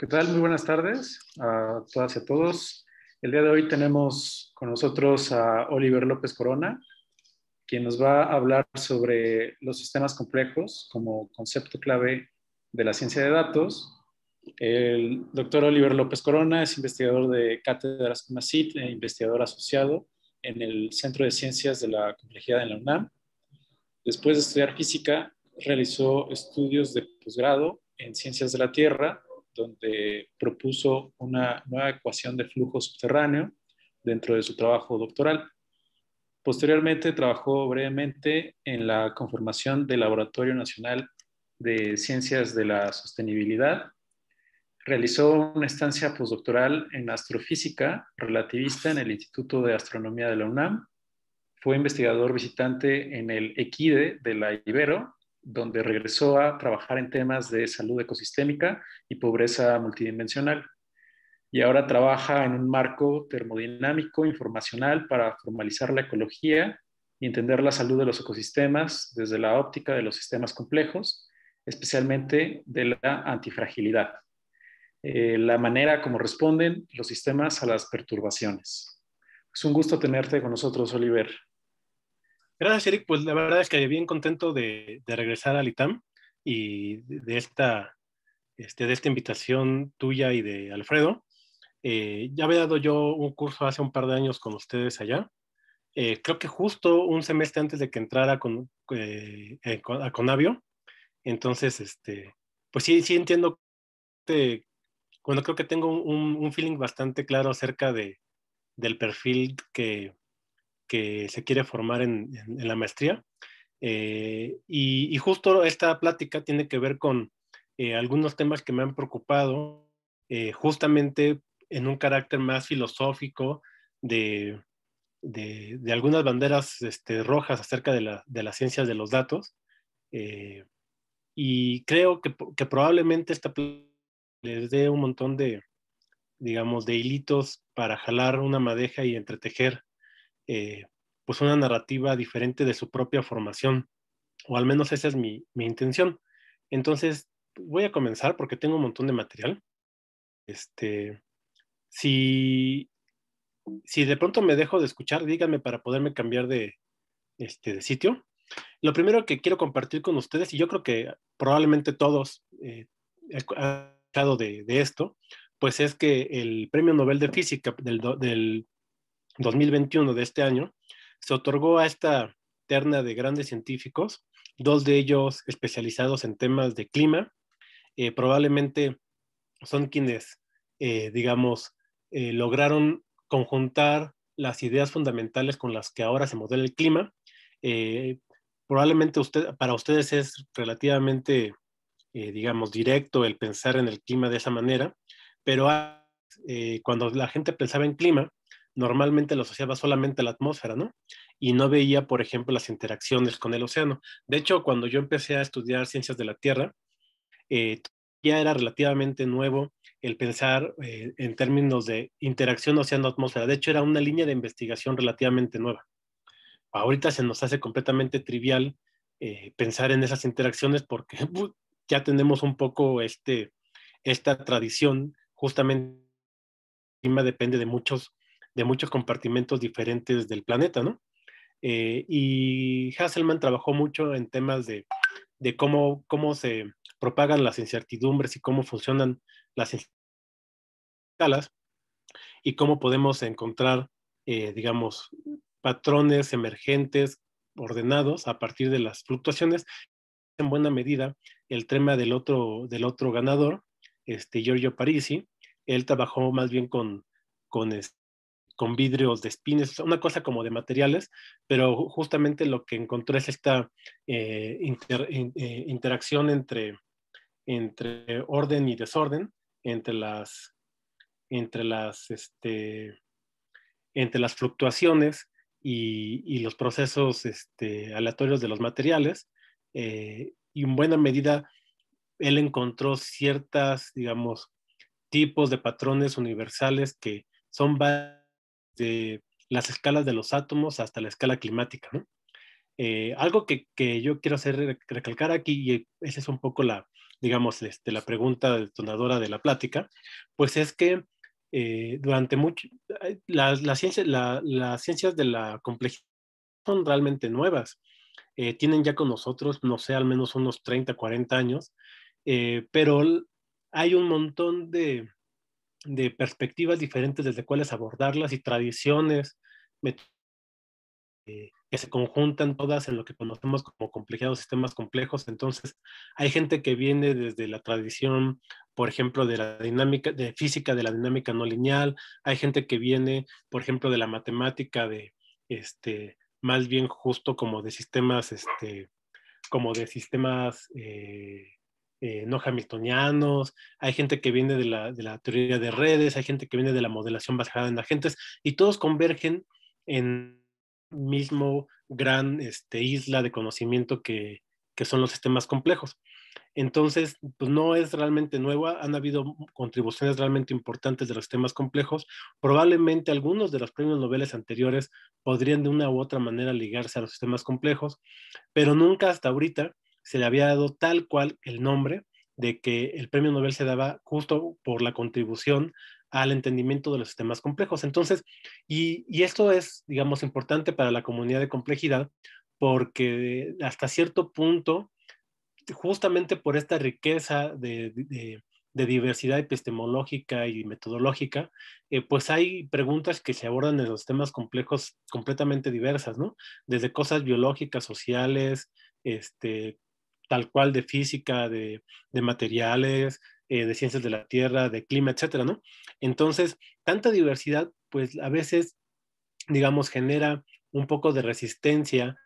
¿Qué tal? Muy buenas tardes a todas y a todos. El día de hoy tenemos con nosotros a Oliver López Corona, quien nos va a hablar sobre los sistemas complejos como concepto clave de la ciencia de datos. El doctor Oliver López Corona es investigador de cátedras CONACYT e investigador asociado en el Centro de Ciencias de la Complejidad en la UNAM. Después de estudiar física, realizó estudios de posgrado en Ciencias de la Tierra donde propuso una nueva ecuación de flujo subterráneo dentro de su trabajo doctoral. Posteriormente trabajó brevemente en la conformación del Laboratorio Nacional de Ciencias de la Sostenibilidad. Realizó una estancia postdoctoral en astrofísica relativista en el Instituto de Astronomía de la UNAM. Fue investigador visitante en el EQUIDE de la Ibero donde regresó a trabajar en temas de salud ecosistémica y pobreza multidimensional. Y ahora trabaja en un marco termodinámico informacional para formalizar la ecología y entender la salud de los ecosistemas desde la óptica de los sistemas complejos, especialmente de la antifragilidad, eh, la manera como responden los sistemas a las perturbaciones. Es un gusto tenerte con nosotros, Oliver. Gracias, Eric. Pues la verdad es que bien contento de, regresar al ITAM y de esta, este, de esta invitación tuya y de Alfredo. Eh, ya había dado yo un curso hace un par de años con ustedes allá. Eh, creo que justo un semestre antes de que entrara con, eh, a Conavio. Entonces, este, pues sí, sí entiendo. Que, bueno, creo que tengo un, un feeling bastante claro acerca de, del perfil que, que se quiere formar en, la maestría. Eh, y, justo esta plática tiene que ver con eh, algunos temas que me han preocupado, eh, justamente en un carácter más filosófico de, de, algunas banderas este, rojas acerca de, la, de, las ciencias de los datos. y creo que, probablemente esta les dé un montón de, digamos, de hilitos para jalar una madeja y entretejer eh, pues una narrativa diferente de su propia formación, o al menos esa es mi, intención. Entonces, voy a comenzar porque tengo un montón de material. Este, si, si de pronto me dejo de escuchar, díganme para poderme cambiar de, este, de sitio. Lo primero que quiero compartir con ustedes, y yo creo que probablemente todos eh, han hablado de, esto, pues es que el Premio Nobel de Física del 2021 de este año, se otorgó a esta terna de grandes científicos, dos de ellos especializados en temas de clima. Eh, probablemente son quienes, eh, digamos, eh, lograron conjuntar las ideas fundamentales con las que ahora se modela el clima. probablemente usted, para ustedes es relativamente, digamos, directo el pensar en el clima de esa manera, pero cuando la gente pensaba en clima, normalmente lo asociaba solamente a la atmósfera, ¿no? Y no veía, por ejemplo, las interacciones con el océano. De hecho, cuando yo empecé a estudiar ciencias de la Tierra, eh, ya era relativamente nuevo el pensar eh, en términos de interacción océano-atmósfera. De hecho, era una línea de investigación relativamente nueva. Ahorita se nos hace completamente trivial eh, pensar en esas interacciones porque ya tenemos un poco este, esta tradición, justamente depende de muchos de muchos compartimentos diferentes del planeta, ¿no? Eh, y Hasselman trabajó mucho en temas de, de, cómo, cómo se propagan las incertidumbres y cómo funcionan las escalas y cómo podemos encontrar, eh, digamos, patrones emergentes ordenados a partir de las fluctuaciones. En buena medida, el tema del otro, del otro ganador, este, Giorgio Parisi, él trabajó más bien con, con, este, con vidrios de espines, una cosa como de materiales, pero justamente lo que encontré es esta eh, eh, interacción entre, entre orden y desorden, entre las, entre las, este, entre las fluctuaciones y, los procesos este, aleatorios de los materiales. Eh, y en buena medida, él encontró ciertas, digamos, tipos de patrones universales que son de las escalas de los átomos hasta la escala climática. Eh, algo que, yo quiero hacer recalcar aquí, y esa es un poco la, digamos, este, la pregunta detonadora de la plática, pues es que eh, durante mucho, las, las, ciencias, las ciencias de la complejidad son realmente nuevas. Eh, tienen ya con nosotros, no sé, al menos unos 30, 40 años, eh, pero hay un montón de, de, perspectivas diferentes desde cuáles abordarlas y tradiciones, eh, que se conjuntan todas en lo que conocemos como complejidad o sistemas complejos. Entonces, hay gente que viene desde la tradición, por ejemplo, de la dinámica, de física de la dinámica no lineal, hay gente que viene, por ejemplo, de la matemática de, este, más bien justo como de sistemas, este, como de sistemas eh, eh, no hamiltonianos, hay gente que viene de la, teoría de redes, hay gente que viene de la modelación basada en agentes, y todos convergen en mismo gran este, isla de conocimiento que, son los sistemas complejos. Entonces, pues no es realmente nueva, han habido contribuciones realmente importantes de los sistemas complejos. Probablemente algunos de los premios Nobel anteriores podrían de una u otra manera ligarse a los sistemas complejos, pero nunca hasta ahorita se le había dado tal cual el nombre de que el premio Nobel se daba justo por la contribución al entendimiento de los sistemas complejos. Entonces, y, y esto es, digamos, importante para la comunidad de complejidad porque hasta cierto punto justamente por esta riqueza de, diversidad epistemológica y metodológica, eh, pues hay preguntas que se abordan en los temas complejos completamente diversas, ¿no? Desde cosas biológicas, sociales, este, tal cual de física, de, materiales, eh, de ciencias de la tierra, de clima, etcétera, ¿no? Entonces, tanta diversidad, pues a veces, digamos, genera un poco de resistencia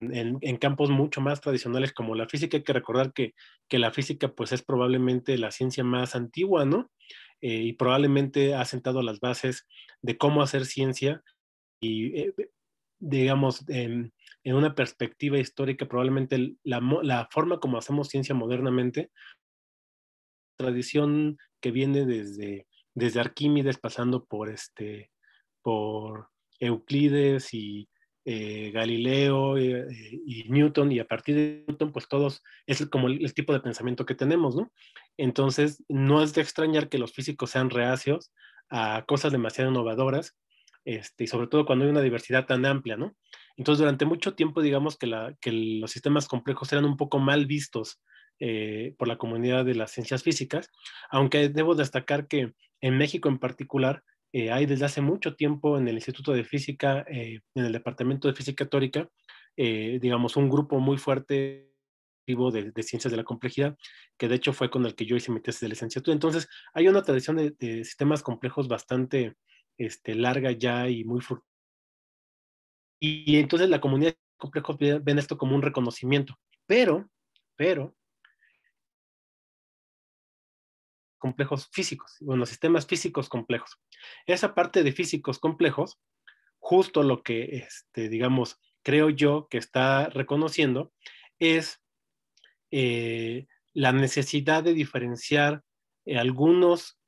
en, campos mucho más tradicionales como la física, hay que recordar que, que la física pues es probablemente la ciencia más antigua, ¿no? Eh, y probablemente ha sentado las bases de cómo hacer ciencia y, eh, digamos, en, en, una perspectiva histórica, probablemente la, forma como hacemos ciencia modernamente, tradición que viene desde, desde Arquímedes, pasando por, este, por Euclides y eh, Galileo eh, y Newton, y a partir de Newton, pues todos, es como el, tipo de pensamiento que tenemos, ¿no? Entonces, no es de extrañar que los físicos sean reacios a cosas demasiado innovadoras, este, y sobre todo cuando hay una diversidad tan amplia, ¿no? Entonces, durante mucho tiempo, digamos que, los sistemas complejos eran un poco mal vistos eh, por la comunidad de las ciencias físicas, aunque debo destacar que en México en particular, eh, hay desde hace mucho tiempo en el Instituto de Física, eh, en el Departamento de Física Teórica, digamos, un grupo muy fuerte de, de, ciencias de la complejidad, que de hecho fue con el que yo hice mi tesis de licenciatura. Entonces, hay una tradición de, de sistemas complejos bastante este, larga ya y muy fructífera. Y, entonces la comunidad complejos ven esto como un reconocimiento. Pero, pero, complejos físicos, bueno, sistemas físicos complejos. Esa parte de físicos complejos, justo lo que, este, digamos, creo yo que está reconociendo es eh, la necesidad de diferenciar eh, algunos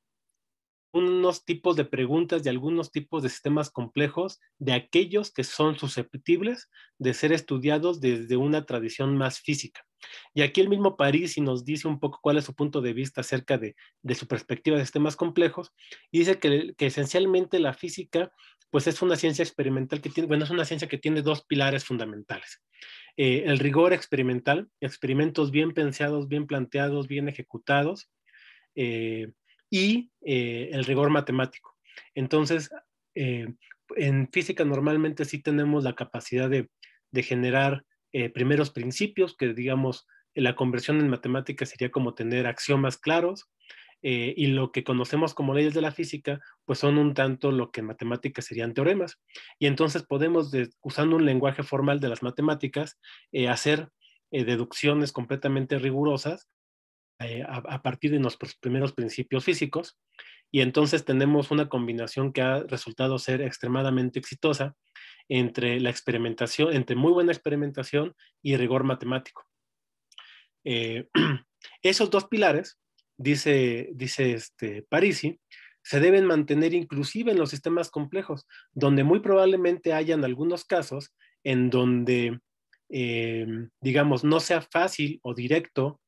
unos tipos de preguntas de algunos tipos de sistemas complejos de aquellos que son susceptibles de ser estudiados desde una tradición más física. Y aquí el mismo París nos dice un poco cuál es su punto de vista acerca de, su perspectiva de sistemas complejos y dice que, esencialmente la física pues es una ciencia experimental que tiene, bueno, es una ciencia que tiene dos pilares fundamentales. Eh, el rigor experimental, experimentos bien pensados, bien planteados, bien ejecutados, eh, y eh, el rigor matemático. Entonces, eh, en física normalmente sí tenemos la capacidad de, generar eh, primeros principios, que digamos, la conversión en matemáticas sería como tener axiomas claros, y lo que conocemos como leyes de la física, pues son un tanto lo que en matemáticas serían teoremas. Y entonces podemos, usando un lenguaje formal de las matemáticas, hacer deducciones completamente rigurosas eh, a, partir de nuestros primeros principios físicos y entonces tenemos una combinación que ha resultado ser extremadamente exitosa entre la experimentación, entre muy buena experimentación y rigor matemático. Eh, esos dos pilares, dice, dice este Parisi, se deben mantener inclusive en los sistemas complejos, donde muy probablemente hayan algunos casos en donde, eh, digamos, no sea fácil o directo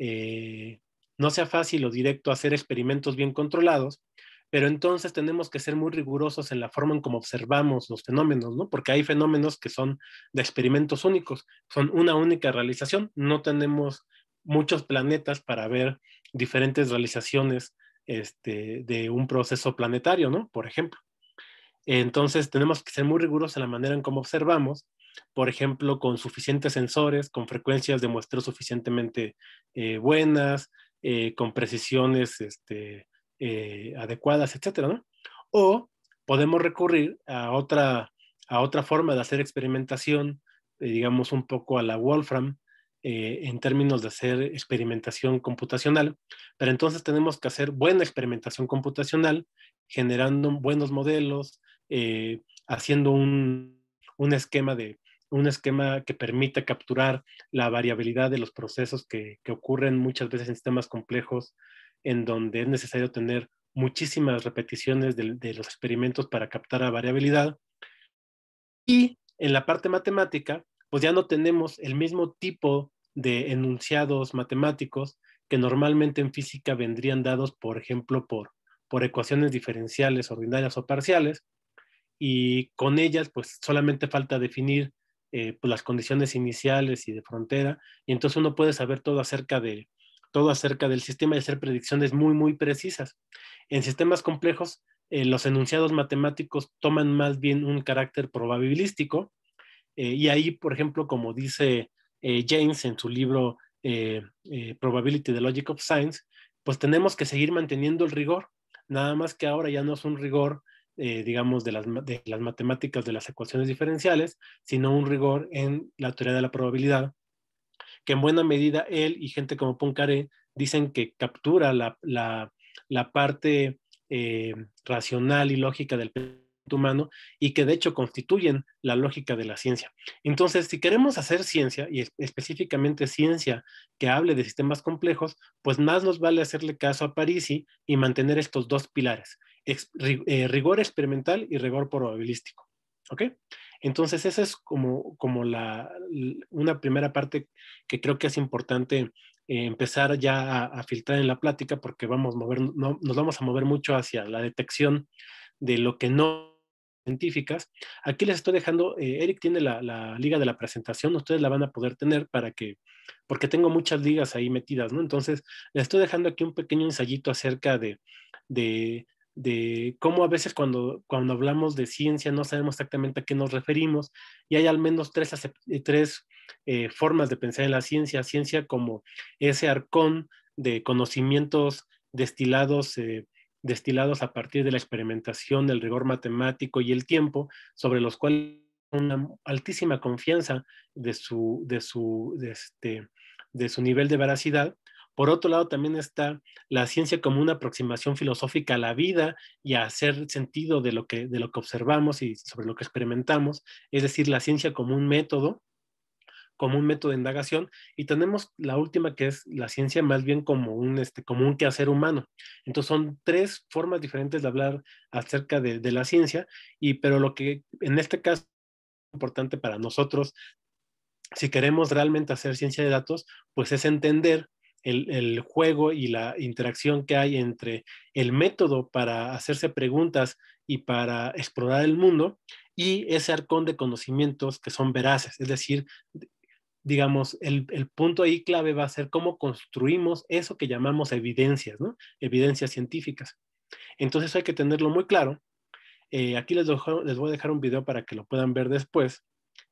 eh, no sea fácil o directo hacer experimentos bien controlados, pero entonces tenemos que ser muy rigurosos en la forma en cómo observamos los fenómenos, ¿no? Porque hay fenómenos que son de experimentos únicos, son una única realización, no tenemos muchos planetas para ver diferentes realizaciones este, de un proceso planetario, ¿no? Por ejemplo. Entonces tenemos que ser muy rigurosos en la manera en cómo observamos, por ejemplo, con suficientes sensores, con frecuencias de muestreo suficientemente eh, buenas, eh, con precisiones este, eh, adecuadas, etcétera. O podemos recurrir a otra, a otra forma de hacer experimentación, digamos un poco a la Wolfram, en términos de hacer experimentación computacional, pero entonces tenemos que hacer buena experimentación computacional, generando buenos modelos, haciendo un, un, esquema de un esquema que permita capturar la variabilidad de los procesos que, que ocurren muchas veces en sistemas complejos, en donde es necesario tener muchísimas repeticiones de, los experimentos para captar la variabilidad. Y en la parte matemática, pues ya no tenemos el mismo tipo de enunciados matemáticos que normalmente en física vendrían dados, por ejemplo, por, por ecuaciones diferenciales ordinarias o parciales, y con ellas pues solamente falta definir eh, pues, las condiciones iniciales y de frontera, y entonces uno puede saber todo acerca de todo acerca del sistema y hacer predicciones muy, muy precisas. En sistemas complejos, eh, los enunciados matemáticos toman más bien un carácter probabilístico, eh, y ahí, por ejemplo, como dice eh, James en su libro Probability, the Logic of Science, pues tenemos que seguir manteniendo el rigor, nada más que ahora ya no es un rigor, digamos, de las, de las matemáticas de las ecuaciones diferenciales, sino un rigor en la teoría de la probabilidad, que en buena medida él y gente como Poincaré dicen que captura la, la, la parte racional y lógica del humano y que de hecho constituyen la lógica de la ciencia. Entonces, si queremos hacer ciencia y específicamente ciencia que hable de sistemas complejos, pues más nos vale hacerle caso a Parisi y mantener estos dos pilares, eh, rigor experimental y rigor probabilístico. ¿Ok? Entonces, esa es como, como la, una primera parte que creo que es importante eh, empezar ya a, filtrar en la plática porque vamos a mover, no, nos vamos a mover mucho hacia la detección de lo que no científicas. Aquí les estoy dejando, eh, Eric tiene la, liga de la presentación, ustedes la van a poder tener para que, porque tengo muchas ligas ahí metidas, ¿no? Entonces, les estoy dejando aquí un pequeño ensayito acerca de, de, de cómo a veces cuando, cuando hablamos de ciencia no sabemos exactamente a qué nos referimos y hay al menos tres, eh, tres eh, formas de pensar en la ciencia. Ciencia como ese arcón de conocimientos destilados destilados a partir de la experimentación, el rigor matemático y el tiempo, sobre los cuales una altísima confianza de su, de su, este, de su nivel de veracidad. Por otro lado, también está la ciencia como una aproximación filosófica a la vida y a hacer sentido de lo que, de lo que observamos y sobre lo que experimentamos, es decir, la ciencia como un método como un método de indagación y tenemos la última que es la ciencia más bien como un, este, como un quehacer humano. Entonces son tres formas diferentes de hablar acerca de, de la ciencia, y, pero lo que en este caso es importante para nosotros, si queremos realmente hacer ciencia de datos, pues es entender el, juego y la interacción que hay entre el método para hacerse preguntas y para explorar el mundo y ese arcón de conocimientos que son veraces, es decir, digamos, el, punto ahí clave va a ser cómo construimos eso que llamamos evidencias, ¿no? Evidencias científicas. Entonces hay que tenerlo muy claro. Eh, aquí les, les, voy a dejar un video para que lo puedan ver después,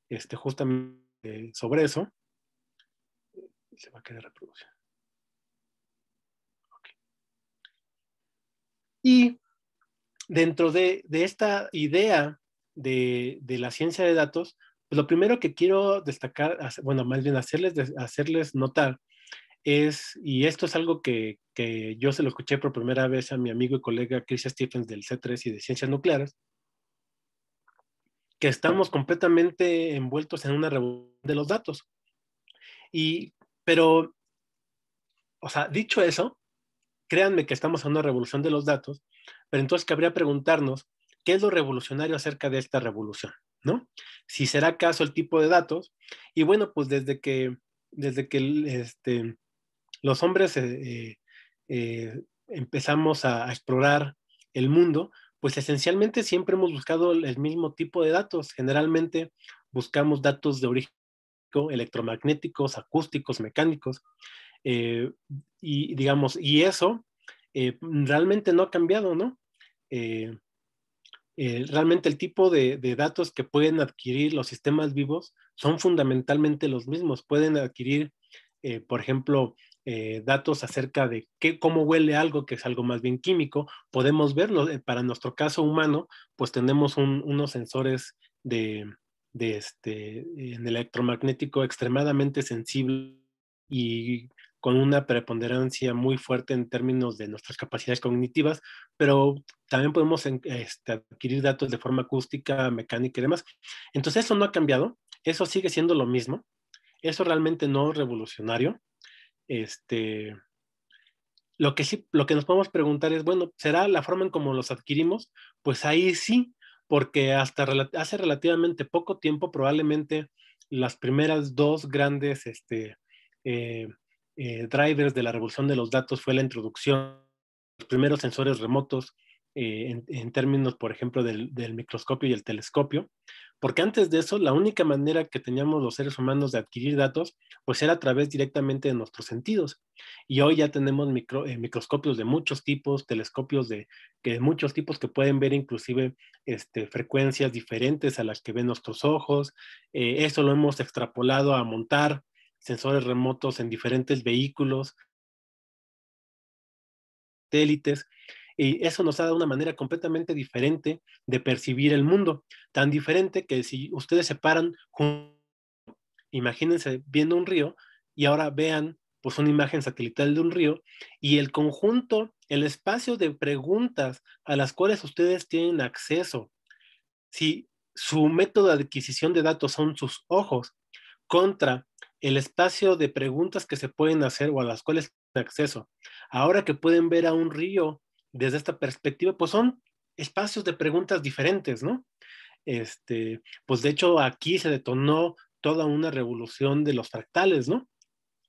este, justamente sobre eso. Se va a quedar reproducción. Y dentro de, esta idea de, de la ciencia de datos, pues, lo primero que quiero destacar, bueno, más bien hacerles, hacerles notar es, y esto es algo que, que, yo se lo escuché por primera vez a mi amigo y colega Chris Stephens del C3 y de Ciencias Nucleares, que estamos completamente envueltos en una revolución de los datos. Y, pero, o sea, dicho eso, créanme que estamos en una revolución de los datos, pero entonces cabría preguntarnos, ¿qué es lo revolucionario acerca de esta revolución? ¿no? Si será acaso el tipo de datos. Y bueno, pues desde que, desde que este, los hombres empezamos a, explorar el mundo, pues esencialmente siempre hemos buscado el mismo tipo de datos. Generalmente buscamos datos de origen electromagnéticos, acústicos, mecánicos, y digamos, y eso realmente no ha cambiado, ¿no? Eh, realmente el tipo de, datos que pueden adquirir los sistemas vivos son fundamentalmente los mismos. Pueden adquirir, eh, por ejemplo, eh, datos acerca de qué, cómo huele algo, que es algo más bien químico. Podemos verlo. Para nuestro caso humano, pues tenemos unos sensores de, este, en electromagnético extremadamente sensibles y con una preponderancia muy fuerte en términos de nuestras capacidades cognitivas, pero también podemos este, adquirir datos de forma acústica, mecánica y demás. Entonces eso no ha cambiado, eso sigue siendo lo mismo, eso realmente no es revolucionario. Este, lo que sí, lo que nos podemos preguntar es, bueno, ¿será la forma en cómo los adquirimos? Pues ahí sí, porque hasta hace relativamente poco tiempo probablemente las primeras dos grandes este, eh, eh, drivers de la revolución de los datos fue la introducción de los primeros sensores remotos eh, en, términos, por ejemplo, del, microscopio y el telescopio, porque antes de eso la única manera que teníamos los seres humanos de adquirir datos, pues era a través directamente de nuestros sentidos. Y hoy ya tenemos eh, microscopios de muchos tipos, telescopios de, que, muchos tipos que pueden ver inclusive este, frecuencias diferentes a las que ven nuestros ojos. eso lo hemos extrapolado a montar sensores remotos en diferentes vehículos, satélites, y eso nos ha dado una manera completamente diferente de percibir el mundo, tan diferente que si ustedes se paran, imagínense viendo un río y ahora vean pues una imagen satelital de un río y el conjunto, el espacio de preguntas a las cuales ustedes tienen acceso, si su método de adquisición de datos son sus ojos contra el espacio de preguntas que se pueden hacer o a las cuales tienen acceso. Ahora que pueden ver a un río desde esta perspectiva, pues son espacios de preguntas diferentes, ¿no? Este, pues de hecho aquí se detonó toda una revolución de los fractales, ¿no?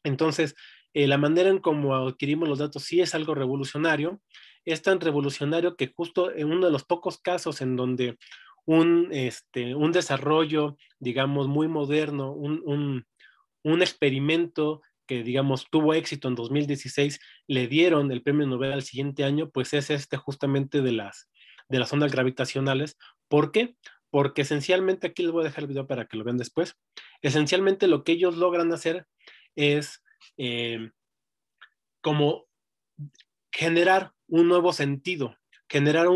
Entonces, eh, la manera en cómo adquirimos los datos sí es algo revolucionario. Es tan revolucionario que justo en uno de los pocos casos en donde un, este, un desarrollo, digamos, muy moderno, un, un experimento que, digamos, tuvo éxito en 2016, le dieron el premio Nobel al siguiente año, pues es este justamente de las, de las ondas gravitacionales. ¿Por qué? Porque esencialmente, aquí les voy a dejar el video para que lo vean después, esencialmente lo que ellos logran hacer es eh, como generar un nuevo sentido, generar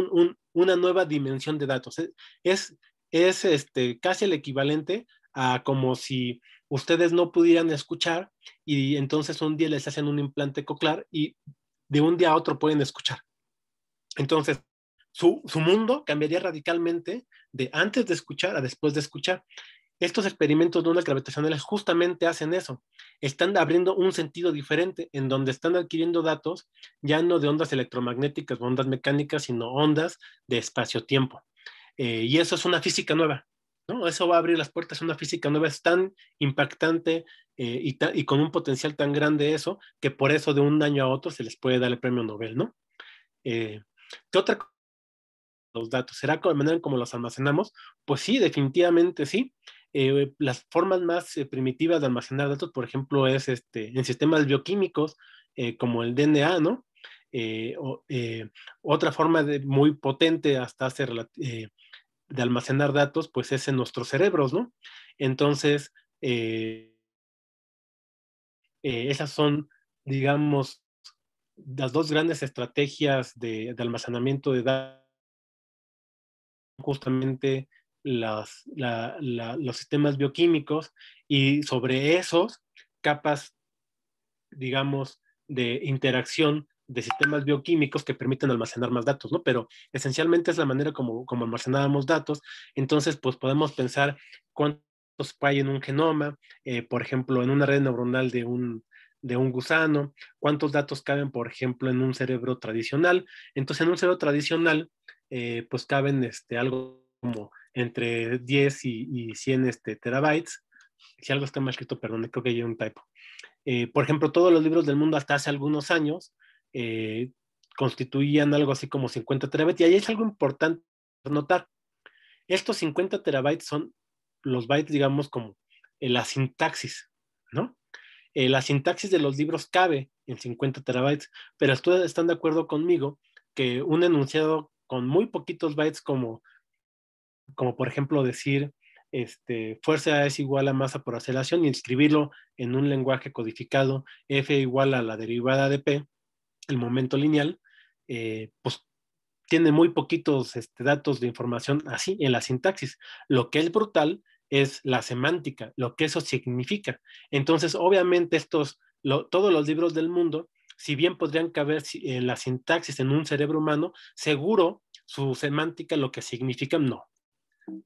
una nueva dimensión de datos. Es, es este, casi el equivalente a como si ustedes no pudieran escuchar y entonces un día les hacen un implante coclear y de un día a otro pueden escuchar. Entonces, su, mundo cambiaría radicalmente de antes de escuchar a después de escuchar. Estos experimentos de ondas gravitacionales justamente hacen eso. Están abriendo un sentido diferente en donde están adquiriendo datos ya no de ondas electromagnéticas o ondas mecánicas, sino ondas de espacio-tiempo. Eh, y eso es una física nueva. ¿no? Eso va a abrir las puertas a una física nueva, es tan impactante eh, y, con un potencial tan grande eso, que por eso de un año a otro se les puede dar el premio Nobel, ¿no? Eh, ¿Qué otra cosa? Los datos, ¿será la manera en los almacenamos? Pues sí, definitivamente sí. Eh, las formas más primitivas de almacenar datos, por ejemplo, es este, en sistemas bioquímicos como el DNA, ¿no? otra forma de, muy potente hasta hace de almacenar datos, pues es en nuestros cerebros, ¿no? Entonces, eh, eh, esas son, digamos, las dos grandes estrategias de, almacenamiento de datos, justamente los sistemas bioquímicos y sobre esos capas, digamos, de interacción de sistemas bioquímicos que permiten almacenar más datos, ¿no? Pero esencialmente es la manera como, como almacenábamos datos. Entonces, pues podemos pensar cuántos hay en un genoma, eh, por ejemplo, en una red neuronal de un, de un gusano, cuántos datos caben, por ejemplo, en un cerebro tradicional. Entonces, en un cerebro tradicional, eh, pues caben este, algo como entre 10 y, y 100 este, terabytes. Si algo está mal escrito, perdón, creo que hay un typo. Eh, por ejemplo, todos los libros del mundo hasta hace algunos años eh, constituían algo así como 50 terabytes. Y ahí es algo importante notar. Estos 50 terabytes son los bytes, digamos, como la sintaxis, ¿no? la sintaxis de los libros cabe en 50 terabytes, pero ustedes están de acuerdo conmigo que un enunciado con muy poquitos bytes como, como por ejemplo decir este, fuerza es igual a masa por aceleración y escribirlo en un lenguaje codificado, F igual a la derivada de P, el momento lineal, eh, pues tiene muy poquitos este, datos de información así en la sintaxis. Lo que es brutal es la semántica, lo que eso significa. Entonces, obviamente, estos, todos los libros del mundo, si bien podrían caber en la sintaxis en un cerebro humano, seguro su semántica, lo que significa, no.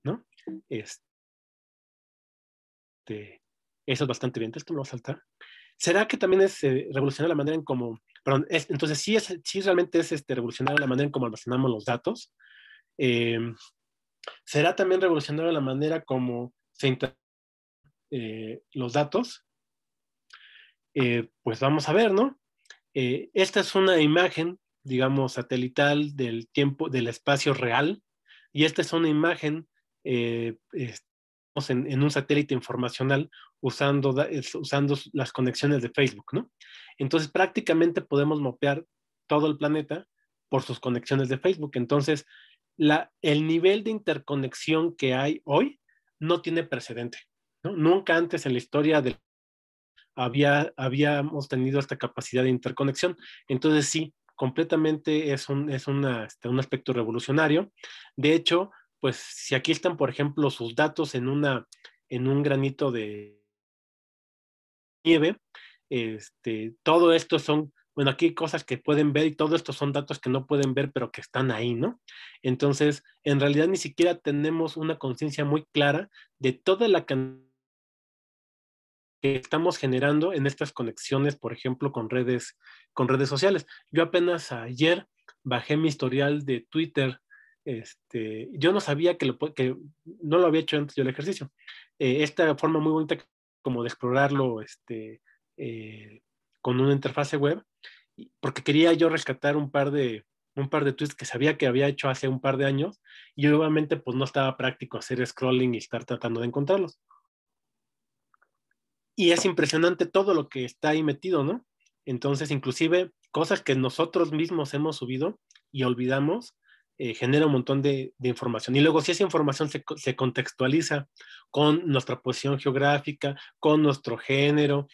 ¿No? Este, eso es bastante bien. Esto me va a saltar. ¿Será que también es eh, revolucionar la manera en cómo, perdón, entonces sí, es, sí realmente es este, revolucionar la manera en cómo almacenamos los datos? Em, ¿Será también revolucionar la manera como se eh, los datos? Eh, pues vamos a ver, ¿no? esta es una imagen, digamos, satelital del tiempo, del espacio real, y esta es una imagen en, un satélite informacional usando, usando las conexiones de Facebook, ¿no? Entonces prácticamente podemos mapear todo el planeta por sus conexiones de Facebook. Entonces, el nivel de interconexión que hay hoy no tiene precedente. Nunca antes en la historia había, habíamos tenido esta capacidad de interconexión. Entonces, sí, completamente es un, es este, un aspecto revolucionario. De hecho, pues si aquí están, por ejemplo, sus datos en, una, en un granito de nieve, este, todo esto son, bueno, aquí hay cosas que pueden ver y todo esto son datos que no pueden ver, pero que están ahí, ¿no? Entonces, en realidad ni siquiera tenemos una conciencia muy clara de toda la cantidad que estamos generando en estas conexiones, por ejemplo, con redes, con redes sociales. Yo apenas ayer bajé mi historial de Twitter este, yo no sabía que, lo, que no lo había hecho antes yo el ejercicio. Eh, esta forma muy bonita como de explorarlo este, eh, con una interfase web, porque quería yo rescatar un par de un par de tweets que sabía que había hecho hace un par de años y obviamente pues no estaba práctico hacer scrolling y estar tratando de encontrarlos. Y es impresionante todo lo que está ahí metido, ¿no? Entonces, inclusive cosas que nosotros mismos hemos subido y olvidamos, eh, genera un montón de, información. Y luego si esa información se, contextualiza con nuestra posición geográfica, con nuestro género,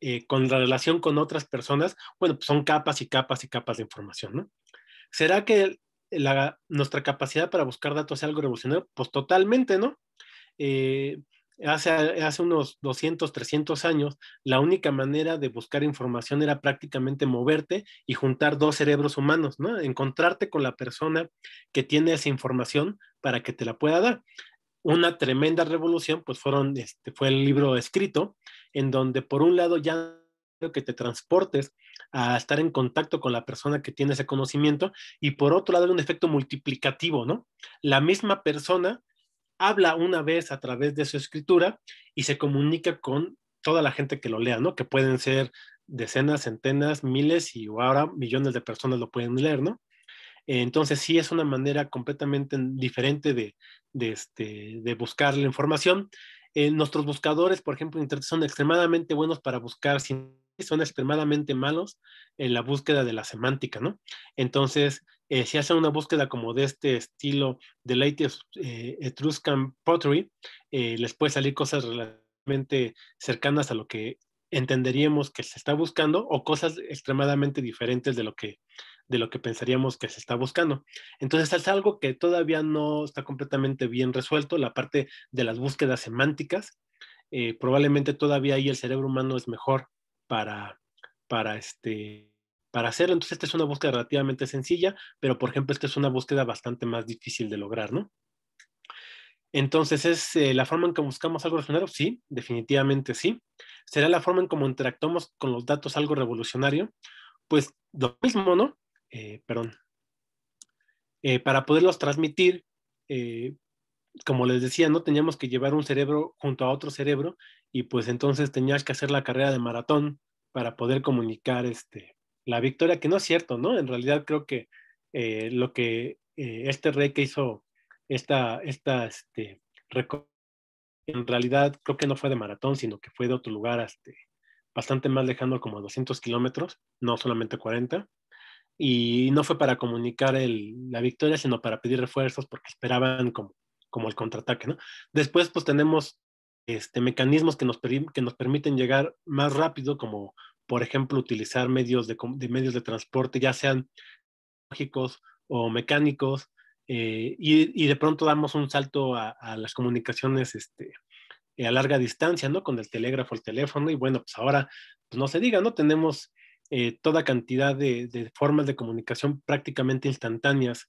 eh, con la relación con otras personas, bueno, pues son capas y capas y capas de información, ¿no? ¿Será que nuestra capacidad para buscar datos es algo revolucionario? Pues totalmente, ¿no? Eh, hace, hace unos 200, 300 años, la única manera de buscar información era prácticamente moverte y juntar dos cerebros humanos, ¿no? Encontrarte con la persona que tiene esa información para que te la pueda dar. Una tremenda revolución, pues fueron, este, fue el libro escrito, en donde por un lado ya que te transportes a estar en contacto con la persona que tiene ese conocimiento y por otro lado un efecto multiplicativo, ¿no? La misma persona habla una vez a través de su escritura y se comunica con toda la gente que lo lea, ¿no? Que pueden ser decenas, centenas, miles y ahora millones de personas lo pueden leer, ¿no? Entonces sí es una manera completamente diferente de, este, de buscar la información. Eh, nuestros buscadores, por ejemplo, son extremadamente buenos para buscar, son extremadamente malos en la búsqueda de la semántica, ¿no? Entonces, eh, si hacen una búsqueda como de este estilo de latest eh, Etruscan pottery, eh, les puede salir cosas relativamente cercanas a lo que entenderíamos que se está buscando o cosas extremadamente diferentes de lo que de lo que pensaríamos que se está buscando. Entonces es algo que todavía no está completamente bien resuelto, la parte de las búsquedas semánticas. probablemente todavía ahí el cerebro humano es mejor para, para este, para hacerlo. Entonces, esta es una búsqueda relativamente sencilla, pero por ejemplo, esta es una búsqueda bastante más difícil de lograr, ¿no? Entonces, ¿es eh, la forma en que buscamos algo revolucionario? Sí, definitivamente sí. ¿Será la forma en cómo interactuamos con los datos algo revolucionario? Pues lo mismo, ¿no? Eh, perdón. Eh, para poderlos transmitir, como les decía, no teníamos que llevar un cerebro junto a otro cerebro y pues entonces tenías que hacer la carrera de maratón para poder comunicar este, la victoria, que no es cierto, ¿no? En realidad creo que eh, lo que eh, este rey que hizo esta, esta este, en realidad creo que no fue de maratón, sino que fue de otro lugar este, bastante más lejano, como 200 kilómetros, no solamente 40. Y no fue para comunicar la victoria, sino para pedir refuerzos porque esperaban como, el contraataque, ¿no? Después, pues tenemos este, mecanismos que nos, que nos permiten llegar más rápido, como por ejemplo utilizar medios de, medios de transporte, ya sean lógicos o mecánicos, eh, y, de pronto damos un salto a, las comunicaciones este, a larga distancia, ¿no? Con el telégrafo, el teléfono, y bueno, pues ahora, pues no se diga, ¿no? Tenemos eh, toda cantidad de, formas de comunicación prácticamente instantáneas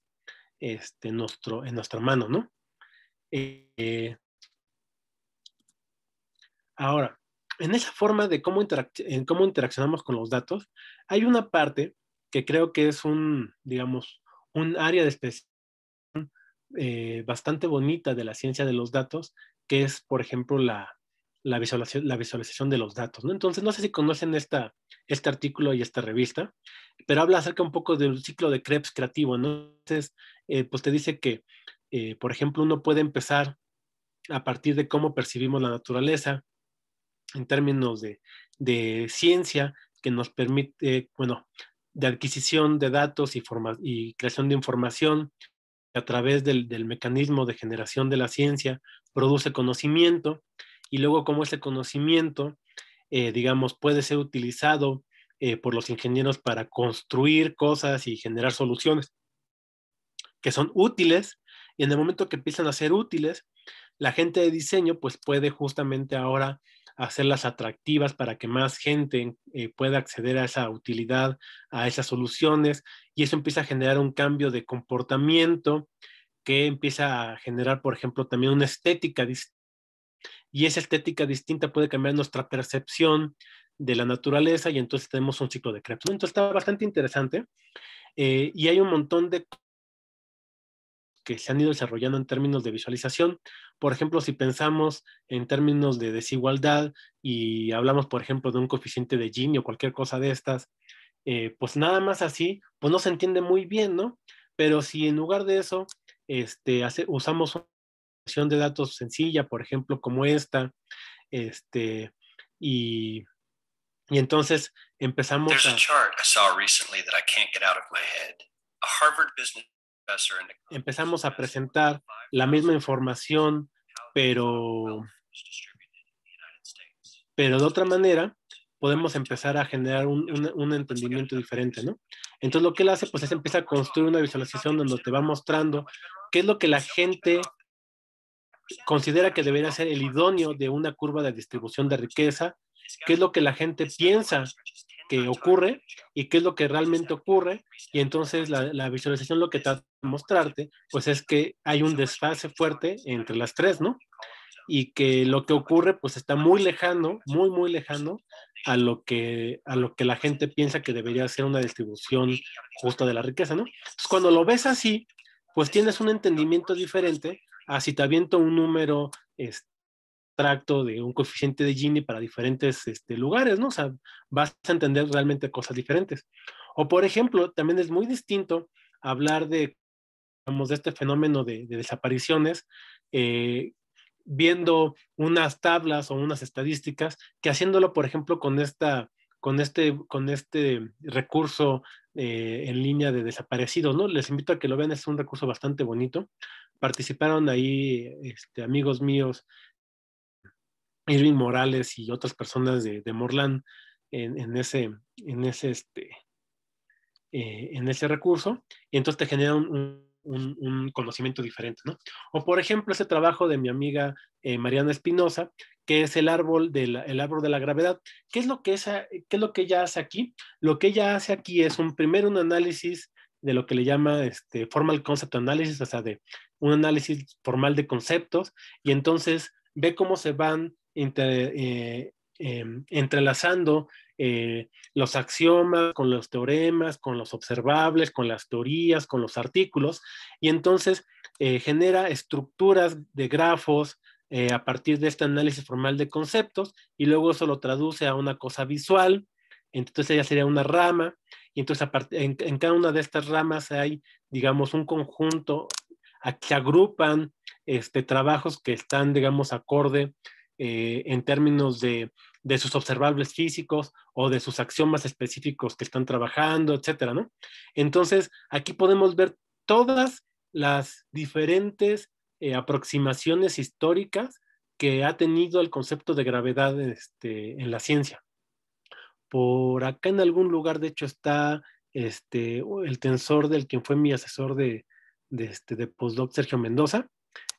este, en, nuestra mano, ¿no? Eh, ahora, en esa forma de cómo interaccionamos con los datos, hay una parte que creo que es un, digamos, un área de especialización eh, bastante bonita de la ciencia de los datos, que es, por ejemplo, la, la, visualización, de los datos. ¿no? Entonces, no sé si conocen esta, este artículo y esta revista, pero habla acerca un poco del ciclo de Krebs creativo. ¿no? Entonces, eh, pues te dice que, eh, por ejemplo, uno puede empezar a partir de cómo percibimos la naturaleza en términos de, de ciencia que nos permite, bueno, de adquisición de datos y, y creación de información, a través del, mecanismo de generación de la ciencia produce conocimiento y luego como ese conocimiento, eh, digamos, puede ser utilizado eh, por los ingenieros para construir cosas y generar soluciones que son útiles y en el momento que empiezan a ser útiles, la gente de diseño pues puede justamente ahora hacerlas atractivas para que más gente eh, pueda acceder a esa utilidad, a esas soluciones, y eso empieza a generar un cambio de comportamiento que empieza a generar, por ejemplo, también una estética distinta. Y esa estética distinta puede cambiar nuestra percepción de la naturaleza y entonces tenemos un ciclo de Krebs. Entonces está bastante interesante eh, y hay un montón de que se han ido desarrollando en términos de visualización. Por ejemplo, si pensamos en términos de desigualdad y hablamos, por ejemplo, de un coeficiente de Gini o cualquier cosa de estas, eh, pues nada más así, pues no se entiende muy bien, ¿no? Pero si en lugar de eso este, usamos una sesión de datos sencilla, por ejemplo, como esta, este, y, y entonces empezamos a... Harvard Business empezamos a presentar la misma información, pero, pero de otra manera podemos empezar a generar un, un, entendimiento diferente, ¿no? Entonces lo que él hace, pues es empieza a construir una visualización donde te va mostrando qué es lo que la gente considera que debería ser el idóneo de una curva de distribución de riqueza, qué es lo que la gente piensa que ocurre y qué es lo que realmente ocurre. Y entonces la, visualización lo que trata de mostrarte, pues es que hay un desfase fuerte entre las tres, ¿no? Y que lo que ocurre, pues está muy lejano, muy, muy lejano a lo que, a lo que la gente piensa que debería ser una distribución justa de la riqueza, ¿no? Entonces, cuando lo ves así, pues tienes un entendimiento diferente a si te aviento un número este, tracto de un coeficiente de Gini para diferentes este, lugares, ¿no? O sea, vas a entender realmente cosas diferentes. O, por ejemplo, también es muy distinto hablar de, digamos, de este fenómeno de, desapariciones, eh, viendo unas tablas o unas estadísticas, que haciéndolo, por ejemplo, con esta con este, con este recurso eh, en línea de desaparecidos, ¿no? Les invito a que lo vean, es un recurso bastante bonito. Participaron ahí este, amigos míos Irving Morales y otras personas de, de Morland en, ese, en, ese, este, eh, en ese recurso, y entonces te genera un, conocimiento diferente, ¿no? O por ejemplo, ese trabajo de mi amiga eh, Mariana Espinosa, que es el árbol, de la, el árbol de la gravedad. ¿Qué es, lo que es, ¿Qué es lo que ella hace aquí? Lo que ella hace aquí es un primero un análisis de lo que le llama este, formal concept analysis, o sea, de un análisis formal de conceptos, y entonces ve cómo se van eh, em, entrelazando eh, los axiomas con los teoremas, con los observables, con las teorías, con los artículos, y entonces eh, genera estructuras de grafos a partir de este análisis formal de conceptos, y luego eso lo traduce a una cosa visual, entonces ya sería una rama, y entonces en, en cada una de estas ramas hay, digamos, un conjunto que agrupan este, trabajos que están, digamos, acorde eh, en términos de, de, sus observables físicos o de sus axiomas específicos que están trabajando, etcétera, ¿no? Entonces, aquí podemos ver todas las diferentes eh, aproximaciones históricas que ha tenido el concepto de gravedad este, en la ciencia. Por acá en algún lugar, de hecho, está este, el tensor del quien fue mi asesor de, de, este, de postdoc, Sergio Mendoza,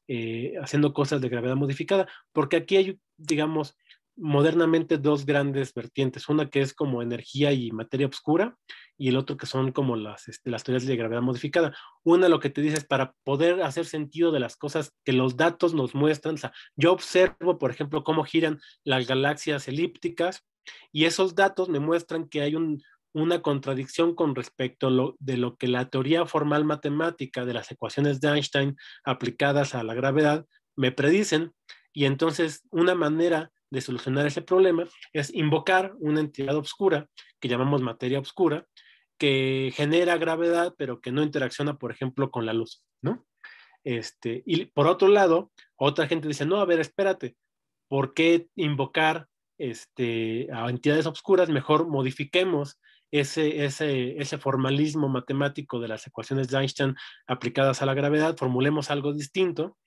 eh, haciendo cosas de gravedad modificada, porque aquí hay, digamos, modernamente dos grandes vertientes, una que es como energía y materia oscura y el otro que son como las, este, las teorías de gravedad modificada. Una lo que te dice es para poder hacer sentido de las cosas que los datos nos muestran, o sea, yo observo, por ejemplo, cómo giran las galaxias elípticas y esos datos me muestran que hay un, una contradicción con respecto de lo que la teoría formal matemática de las ecuaciones de Einstein aplicadas a la gravedad me predicen. Y entonces una manera de solucionar ese problema es invocar una entidad oscura que llamamos materia oscura, que genera gravedad, pero que no interacciona, por ejemplo, con la luz, ¿no? Este, y por otro lado, otra gente dice, no, a ver, espérate, ¿por qué invocar este, a entidades oscuras? Mejor modifiquemos ese, ese, ese formalismo matemático de las ecuaciones de Einstein aplicadas a la gravedad, formulemos algo distinto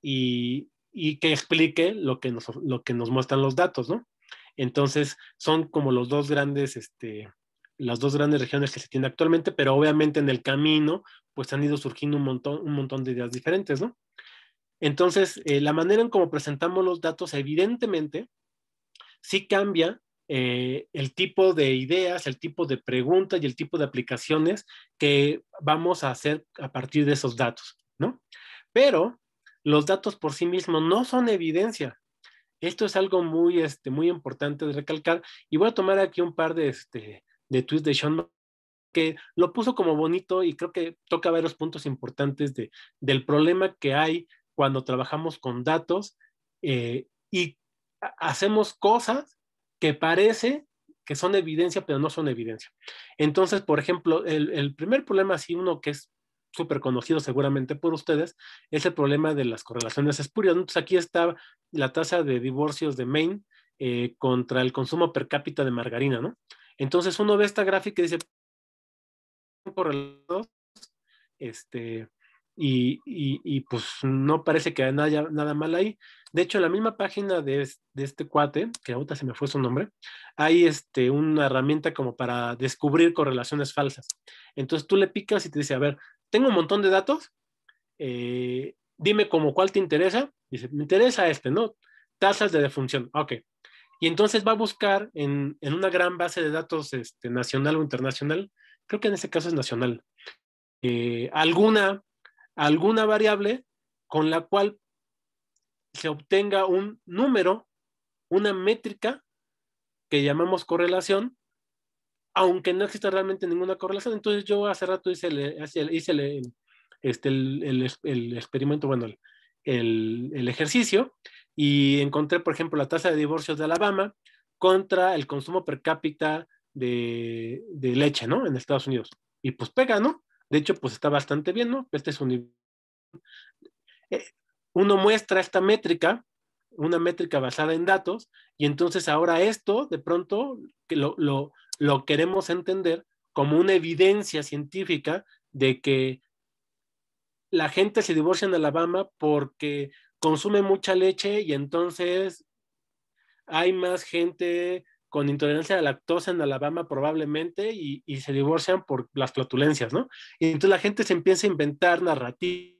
y, y que explique lo que, nos, lo que nos muestran los datos, ¿no? Entonces, son como los dos grandes, este, las dos grandes regiones que se tienen actualmente, pero obviamente en el camino, pues han ido surgiendo un montón, un montón de ideas diferentes, ¿no? Entonces, eh, la manera en cómo presentamos los datos, evidentemente, sí cambia eh, el tipo de ideas, el tipo de preguntas y el tipo de aplicaciones que vamos a hacer a partir de esos datos, ¿no? Pero los datos por sí mismos no son evidencia. Esto es algo muy, este, muy importante de recalcar y voy a tomar aquí un par de, este, de tweets de Sean que lo puso como bonito y creo que toca ver los puntos importantes de, del problema que hay cuando trabajamos con datos eh, y hacemos cosas que parece que son evidencia, pero no son evidencia. Entonces, por ejemplo, el, primer problema, así uno que es súper conocido seguramente por ustedes, es el problema de las correlaciones espurias. Entonces, aquí está la tasa de divorcios de Maine eh, contra el consumo per cápita de margarina, ¿no? Entonces, uno ve esta gráfica y dice, correlados, este, y, pues no parece que haya nada, mal ahí. De hecho, en la misma página de, este cuate, que ahorita se me fue su nombre, hay este, una herramienta como para descubrir correlaciones falsas. Entonces tú le picas y te dice, a ver, tengo un montón de datos, eh, dime como cuál te interesa. Dice, me interesa este, ¿no? Tasas de defunción. Ok. Y entonces va a buscar en, una gran base de datos este, nacional o internacional, creo que en este caso es nacional, eh, alguna alguna variable con la cual se obtenga un número, una métrica que llamamos correlación, aunque no exista realmente ninguna correlación. Entonces yo hace rato hice el, hice el, este, el, experimento, bueno, el, ejercicio, y encontré, por ejemplo, la tasa de divorcios de Alabama contra el consumo per cápita de, de leche, ¿no? En Estados Unidos. Y pues pega, ¿no? De hecho, pues está bastante bien, ¿no? Este es un... Eh, uno muestra esta métrica, una métrica basada en datos, y entonces ahora esto, de pronto, lo, lo, lo queremos entender como una evidencia científica de que la gente se divorcia en Alabama porque consume mucha leche y entonces hay más gente con intolerancia a la lactosa en Alabama probablemente y, se divorcian por las flatulencias, ¿no? Y entonces la gente se empieza a inventar narrativas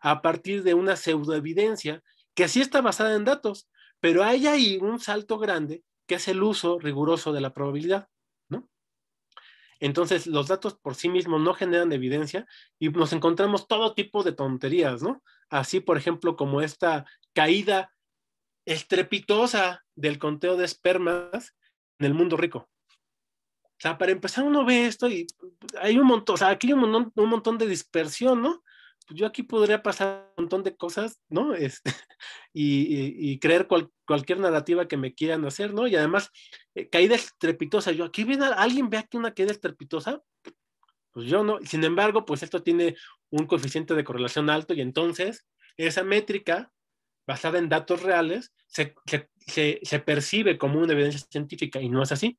a partir de una pseudoevidencia que sí está basada en datos, pero hay ahí un salto grande que es el uso riguroso de la probabilidad, ¿no? Entonces los datos por sí mismos no generan evidencia y nos encontramos todo tipo de tonterías, ¿no? Así, por ejemplo, como esta caída estrepitosa del conteo de espermas en el mundo rico. O sea, para empezar uno ve esto y hay un montón, o sea, aquí hay un montón, de dispersión, ¿no? Pues, yo aquí podría pasar un montón de cosas, ¿no? Y, creer cualquier narrativa que me quieran hacer, ¿no? Y además, eh, caída estrepitosa. Yo aquí ven, ¿alguien ve aquí una caída estrepitosa? Pues yo no. Sin embargo, pues esto tiene un coeficiente de correlación alto y entonces esa métrica basada en datos reales se, se, percibe como una evidencia científica y no es así.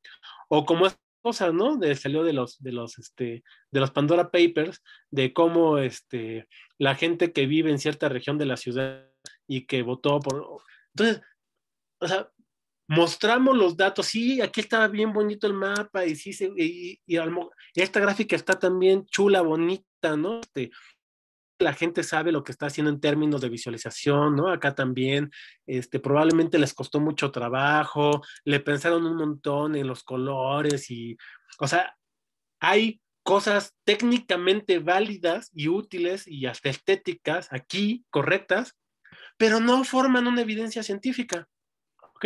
O como es cosas, ¿no? De, salió de los, de los, este, de los Pandora Papers, de cómo este, la gente que vive en cierta región de la ciudad y que votó por... Entonces, o sea, mostramos los datos, sí, aquí estaba bien bonito el mapa y sí, y, y, esta gráfica está también chula, bonita, ¿no? Este, la gente sabe lo que está haciendo en términos de visualización, ¿no? Acá también, este, probablemente les costó mucho trabajo, le pensaron un montón en los colores y, o sea, hay cosas técnicamente válidas y útiles y hasta estéticas aquí, correctas, pero no forman una evidencia científica, ¿ok?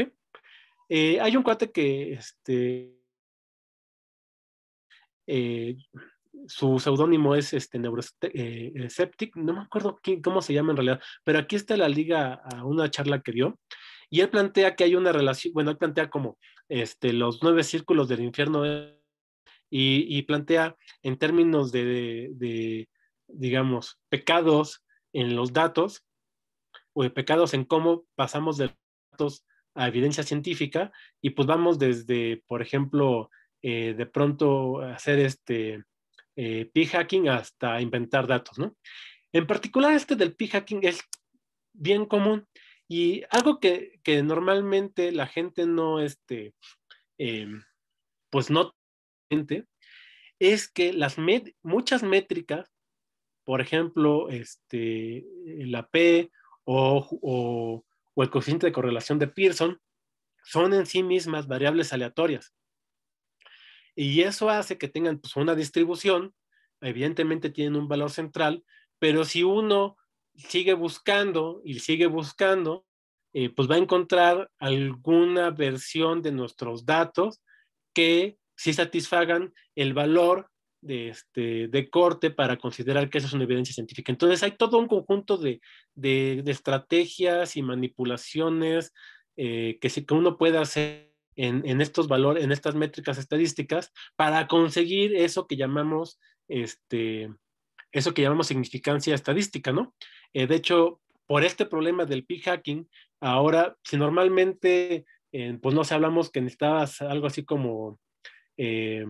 Eh, hay un cuate que, este, eh, su seudónimo es este Neuroseptic, eh, no me acuerdo cómo se llama en realidad, pero aquí está la liga a una charla que dio y él plantea que hay una relación, bueno, él plantea como este, los nueve círculos del infierno y, plantea en términos de, digamos, pecados en los datos o de pecados en cómo pasamos de datos a evidencia científica y pues vamos desde, por ejemplo, eh, de pronto hacer este eh, p-hacking hasta inventar datos, ¿no? En particular este del p-hacking es bien común y algo que, normalmente la gente no, este, em, pues no es que las muchas métricas, por ejemplo, este, la P o, o el coeficiente de correlación de Pearson, son en sí mismas variables aleatorias. Y eso hace que tengan pues, una distribución, evidentemente tienen un valor central, pero si uno sigue buscando y sigue buscando, eh, pues va a encontrar alguna versión de nuestros datos que sí satisfagan el valor de, este, de corte para considerar que eso es una evidencia científica. Entonces hay todo un conjunto de, de, estrategias y manipulaciones eh, que, sí, que uno puede hacer en, estos valores, en estas métricas estadísticas, para conseguir eso que llamamos, este, eso que llamamos significancia estadística, ¿no? Eh, de hecho, por este problema del p-hacking, ahora, si normalmente, eh, pues no sé, hablamos que necesitabas algo así como, eh,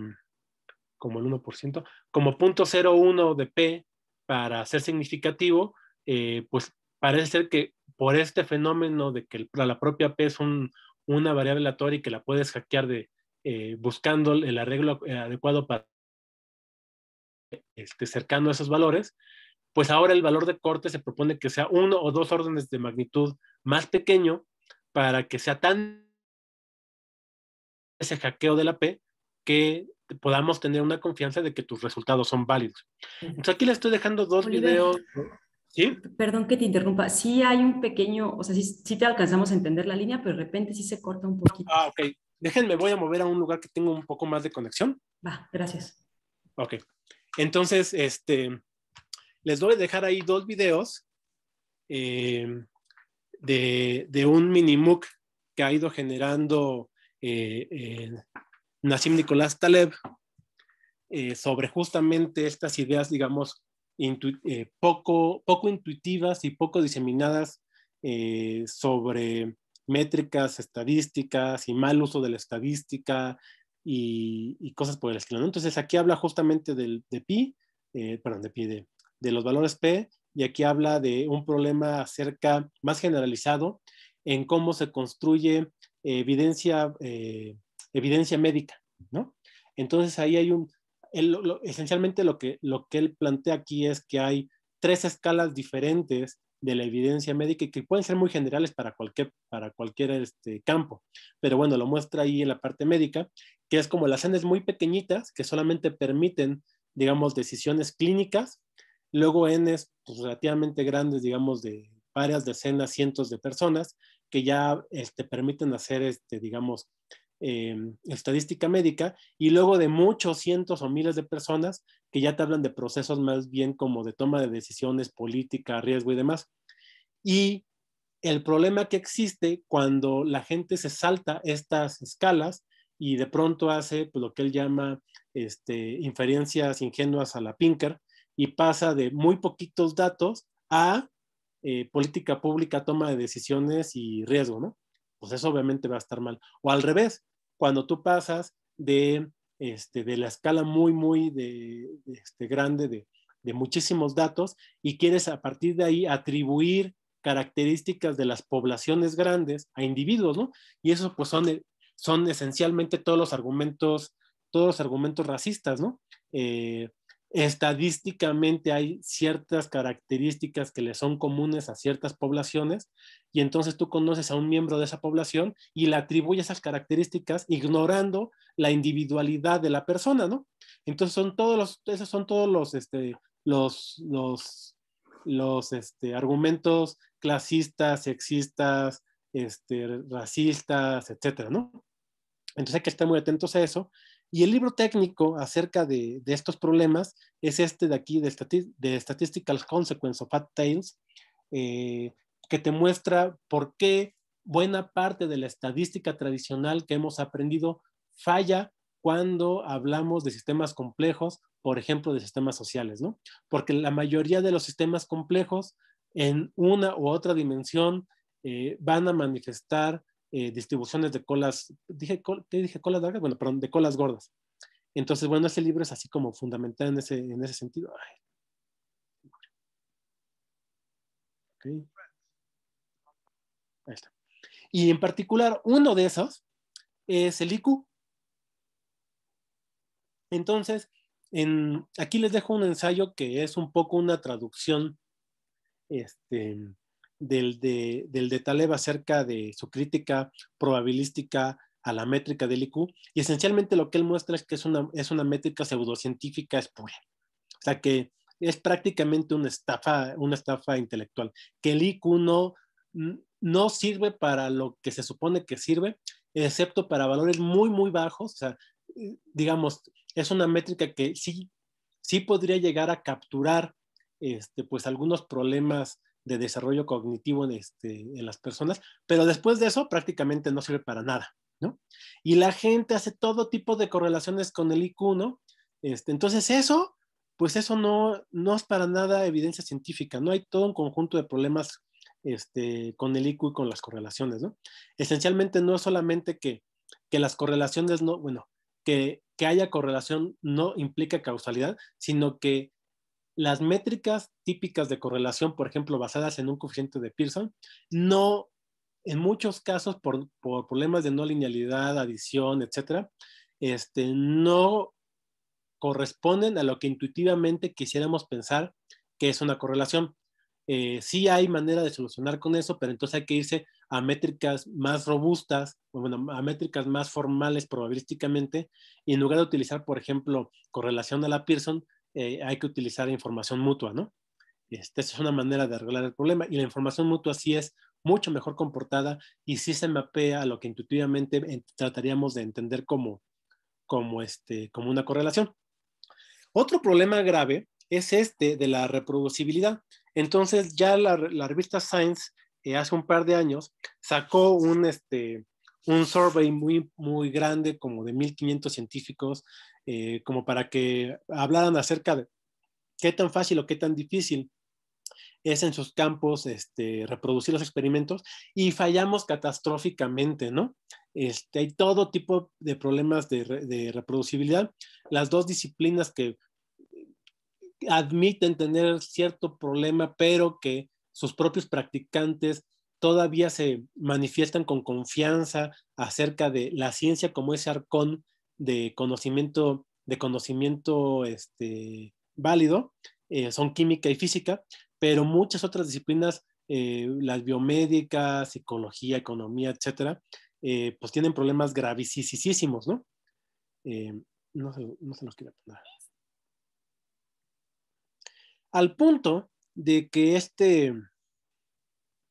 como el 1%, como 0.01 de p para ser significativo, pues parece ser que por este fenómeno de que la propia p es un, una variable aleatoria y que la puedes hackear de, eh, buscando el arreglo eh, adecuado para este, cercano a esos valores, pues ahora el valor de corte se propone que sea uno o dos órdenes de magnitud más pequeño para que sea tan ese hackeo de la P que podamos tener una confianza de que tus resultados son válidos. Entonces aquí le estoy dejando dos videos Perdón que te interrumpa. Sí hay un pequeño, o sea, sí, te alcanzamos a entender la línea, pero de repente sí se corta un poquito. Ah, ok. Déjenme, voy a mover a un lugar que tenga un poco más de conexión. Va, gracias. Ok. Entonces, este, les voy a dejar ahí dos videos eh, de, un mini MOOC que ha ido generando eh, eh, Nassim Nicolás Taleb sobre justamente estas ideas, digamos, eh, poco, poco intuitivas y poco diseminadas eh, sobre métricas, estadísticas y mal uso de la estadística y, cosas por el estilo. Entonces aquí habla justamente del, de pi, eh, de pi, de, de, los valores p, y aquí habla de un problema acerca más generalizado en cómo se construye evidencia, evidencia médica, ¿no? Entonces ahí hay un, esencialmente lo que, lo que él plantea aquí es que hay tres escalas diferentes de la evidencia médica y que pueden ser muy generales para cualquier, para cualquier este, campo. Pero bueno, lo muestra ahí en la parte médica, que es como las N muy pequeñitas que solamente permiten, digamos, decisiones clínicas, luego N pues, relativamente grandes, digamos, de varias decenas, cientos de personas, que ya este, permiten hacer, este, digamos, em, estadística médica y luego de muchos cientos o miles de personas que ya te hablan de procesos más bien como de toma de decisiones, política, riesgo y demás. Y el problema que existe cuando la gente se salta estas escalas y de pronto hace pues, lo que él llama este, inferencias ingenuas a la Pinker y pasa de muy poquitos datos a eh, política pública, toma de decisiones y riesgo, ¿no? Pues eso obviamente va a estar mal. O al revés, cuando tú pasas de, este, de la escala muy, muy de, este, grande de, de muchísimos datos y quieres a partir de ahí atribuir características de las poblaciones grandes a individuos, ¿no? Y eso pues son, son esencialmente todos los argumentos, todos los argumentos racistas, ¿no? Eh, estadísticamente hay ciertas características que le son comunes a ciertas poblaciones y entonces tú conoces a un miembro de esa población y le atribuyes esas características ignorando la individualidad de la persona, ¿no? Entonces son todos los, esos son todos los, este, los, los, los este, argumentos clasistas, sexistas, este, racistas, etcétera, ¿no? Entonces hay que estar muy atentos a eso y el libro técnico acerca de, estos problemas es este de aquí, de, Statistical Consequence of Fat Tails, eh, que te muestra por qué buena parte de la estadística tradicional que hemos aprendido falla cuando hablamos de sistemas complejos, por ejemplo, de sistemas sociales, ¿no? Porque la mayoría de los sistemas complejos en una u otra dimensión eh, van a manifestar eh, distribuciones de colas, dije, ¿qué dije? ¿Colas largas? Bueno, perdón, de colas gordas. Entonces, bueno, ese libro es así como fundamental en ese, en ese sentido. Ahí está. Y en particular, uno de esos es el IQ. Entonces, en, aquí les dejo un ensayo que es un poco una traducción este, del de, del de Taleb acerca de su crítica probabilística a la métrica del IQ, y esencialmente lo que él muestra es que es una, es una métrica pseudocientífica espúrea. O sea que es prácticamente una estafa, una estafa intelectual, que el IQ no, no sirve para lo que se supone que sirve, excepto para valores muy, muy bajos. O sea, digamos, es una métrica que sí, sí podría llegar a capturar este, pues algunos problemas de desarrollo cognitivo en, este, en las personas, pero después de eso prácticamente no sirve para nada, ¿no? Y la gente hace todo tipo de correlaciones con el IQ, ¿no? Este, entonces eso, pues eso no, no es para nada evidencia científica, ¿no? Hay todo un conjunto de problemas este, con el IQ y con las correlaciones, ¿no? Esencialmente no es solamente que, que las correlaciones no, bueno, que, que haya correlación no implica causalidad, sino que las métricas típicas de correlación, por ejemplo, basadas en un coeficiente de Pearson, no, en muchos casos, por, problemas de no linealidad, adición, etcétera, este, no corresponden a lo que intuitivamente quisiéramos pensar que es una correlación. Eh, sí hay manera de solucionar con eso, pero entonces hay que irse a métricas más robustas, bueno, a métricas más formales probabilísticamente, y en lugar de utilizar, por ejemplo, correlación a la Pearson, eh, hay que utilizar información mutua, ¿no? Esta es una manera de arreglar el problema y la información mutua sí es mucho mejor comportada y sí se mapea a lo que intuitivamente trataríamos de entender como, como, este, como una correlación. Otro problema grave es este de la reproducibilidad. Entonces ya la, revista Science eh, hace un par de años sacó un, este, un survey muy, muy grande, como de 1.500 científicos, eh, como para que hablaran acerca de qué tan fácil o qué tan difícil es en sus campos este, reproducir los experimentos y fallamos catastróficamente, ¿no? Este, hay todo tipo de problemas de, de reproducibilidad. Las dos disciplinas que admiten tener cierto problema, pero que sus propios practicantes todavía se manifiestan con confianza acerca de la ciencia como ese arcón de conocimiento, de conocimiento este, válido, eh, son química y física, pero muchas otras disciplinas, eh, las biomédicas, psicología, economía, etcétera, eh, pues tienen problemas gravísimos, ¿no? no, se, no se los quiero poner. Al punto de que este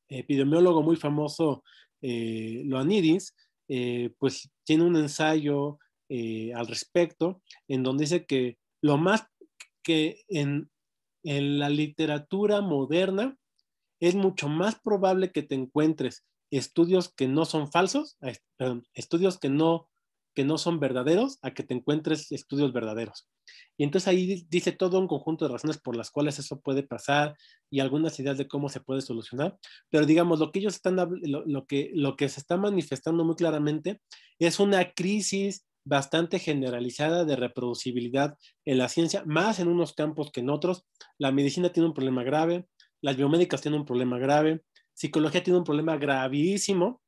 epidemiólogo muy famoso, Loanidis, eh, pues tiene un ensayo eh, al respecto en donde dice que lo más que en, en la literatura moderna es mucho más probable que te encuentres estudios que no son falsos, estudios que no, que no son verdaderos, a que te encuentres estudios verdaderos. Y entonces ahí dice todo un conjunto de razones por las cuales eso puede pasar y algunas ideas de cómo se puede solucionar. Pero digamos, lo que ellos están, lo, que, lo que se está manifestando muy claramente es una crisis bastante generalizada de reproducibilidad en la ciencia, más en unos campos que en otros. La medicina tiene un problema grave, las biomédicas tienen un problema grave, psicología tiene un problema gravísimo.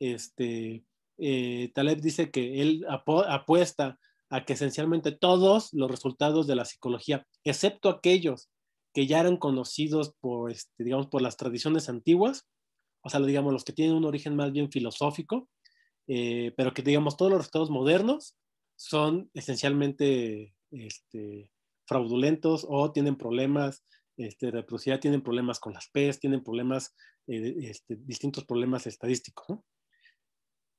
Este, eh, Taleb dice que él apuesta a que esencialmente todos los resultados de la psicología, excepto aquellos que ya eran conocidos por, este, digamos, por las tradiciones antiguas, o sea, digamos, los que tienen un origen más bien filosófico, eh, pero que, digamos, todos los resultados modernos son esencialmente este, fraudulentos o tienen problemas este, de tienen problemas con las PES, tienen problemas, eh, este, distintos problemas estadísticos.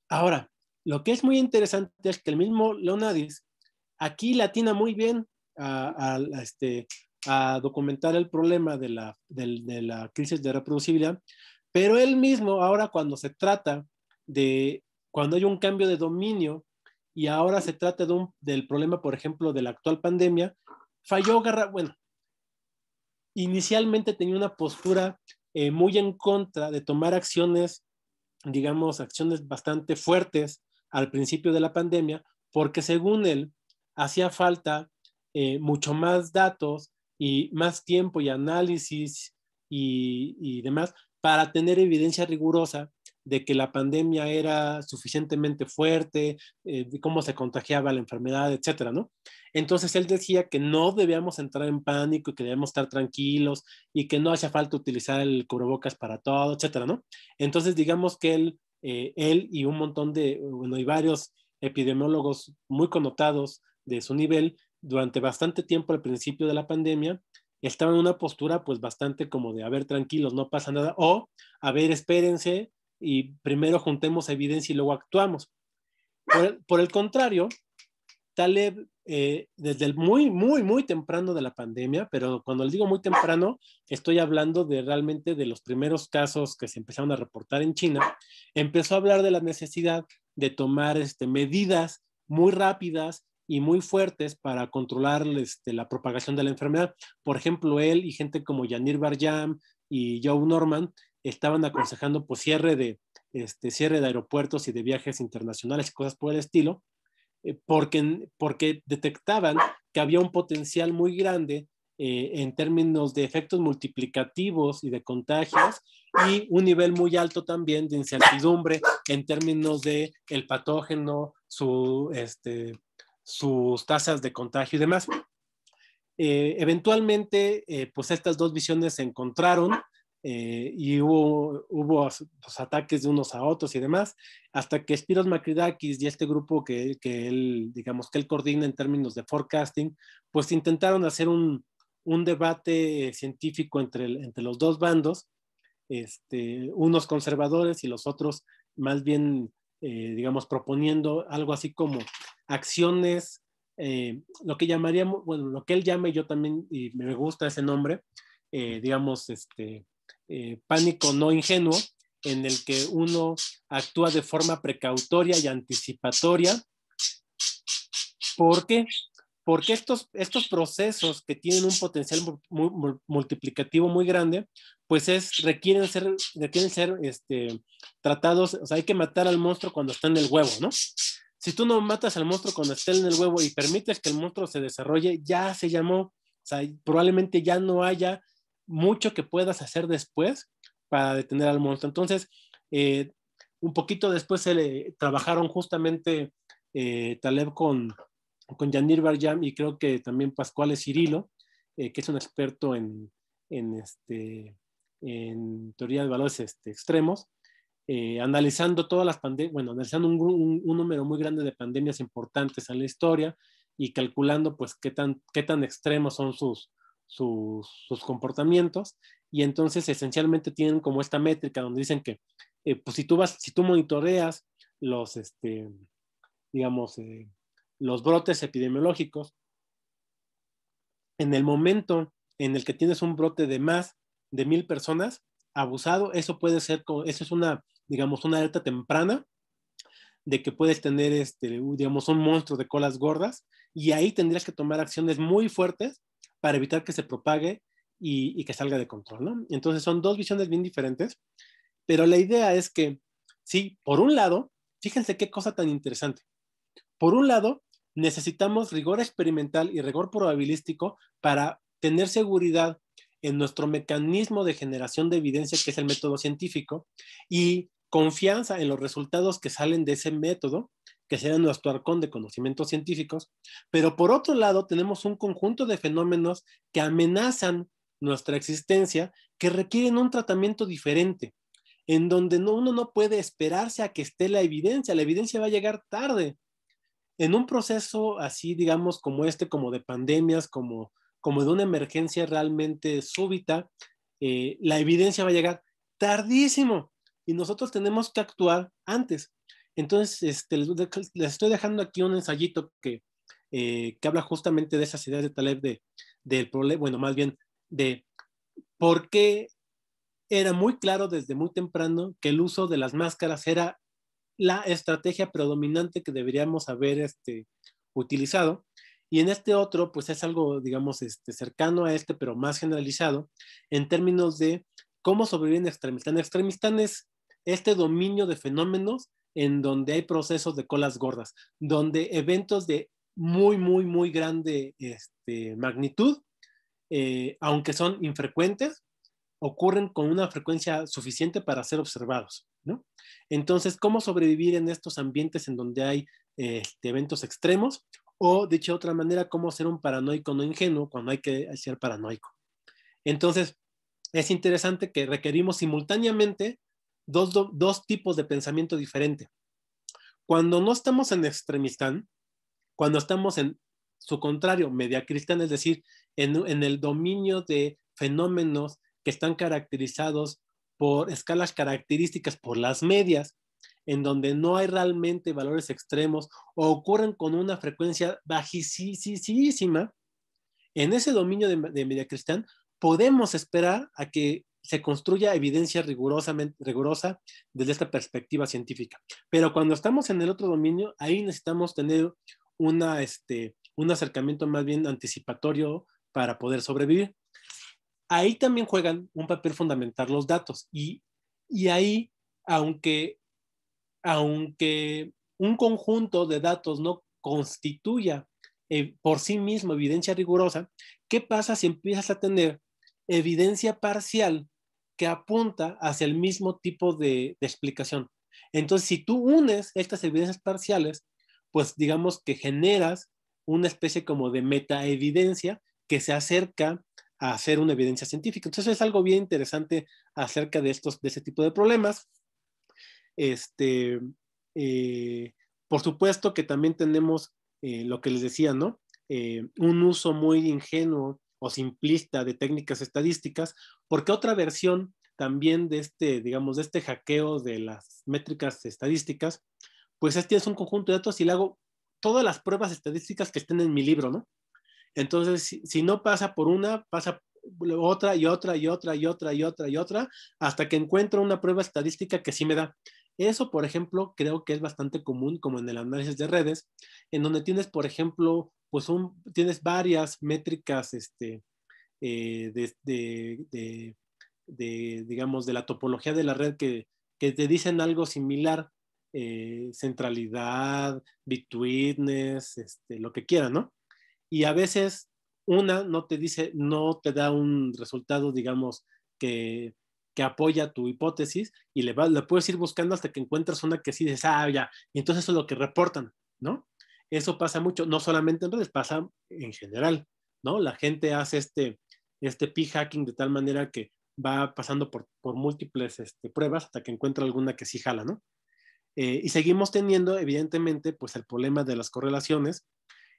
Ahora, lo que es muy interesante es que el mismo Leonadis aquí latina muy bien a, este, a documentar el problema de la, de, crisis de reproducibilidad, pero él mismo ahora cuando se trata de, cuando hay un cambio de dominio y ahora se trata del problema, por ejemplo, de la actual pandemia, falló Garra, bueno, inicialmente tenía una postura eh, muy en contra de tomar acciones, digamos, acciones bastante fuertes al principio de la pandemia, porque según él, hacía falta eh, mucho más datos y más tiempo y análisis y, demás para tener evidencia rigurosa de que la pandemia era suficientemente fuerte, eh, de cómo se contagiaba la enfermedad, etcétera, ¿no? Entonces él decía que no debíamos entrar en pánico y que debíamos estar tranquilos y que no hacía falta utilizar el cubrebocas para todo, etcétera, ¿no? Entonces digamos que él eh, él y un montón de, bueno, y varios epidemiólogos muy connotados de su nivel, durante bastante tiempo al principio de la pandemia, estaban en una postura pues bastante como de, a ver, tranquilos, no pasa nada, o, a ver, espérense y primero juntemos evidencia y luego actuamos. por el contrario, Taleb, eh, desde muy, muy, muy temprano de la pandemia, pero cuando le digo muy temprano, estoy hablando de realmente de los primeros casos que se empezaron a reportar en China, empezó a hablar de la necesidad de tomar este, medidas muy rápidas y muy fuertes para controlar este, la propagación de la enfermedad. Por ejemplo, él y gente como Yanir Barjam y Joe Norman estaban aconsejando pues, cierre de, este, cierre de aeropuertos y de viajes internacionales y cosas por el estilo, eh, porque, porque detectaban que había un potencial muy grande eh, en términos de efectos multiplicativos y de contagios y un nivel muy alto también de incertidumbre en términos de el patógeno, su, este, sus tasas de contagio y demás. Eh, eventualmente, pues estas dos visiones se encontraron eh, y hubo, hubo pues, ataques de unos a otros y demás, hasta que Spiros Makridakis y este grupo que, que, él, digamos, que él coordina en términos de forecasting, pues intentaron hacer un, un debate científico entre, entre los dos bandos, este, unos conservadores y los otros más bien, eh, digamos, proponiendo algo así como acciones, eh, lo que llamaríamos, bueno, lo que él llama y yo también, y me gusta ese nombre, digamos, este, eh, pánico no ingenuo, en el que uno actúa de forma precautoria y anticipatoria. ¿Por qué? Porque estos, estos procesos que tienen un potencial multiplicativo muy grande, pues es, requieren ser, requieren ser este, tratados, o sea, hay que matar al monstruo cuando está en el huevo, ¿no? Si tú no matas al monstruo cuando está en el huevo y permites que el monstruo se desarrolle, ya se llamó, o probablemente ya no haya mucho que puedas hacer después para detener al monstruo. Entonces, eh, un poquito después se le trabajaron justamente eh, Taleb con, con Yanir Barjam y creo que también Pascual Cirilo, eh, que es un experto en, en, este, en teoría de valores este, extremos, analizando todas las pandemias, bueno, analizando un, un, número muy grande de pandemias importantes en la historia y calculando pues qué tan, qué tan extremos son sus, sus, comportamientos y entonces esencialmente tienen como esta métrica donde dicen que eh, pues si tú vas, si tú monitoreas los, este, digamos, eh, los brotes epidemiológicos, en el momento en el que tienes un brote de más de mil personas abusado, eso puede ser, eso es una, digamos, una alerta temprana de que puedes tener, este, digamos, un monstruo de colas gordas y ahí tendrías que tomar acciones muy fuertes para evitar que se propague y, que salga de control, ¿no? Entonces son dos visiones bien diferentes, pero la idea es que, sí, por un lado, fíjense qué cosa tan interesante. Por un lado, necesitamos rigor experimental y rigor probabilístico para tener seguridad en nuestro mecanismo de generación de evidencia, que es el método científico, y confianza en los resultados que salen de ese método, que será nuestro arcón de conocimientos científicos, pero por otro lado tenemos un conjunto de fenómenos que amenazan nuestra existencia, que requieren un tratamiento diferente, en donde uno no puede esperarse a que esté la evidencia, la evidencia va a llegar tarde. En un proceso así, digamos, como este, como de pandemias, como, como de una emergencia realmente súbita, eh, la evidencia va a llegar tardísimo y nosotros tenemos que actuar antes. Entonces, este, les, estoy dejando aquí un ensayito que, eh, que habla justamente de esas ideas de Taleb de, del problema, bueno, más bien de por qué era muy claro desde muy temprano que el uso de las máscaras era la estrategia predominante que deberíamos haber este, utilizado. Y en este otro, pues es algo, digamos, este, cercano a este, pero más generalizado, en términos de cómo sobrevivir en Extremistán. Extremistán es este dominio de fenómenos en donde hay procesos de colas gordas, donde eventos de muy, muy, muy grande este, magnitud, eh, aunque son infrecuentes, ocurren con una frecuencia suficiente para ser observados. ¿no? Entonces, ¿cómo sobrevivir en estos ambientes en donde hay este, eventos extremos? O, dicho de otra manera, ¿cómo ser un paranoico no ingenuo cuando hay que ser paranoico? Entonces, es interesante que requerimos simultáneamente dos, tipos de pensamiento diferente. Cuando no estamos en extremistán, cuando estamos en su contrario, media cristiana, es decir, en, en, el dominio de fenómenos que están caracterizados por escalas características por las medias, en donde no hay realmente valores extremos o ocurren con una frecuencia bajísima, en ese dominio de, de media cristiana podemos esperar a que se construya evidencia rigurosamente, rigurosa desde esta perspectiva científica. Pero cuando estamos en el otro dominio, ahí necesitamos tener una, este, un acercamiento más bien anticipatorio para poder sobrevivir. Ahí también juegan un papel fundamental los datos y, y ahí, aunque, aunque un conjunto de datos no constituya eh, por sí mismo evidencia rigurosa, ¿qué pasa si empiezas a tener evidencia parcial que apunta hacia el mismo tipo de, explicación. Entonces, si tú unes estas evidencias parciales, pues digamos que generas una especie como de metaevidencia que se acerca a hacer una evidencia científica. Entonces es algo bien interesante acerca de estos, de ese tipo de problemas. Este, eh, por supuesto que también tenemos eh, lo que les decía, ¿no? Eh, un uso muy ingenuo o simplista de técnicas estadísticas, porque otra versión también de este, digamos, de este hackeo de las métricas estadísticas, pues este es un conjunto de datos y le hago todas las pruebas estadísticas que estén en mi libro, ¿no? Entonces, si, no pasa por una, pasa otra y otra y otra y otra y otra y otra, hasta que encuentro una prueba estadística que sí me da. Eso, por ejemplo, creo que es bastante común, como en el análisis de redes, en donde tienes, por ejemplo, pues un, tienes varias métricas este, eh, de, digamos, de la topología de la red que, te dicen algo similar, eh, centralidad, bitwitness, este, lo que quieran, ¿no? Y a veces una no te dice, no te da un resultado, digamos, que, que apoya tu hipótesis y le, le puedes ir buscando hasta que encuentras una que sí dices, ah, ya, y entonces eso es lo que reportan, ¿no? Eso pasa mucho, no solamente en redes, pasa en general, ¿no? La gente hace este, este p-hacking de tal manera que va pasando por, por múltiples este, pruebas hasta que encuentra alguna que sí jala, ¿no? Eh, y seguimos teniendo, evidentemente, pues el problema de las correlaciones.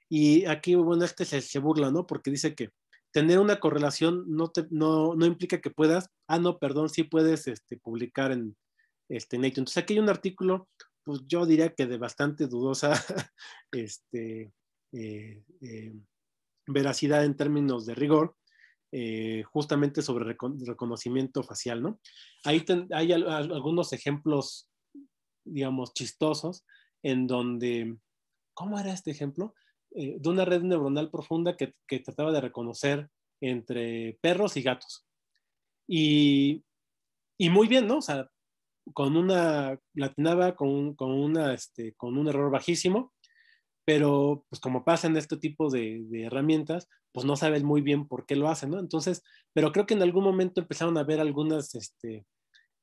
Y aquí, bueno, este se, se burla, ¿no? Porque dice que tener una correlación no, te, no, no, implica que puedas, ah, no, perdón, sí puedes este, publicar en este, Nature. Entonces aquí hay un artículo pues yo diría que de bastante dudosa este, eh, eh, veracidad en términos de rigor, eh, justamente sobre reconocimiento facial, ¿no? Ahí hay algunos ejemplos, digamos, chistosos, en donde, ¿cómo era este ejemplo? de una red neuronal profunda que, que, trataba de reconocer entre perros y gatos. Y, y muy bien, ¿no? O sea, con una, latinaba con, con, una, este, con un error bajísimo, pero pues como pasa en este tipo de, herramientas, pues no sabes muy bien por qué lo hacen, ¿no? Entonces, pero creo que en algún momento empezaron a ver algunas, este,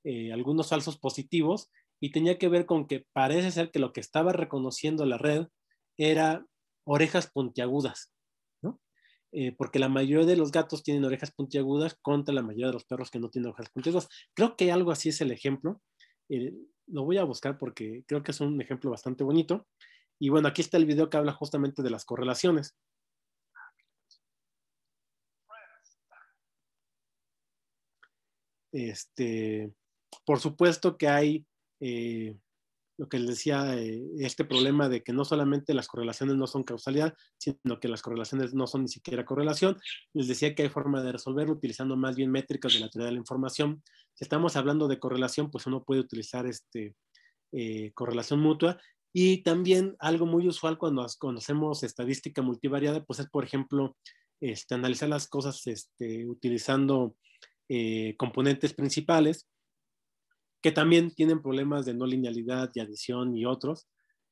eh, algunos falsos positivos y tenía que ver con que parece ser que lo que estaba reconociendo la red era orejas puntiagudas, ¿no? Eh, porque la mayoría de los gatos tienen orejas puntiagudas contra la mayoría de los perros que no tienen orejas puntiagudas. Creo que algo así es el ejemplo. Eh, lo voy a buscar porque creo que es un ejemplo bastante bonito. Y bueno, aquí está el video que habla justamente de las correlaciones. Este, por supuesto que hay eh, lo que les decía, eh, este problema de que no solamente las correlaciones no son causalidad, sino que las correlaciones no son ni siquiera correlación. Les decía que hay forma de resolverlo utilizando más bien métricas de la teoría de la información. Si estamos hablando de correlación, pues uno puede utilizar este, eh, correlación mutua. Y también algo muy usual cuando conocemos estadística multivariada, pues es, por ejemplo, este, analizar las cosas este, utilizando eh, componentes principales que también tienen problemas de no linealidad y adición y otros,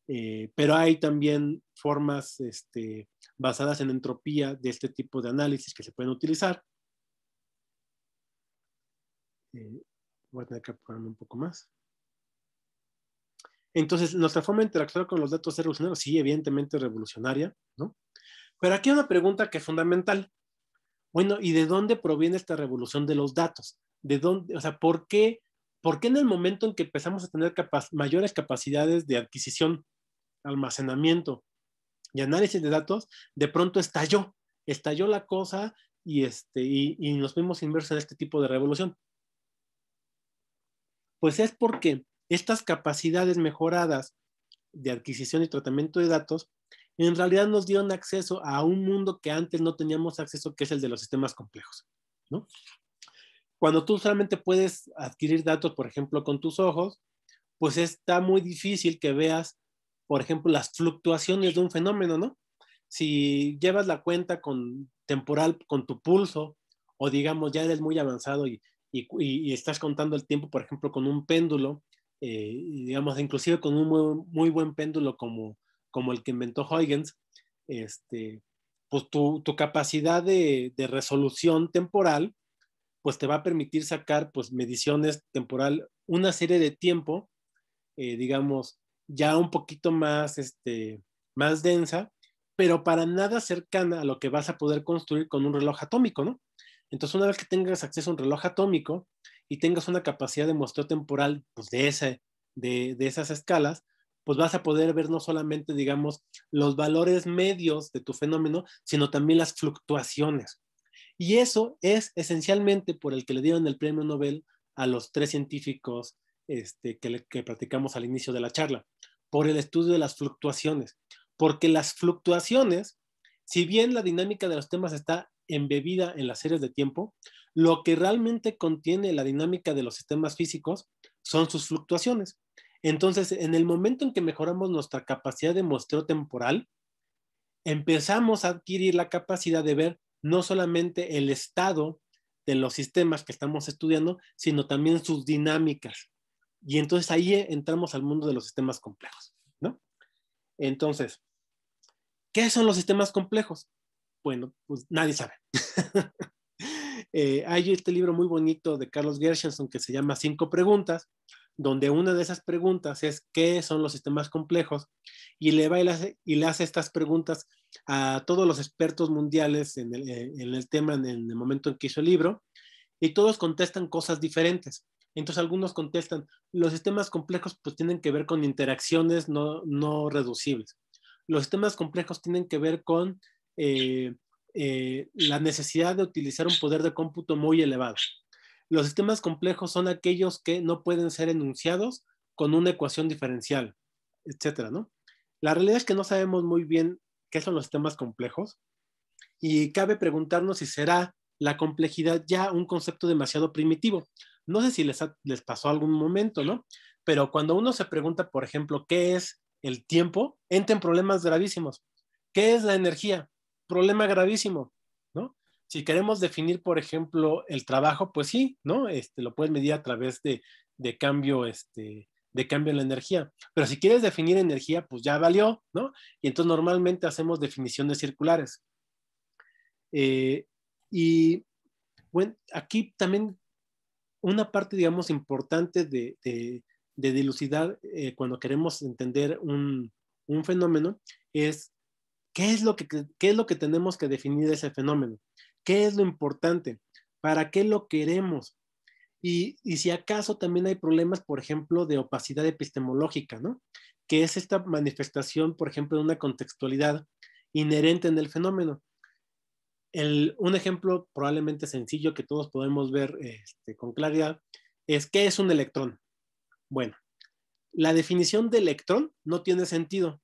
eh, pero hay también formas este, basadas en entropía de este tipo de análisis que se pueden utilizar. Eh, voy a tener que apurarme un poco más. Entonces, nuestra forma de interactuar con los datos es revolucionaria, sí, evidentemente revolucionaria, ¿no? Pero aquí hay una pregunta que es fundamental. Bueno, ¿y de dónde proviene esta revolución de los datos? ¿De dónde, o sea, por qué ¿por qué en el momento en que empezamos a tener mayores capacidades de adquisición, almacenamiento y análisis de datos, de pronto estalló, estalló la cosa y, este, y, nos vimos inmersos en este tipo de revolución? Pues es porque estas capacidades mejoradas de adquisición y tratamiento de datos en realidad nos dieron acceso a un mundo que antes no teníamos acceso, que es el de los sistemas complejos. ¿no? Cuando tú solamente puedes adquirir datos, por ejemplo, con tus ojos, pues está muy difícil que veas, por ejemplo, las fluctuaciones de un fenómeno, ¿no? Si llevas la cuenta con temporal con tu pulso, o digamos, ya eres muy avanzado y, estás contando el tiempo, por ejemplo, con un péndulo, eh, digamos, inclusive con un muy, buen péndulo como, como el que inventó Huygens, este, pues tu, capacidad de, de, resolución temporal pues te va a permitir sacar pues mediciones temporal, una serie de tiempo, eh, digamos, ya un poquito más, este, más densa, pero para nada cercana a lo que vas a poder construir con un reloj atómico, ¿no? Entonces, una vez que tengas acceso a un reloj atómico y tengas una capacidad de muestreo temporal pues, de, ese, de, de esas escalas, pues vas a poder ver no solamente, digamos, los valores medios de tu fenómeno, sino también las fluctuaciones. Y eso es esencialmente por el que le dieron el premio Nobel a los tres científicos este, que, que platicamos al inicio de la charla, por el estudio de las fluctuaciones. Porque las fluctuaciones, si bien la dinámica de los temas está embebida en las series de tiempo, lo que realmente contiene la dinámica de los sistemas físicos son sus fluctuaciones. Entonces, en el momento en que mejoramos nuestra capacidad de muestreo temporal, empezamos a adquirir la capacidad de ver no solamente el estado de los sistemas que estamos estudiando, sino también sus dinámicas. Y entonces ahí entramos al mundo de los sistemas complejos, ¿no? Entonces, ¿qué son los sistemas complejos? Bueno, pues nadie sabe. Eh, hay este libro muy bonito de Carlos Gershenson que se llama Cinco Preguntas, donde una de esas preguntas es ¿qué son los sistemas complejos? Y le hace, estas preguntas a todos los expertos mundiales en el, eh, tema en el momento en que hizo el libro, y todos contestan cosas diferentes. Entonces algunos contestan, los sistemas complejos pues tienen que ver con interacciones no, no reducibles. Los sistemas complejos tienen que ver con eh, eh, la necesidad de utilizar un poder de cómputo muy elevado. Los sistemas complejos son aquellos que no pueden ser enunciados con una ecuación diferencial. etcétera, ¿no? La realidad es que no sabemos muy bien qué son los sistemas complejos y cabe preguntarnos si será la complejidad ya un concepto demasiado primitivo. No sé si les, les pasó algún momento, ¿no? Pero cuando uno se pregunta, por ejemplo, ¿qué es el tiempo? Entran problemas gravísimos. ¿Qué es la energía? Problema gravísimo, ¿no? Si queremos definir, por ejemplo, el trabajo, pues sí, ¿no? Este, lo puedes medir a través de, de cambio, este, de cambio en la energía. Pero si quieres definir energía, pues ya valió, ¿no? Y entonces normalmente hacemos definiciones circulares. Eh, y bueno, aquí también una parte, digamos, importante de, de, de dilucidar eh, cuando queremos entender un, un, fenómeno es qué es, lo que, qué es lo que tenemos que definir de ese fenómeno, qué es lo importante, para qué lo queremos, y, si acaso también hay problemas, por ejemplo, de opacidad epistemológica, ¿no? Que es esta manifestación, por ejemplo, de una contextualidad inherente en el fenómeno. un ejemplo probablemente sencillo que todos podemos ver este, con claridad es qué es un electrón. Bueno, la definición de electrón no tiene sentido.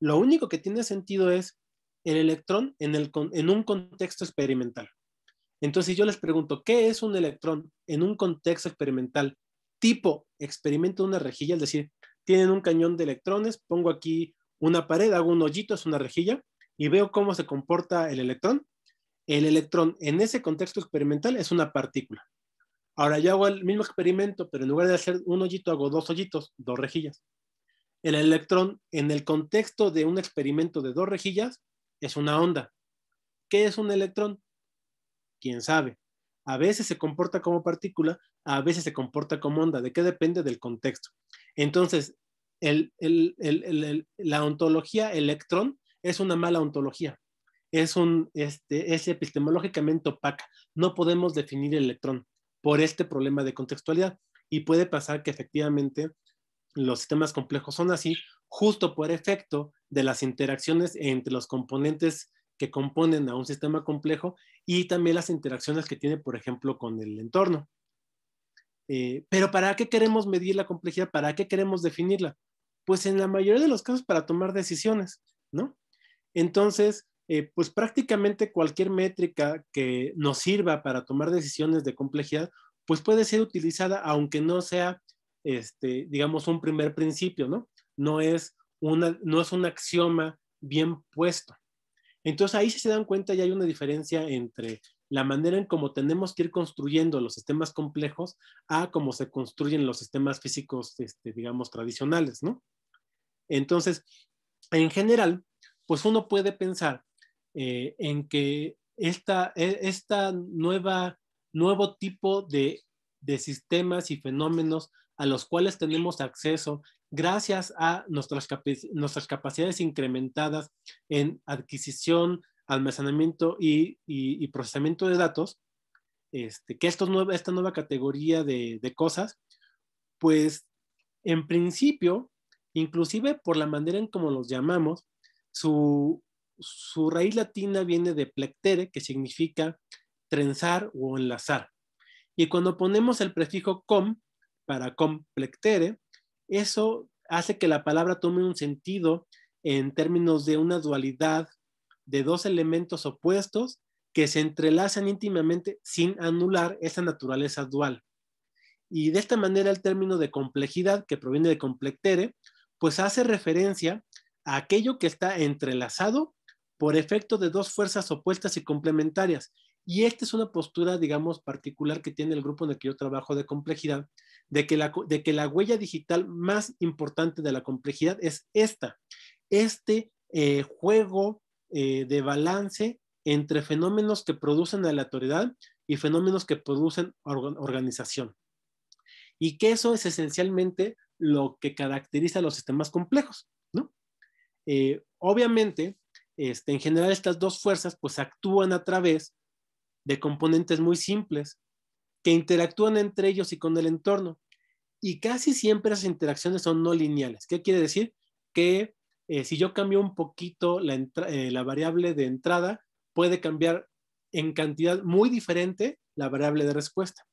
Lo único que tiene sentido es el electrón en, un contexto experimental. Entonces yo les pregunto, ¿qué es un electrón en un contexto experimental tipo experimento de una rejilla? Es decir, tienen un cañón de electrones, pongo aquí una pared, hago un hoyito, es una rejilla, y veo cómo se comporta el electrón. El electrón en ese contexto experimental es una partícula. Ahora yo hago el mismo experimento, pero en lugar de hacer un hoyito, hago dos hoyitos, dos rejillas. El electrón en el contexto de un experimento de dos rejillas es una onda. ¿Qué es un electrón? quién sabe. A veces se comporta como partícula, a veces se comporta como onda. ¿De qué depende? Del contexto. Entonces, la ontología electrón es una mala ontología. Es, un, este, es epistemológicamente opaca. No podemos definir el electrón por este problema de contextualidad. Y puede pasar que efectivamente los sistemas complejos son así, justo por efecto de las interacciones entre los componentes que componen a un sistema complejo y también las interacciones que tiene, por ejemplo, con el entorno. Eh, pero ¿para qué queremos medir la complejidad? ¿Para qué queremos definirla? Pues en la mayoría de los casos para tomar decisiones, ¿no? Entonces, eh, pues prácticamente cualquier métrica que nos sirva para tomar decisiones de complejidad, pues puede ser utilizada aunque no sea, este, digamos, un primer principio, ¿no? No es, una, no es un axioma bien puesto. Entonces ahí se dan cuenta ya hay una diferencia entre la manera en cómo tenemos que ir construyendo los sistemas complejos a cómo se construyen los sistemas físicos, este, digamos, tradicionales, ¿no? Entonces, en general, pues uno puede pensar eh, en que esta, e, esta nueva, nuevo tipo de, de sistemas y fenómenos a los cuales tenemos acceso gracias a nuestras, nuestras capacidades incrementadas en adquisición, almacenamiento y, procesamiento de datos, este, que esto esta nueva categoría de, cosas, pues en principio, inclusive por la manera en cómo los llamamos, su, su raíz latina viene de plectere, que significa trenzar o enlazar. Y cuando ponemos el prefijo com para complectere, eso hace que la palabra tome un sentido en términos de una dualidad de dos elementos opuestos que se entrelazan íntimamente sin anular esa naturaleza dual. Y de esta manera el término de complejidad, que proviene de complectere, pues hace referencia a aquello que está entrelazado por efecto de dos fuerzas opuestas y complementarias. Y esta es una postura, digamos, particular que tiene el grupo en el que yo trabajo de complejidad, de que la, de que la huella digital más importante de la complejidad es esta, este eh, juego eh, de balance entre fenómenos que producen aleatoriedad y fenómenos que producen organización. Y que eso es esencialmente lo que caracteriza a los sistemas complejos, ¿no? Eh, obviamente, este, en general estas dos fuerzas pues actúan a través de componentes muy simples que interactúan entre ellos y con el entorno. Y casi siempre esas interacciones son no lineales. ¿Qué quiere decir? Que eh, si yo cambio un poquito eh, la, variable de entrada, puede cambiar en cantidad muy diferente la variable de respuesta.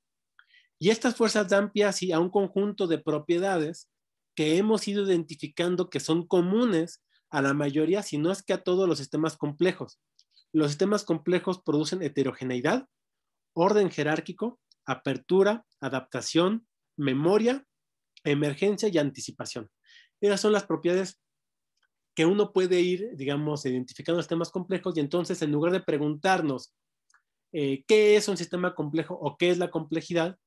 Y estas fuerzas dan pie a un conjunto de propiedades que hemos ido identificando que son comunes a la mayoría, si no es que a todos los sistemas complejos. Los sistemas complejos producen heterogeneidad, orden jerárquico, apertura, adaptación, memoria, emergencia y anticipación. Esas son las propiedades que uno puede ir, digamos, identificando los sistemas complejos y entonces en lugar de preguntarnos eh, qué es un sistema complejo o qué es la complejidad,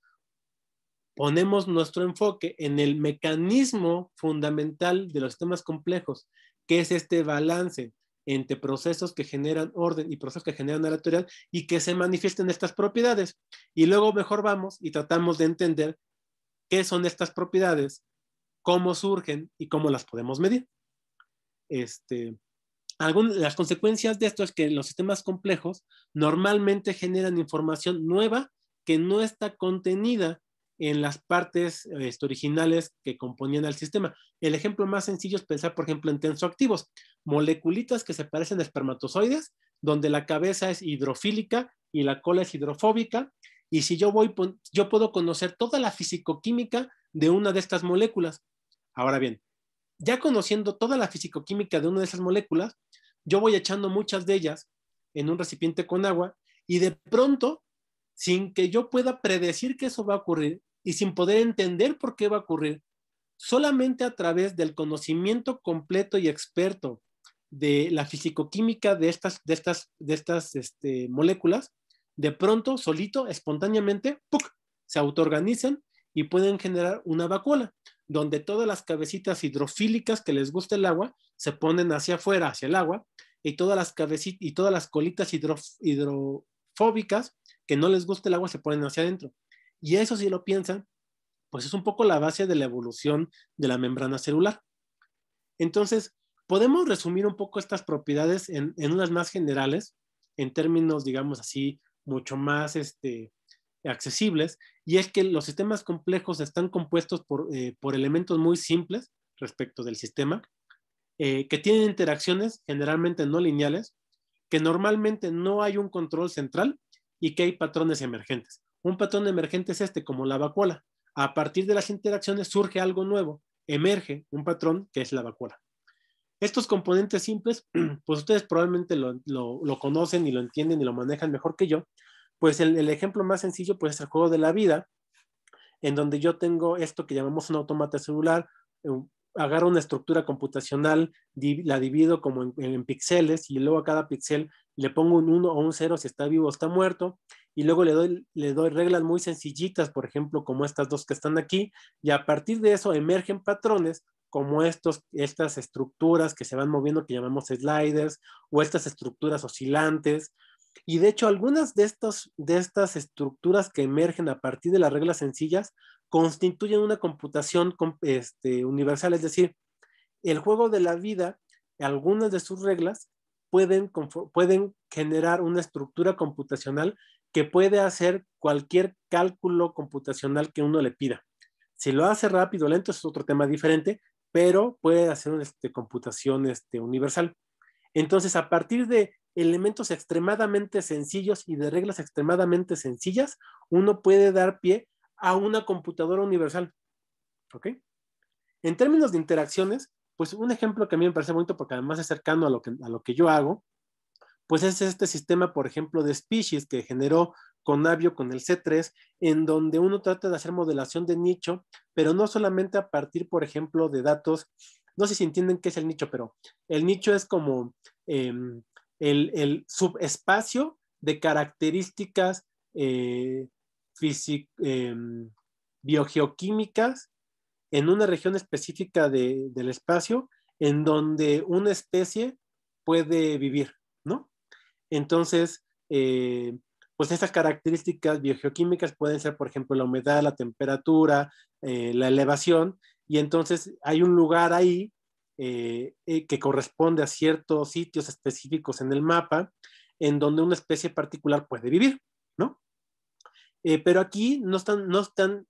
ponemos nuestro enfoque en el mecanismo fundamental de los sistemas complejos, que es este balance entre procesos que generan orden y procesos que generan aleatoriedad y que se manifiesten estas propiedades. Y luego mejor vamos y tratamos de entender qué son estas propiedades, cómo surgen y cómo las podemos medir. Este, las consecuencias de esto es que los sistemas complejos normalmente generan información nueva que no está contenida en las partes este, originales que componían al sistema. El ejemplo más sencillo es pensar, por ejemplo, en tensoactivos, moleculitas que se parecen a espermatozoides, donde la cabeza es hidrofílica y la cola es hidrofóbica. Y si yo voy, yo puedo conocer toda la fisicoquímica de una de estas moléculas. Ahora bien, ya conociendo toda la fisicoquímica de una de esas moléculas, yo voy echando muchas de ellas en un recipiente con agua y de pronto, sin que yo pueda predecir que eso va a ocurrir y sin poder entender por qué va a ocurrir, solamente a través del conocimiento completo y experto de la fisicoquímica de estas, de estas, de estas este, moléculas, de pronto, solito, espontáneamente, se autoorganizan y pueden generar una vacuola donde todas las cabecitas hidrofílicas que les gusta el agua se ponen hacia afuera, hacia el agua, y todas las cabecitas y todas las colitas hidrofóbicas que no les gusta el agua se ponen hacia adentro. Y eso, si lo piensan, pues es un poco la base de la evolución de la membrana celular. Entonces, podemos resumir un poco estas propiedades en, en unas más generales, en términos, digamos así, mucho más este, accesibles, y es que los sistemas complejos están compuestos por, eh, elementos muy simples respecto del sistema, eh, que tienen interacciones generalmente no lineales, que normalmente no hay un control central y que hay patrones emergentes. Un patrón emergente es este, como la vacuola. A partir de las interacciones surge algo nuevo, emerge un patrón que es la vacuola. Estos componentes simples, pues ustedes probablemente lo, lo, conocen y lo entienden y lo manejan mejor que yo, pues el, ejemplo más sencillo pues es el juego de la vida, en donde yo tengo esto que llamamos un automata celular, agarro una estructura computacional, la divido como en, píxeles y luego a cada píxel le pongo un 1 o un 0 si está vivo o está muerto y luego le doy, le doy reglas muy sencillitas, por ejemplo, como estas dos que están aquí y a partir de eso emergen patrones como estos, estas estructuras que se van moviendo que llamamos sliders o estas estructuras oscilantes y de hecho, algunas de, estos, de estas estructuras que emergen a partir de las reglas sencillas constituyen una computación este, universal, es decir, el juego de la vida, algunas de sus reglas pueden, generar una estructura computacional que puede hacer cualquier cálculo computacional que uno le pida. Si lo hace rápido o lento es otro tema diferente, pero puede hacer una este, computación este, universal. Entonces, a partir de elementos extremadamente sencillos y de reglas extremadamente sencillas, uno puede dar pie a una computadora universal. ¿Ok? En términos de interacciones, pues un ejemplo que a mí me parece bonito porque además es cercano a lo que, a lo que yo hago, pues es este sistema, por ejemplo, de species que generó Conavio con el C3, en donde uno trata de hacer modelación de nicho, pero no solamente a partir, por ejemplo, de datos, no sé si entienden qué es el nicho, pero el nicho es como em, el, subespacio de características eh, em, biogeoquímicas en una región específica del espacio en donde una especie puede vivir, ¿no? Entonces, eh, pues esas características biogeoquímicas pueden ser, por ejemplo, la humedad, la temperatura, eh, la elevación, y entonces hay un lugar ahí eh, que corresponde a ciertos sitios específicos en el mapa en donde una especie particular puede vivir, ¿no? Eh, pero aquí no están, no están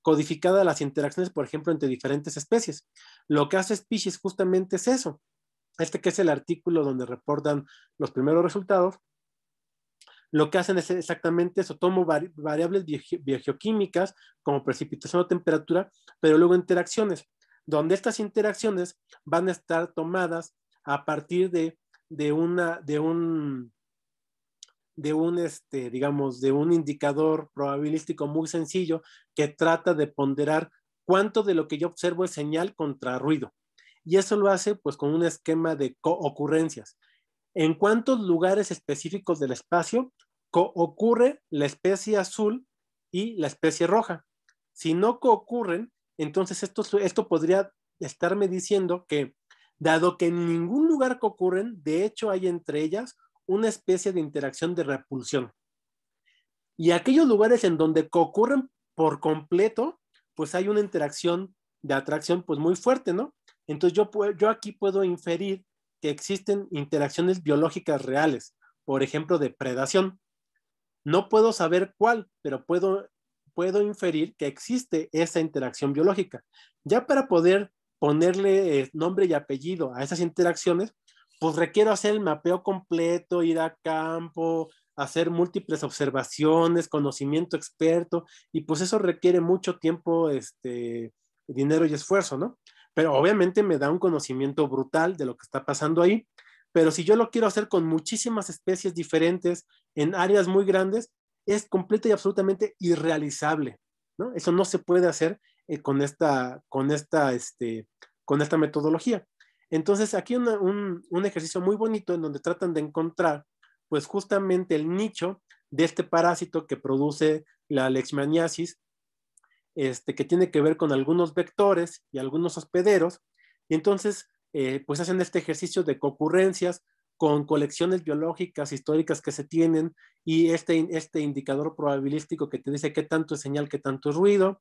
codificadas las interacciones, por ejemplo, entre diferentes especies. Lo que hace Species justamente es eso. Este que es el artículo donde reportan los primeros resultados, lo que hacen es exactamente eso, tomo variables biogeoquímicas como precipitación o temperatura, pero luego interacciones, donde estas interacciones van a estar tomadas a partir de, de una, de un, de un, este, digamos, de un indicador probabilístico muy sencillo que trata de ponderar cuánto de lo que yo observo es señal contra ruido. Y eso lo hace pues con un esquema de ocurrencias. En cuántos lugares específicos del espacio ocurre la especie azul y la especie roja. Si no ocurren, entonces esto, esto podría estarme diciendo que, dado que en ningún lugar ocurren, de hecho hay entre ellas una especie de interacción de repulsión. Y aquellos lugares en donde ocurren por completo, pues hay una interacción de atracción pues muy fuerte, ¿no? Entonces yo, yo aquí puedo inferir que existen interacciones biológicas reales, por ejemplo, de predación. No puedo saber cuál, pero puedo, puedo inferir que existe esa interacción biológica. Ya para poder ponerle eh, nombre y apellido a esas interacciones, pues requiero hacer el mapeo completo, ir a campo, hacer múltiples observaciones, conocimiento experto, y pues eso requiere mucho tiempo, este, dinero y esfuerzo, ¿no? Pero obviamente me da un conocimiento brutal de lo que está pasando ahí, pero si yo lo quiero hacer con muchísimas especies diferentes en áreas muy grandes, es completa y absolutamente irrealizable, ¿no? Eso no se puede hacer eh, con, esta, con, esta, este, con esta metodología. Entonces, aquí un, un, ejercicio muy bonito en donde tratan de encontrar, pues justamente el nicho de este parásito que produce la leishmaniasis, este, que tiene que ver con algunos vectores y algunos hospederos. Y entonces, eh, pues hacen este ejercicio de concurrencias con colecciones biológicas históricas que se tienen y este, este indicador probabilístico que te dice qué tanto es señal, qué tanto es ruido.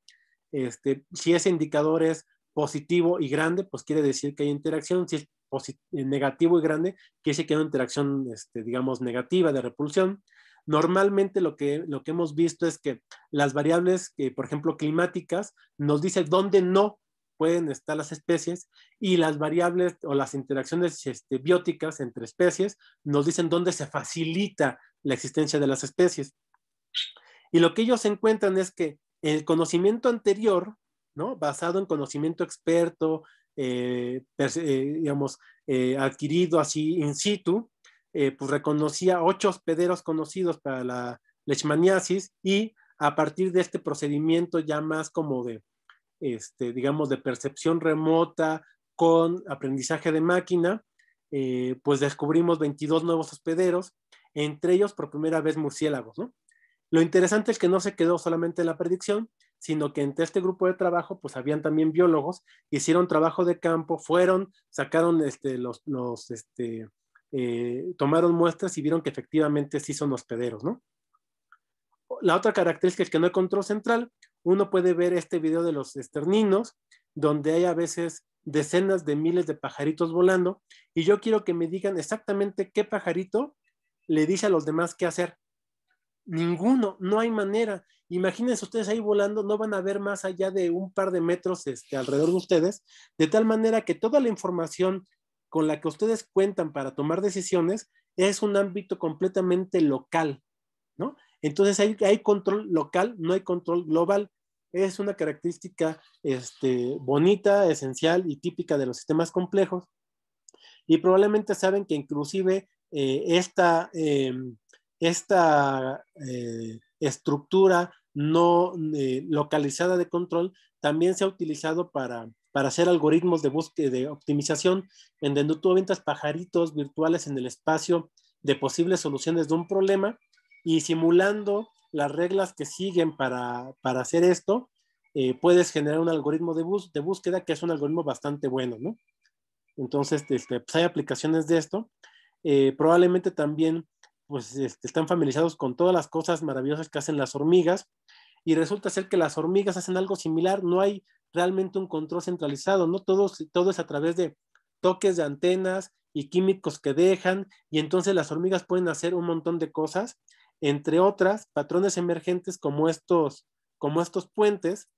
Este, si ese indicador es positivo y grande, pues quiere decir que hay interacción. Si es eh, negativo y grande, quiere decir que hay una interacción, este, digamos, negativa de repulsión. Normalmente lo que, lo que hemos visto es que las variables, por ejemplo, climáticas, nos dicen dónde no pueden estar las especies y las variables o las interacciones este, bióticas entre especies nos dicen dónde se facilita la existencia de las especies. Y lo que ellos encuentran es que el conocimiento anterior ¿no? Basado en conocimiento experto, eh, eh, digamos, eh, adquirido así in situ, pues reconocía ocho hospederos conocidos para la leishmaniasis y a partir de este procedimiento ya más como de, este, digamos, de percepción remota con aprendizaje de máquina, pues descubrimos 22 nuevos hospederos, entre ellos por primera vez murciélagos, ¿no? Lo interesante es que no se quedó solamente en la predicción, sino que entre este grupo de trabajo, pues habían también biólogos, hicieron trabajo de campo, fueron, sacaron este, los, los este, eh, tomaron muestras y vieron que efectivamente sí son hospederos, ¿no? La otra característica es que no hay control central. Uno puede ver este video de los esterninos, donde hay a veces decenas de miles de pajaritos volando, y yo quiero que me digan exactamente qué pajarito le dice a los demás qué hacer. Ninguno, no hay manera. Imagínense ustedes ahí volando, no van a ver más allá de un par de metros este, alrededor de ustedes, de tal manera que toda la información con la que ustedes cuentan para tomar decisiones es un ámbito completamente local, ¿no? Entonces hay, hay control local, no hay control global. Es una característica este, bonita, esencial y típica de los sistemas complejos. Y probablemente saben que inclusive eh, esta... Em, esta eh, estructura no eh, localizada de control también se ha utilizado para, hacer algoritmos de búsqueda de optimización en donde tú aventas pajaritos virtuales en el espacio de posibles soluciones de un problema y simulando las reglas que siguen para, hacer esto, eh, puedes generar un algoritmo de, de, búsqueda que es un algoritmo bastante bueno, ¿no? Entonces, este, pues hay aplicaciones de esto. probablemente también pues este, están familiarizados con todas las cosas maravillosas que hacen las hormigas y resulta ser que las hormigas hacen algo similar, no hay realmente un control centralizado, ¿no? Todo, todo es a través de toques de antenas y químicos que dejan y entonces las hormigas pueden hacer un montón de cosas, entre otras patrones emergentes como estos, como estos puentes,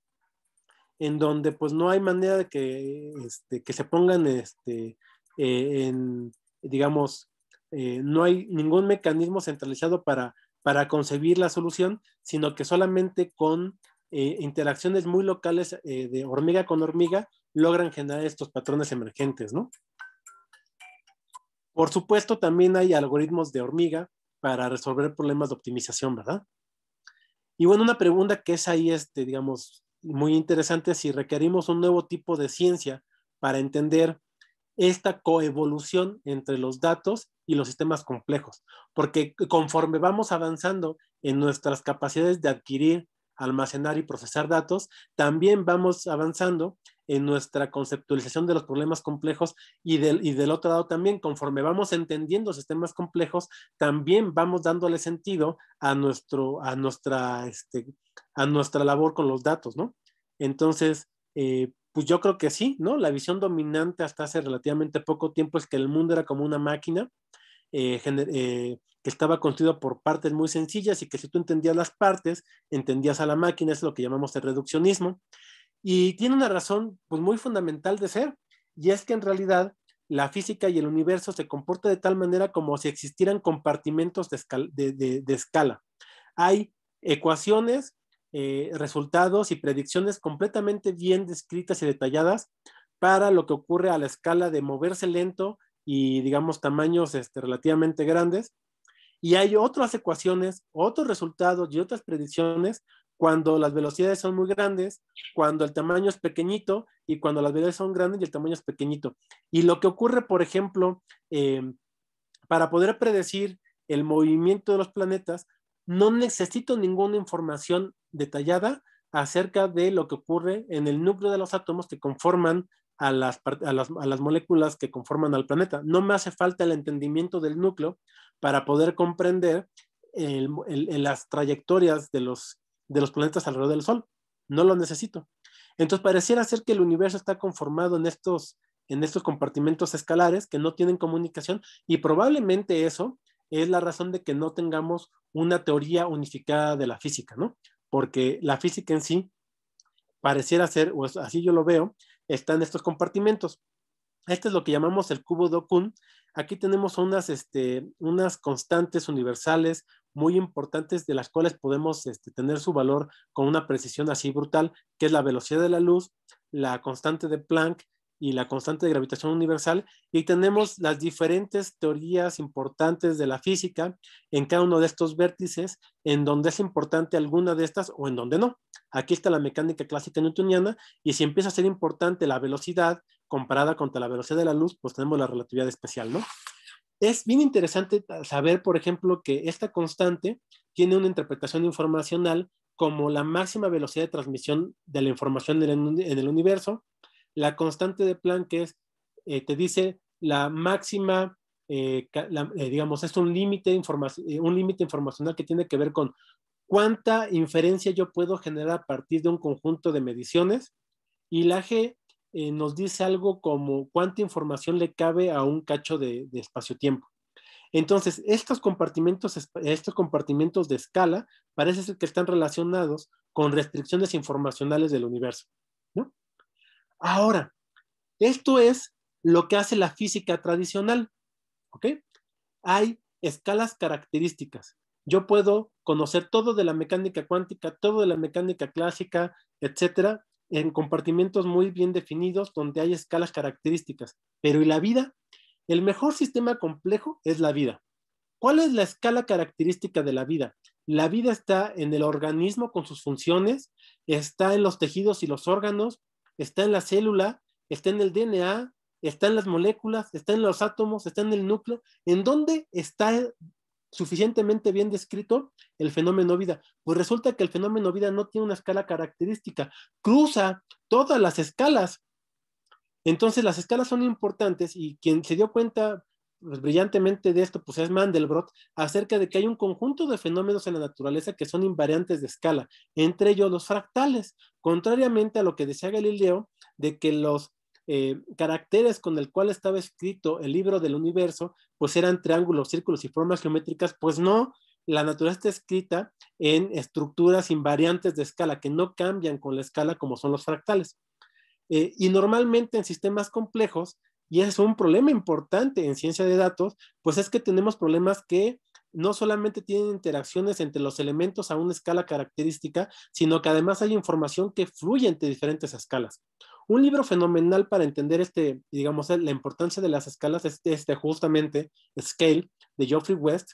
en donde pues no hay manera de que, este, que se pongan este, eh, en, digamos, eh, no hay ningún mecanismo centralizado para, para concebir la solución, sino que solamente con eh, interacciones muy locales eh, de hormiga con hormiga logran generar estos patrones emergentes, ¿no? Por supuesto, también hay algoritmos de hormiga para resolver problemas de optimización, ¿verdad? Y bueno, una pregunta que es ahí, este, digamos, muy interesante, si requerimos un nuevo tipo de ciencia para entender esta coevolución entre los datos y los sistemas complejos, porque conforme vamos avanzando en nuestras capacidades de adquirir, almacenar y procesar datos, también vamos avanzando en nuestra conceptualización de los problemas complejos y del, y del otro lado también, conforme vamos entendiendo sistemas complejos, también vamos dándole sentido a, nuestro, a, nuestra, este, a nuestra labor con los datos, ¿no? Entonces, eh, pues yo creo que sí, ¿no? La visión dominante hasta hace relativamente poco tiempo es que el mundo era como una máquina eh, eh, que estaba construido por partes muy sencillas y que si tú entendías las partes, entendías a la máquina, es lo que llamamos el reduccionismo. Y tiene una razón pues, muy fundamental de ser, y es que en realidad la física y el universo se comporta de tal manera como si existieran compartimentos de escala. Hay ecuaciones, eh, resultados y predicciones completamente bien descritas y detalladas para lo que ocurre a la escala de moverse lento y digamos tamaños este, relativamente grandes. Y hay otras ecuaciones, otros resultados y otras predicciones cuando las velocidades son muy grandes, cuando el tamaño es pequeñito y cuando las velocidades son grandes y el tamaño es pequeñito. Y lo que ocurre, por ejemplo, eh, para poder predecir el movimiento de los planetas, no necesito ninguna información detallada acerca de lo que ocurre en el núcleo de los átomos que conforman a las, a las, moléculas que conforman al planeta. No me hace falta el entendimiento del núcleo para poder comprender las trayectorias de los de los planetas alrededor del Sol. No lo necesito. Entonces pareciera ser que el universo está conformado en estos, en estos compartimentos escalares que no tienen comunicación y probablemente eso es la razón de que no tengamos una teoría unificada de la física, ¿no? Porque la física en sí pareciera ser, o así yo lo veo, está en estos compartimentos. Este es lo que llamamos el cubo de Okun. Aquí tenemos unas, este, unas constantes universales muy importantes de las cuales podemos este, tener su valor con una precisión así brutal, que es la velocidad de la luz, la constante de Planck y la constante de gravitación universal, y tenemos las diferentes teorías importantes de la física en cada uno de estos vértices, en donde es importante alguna de estas o en donde no. Aquí está la mecánica clásica newtoniana, y si empieza a ser importante la velocidad comparada contra la velocidad de la luz, pues tenemos la relatividad especial, ¿no? Es bien interesante saber, por ejemplo, que esta constante tiene una interpretación informacional como la máxima velocidad de transmisión de la información en el, universo. La constante de Planck es, eh, te dice la máxima, eh, eh, digamos, es un límite informacional que tiene que ver con cuánta inferencia yo puedo generar a partir de un conjunto de mediciones. Y la G nos dice algo como cuánta información le cabe a un cacho de, espacio-tiempo. Entonces, estos compartimentos, estos compartimentos de escala parece ser que están relacionados con restricciones informacionales del universo. Ahora, esto es lo que hace la física tradicional. ¿Ok? Hay escalas características. Yo puedo conocer todo de la mecánica cuántica, todo de la mecánica clásica, etcétera, en compartimentos muy bien definidos donde hay escalas características. Pero ¿y la vida? El mejor sistema complejo es la vida. ¿Cuál es la escala característica de la vida? La vida está en el organismo con sus funciones, está en los tejidos y los órganos, está en la célula, está en el DNA, está en las moléculas, está en los átomos, está en el núcleo. ¿En dónde está suficientemente bien descrito el fenómeno vida? Pues resulta que el fenómeno vida no tiene una escala característica, cruza todas las escalas. Entonces las escalas son importantes y quien se dio cuenta pues, brillantemente de esto, pues es Mandelbrot, acerca de que hay un conjunto de fenómenos en la naturaleza que son invariantes de escala, entre ellos los fractales, contrariamente a lo que decía Galileo, de que los eh, caracteres con el cual estaba escrito el libro del universo, pues eran triángulos, círculos y formas geométricas, pues no, la naturaleza está escrita en estructuras invariantes de escala que no cambian con la escala como son los fractales. Eh, y normalmente en sistemas complejos, y es un problema importante en ciencia de datos, pues es que tenemos problemas que no solamente tienen interacciones entre los elementos a una escala característica, sino que además hay información que fluye entre diferentes escalas. Un libro fenomenal para entender este, digamos, la importancia de las escalas es este justamente Scale de Geoffrey West,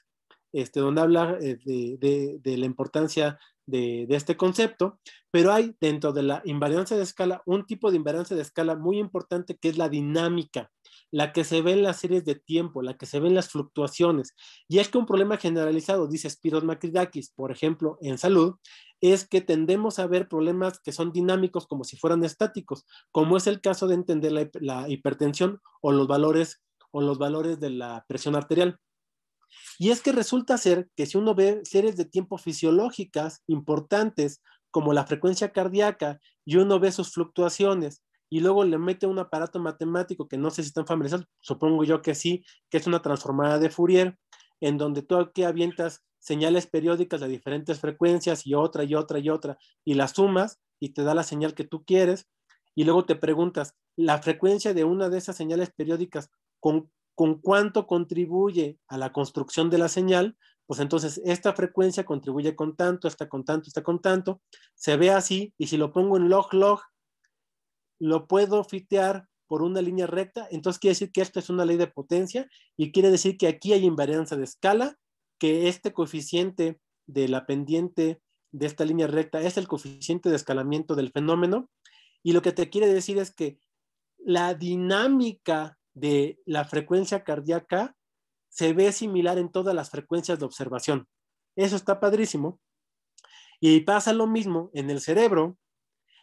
este, donde habla eh, de, la importancia de, este concepto, pero hay dentro de la invariancia de escala un tipo de invariancia de escala muy importante que es la dinámica, la que se ve en las series de tiempo, la que se ve en las fluctuaciones. Y es que un problema generalizado, dice Spiros Makridakis, por ejemplo, en salud, es que tendemos a ver problemas que son dinámicos como si fueran estáticos, como es el caso de entender la, la hipertensión o los valores o los valores de la presión arterial. Y es que resulta ser que si uno ve series de tiempo fisiológicas importantes, como la frecuencia cardíaca, y uno ve sus fluctuaciones, y luego le mete un aparato matemático que no sé si están familiarizados, supongo yo que sí, que es una transformada de Fourier, en donde tú aquí avientas señales periódicas de diferentes frecuencias y otra y otra y otra, y las sumas y te da la señal que tú quieres, y luego te preguntas, la frecuencia de una de esas señales periódicas, ¿con con cuánto contribuye a la construcción de la señal, pues entonces esta frecuencia contribuye con tanto, esta con tanto, esta con tanto, se ve así y si lo pongo en log log, lo puedo fitear por una línea recta, entonces quiere decir que esto es una ley de potencia y quiere decir que aquí hay invarianza de escala, que este coeficiente de la pendiente de esta línea recta es el coeficiente de escalamiento del fenómeno y lo que te quiere decir es que la dinámica de la frecuencia cardíaca se ve similar en todas las frecuencias de observación. Eso está padrísimo. Y pasa lo mismo en el cerebro.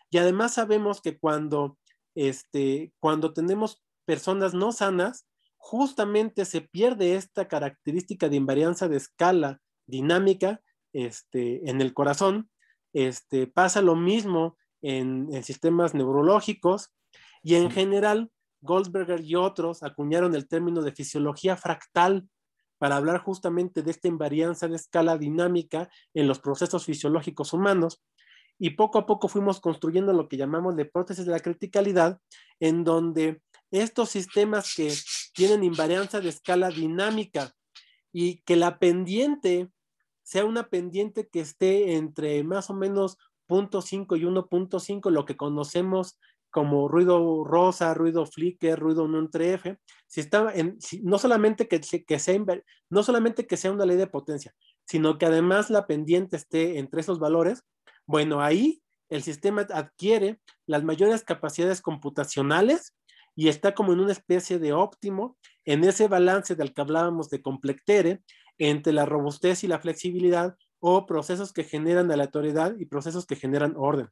Y además sabemos que cuando, este, cuando tenemos personas no sanas, justamente se pierde esta característica de invarianza de escala dinámica este, en el corazón. Este, pasa lo mismo en, sistemas neurológicos y en general Goldsberger y otros acuñaron el término de fisiología fractal para hablar justamente de esta invarianza de escala dinámica en los procesos fisiológicos humanos. Y poco a poco fuimos construyendo lo que llamamos la hipótesis de la criticalidad, en donde estos sistemas que tienen invarianza de escala dinámica y que la pendiente sea una pendiente que esté entre más o menos 0.5 y 1.5, lo que conocemos como ruido rosa, ruido flicker, ruido no entre F, si está en, no, solamente que, que sea, no solamente que sea una ley de potencia, sino que además la pendiente esté entre esos valores, bueno, ahí el sistema adquiere las mayores capacidades computacionales y está como en una especie de óptimo en ese balance del que hablábamos de complectere entre la robustez y la flexibilidad o procesos que generan aleatoriedad y procesos que generan orden.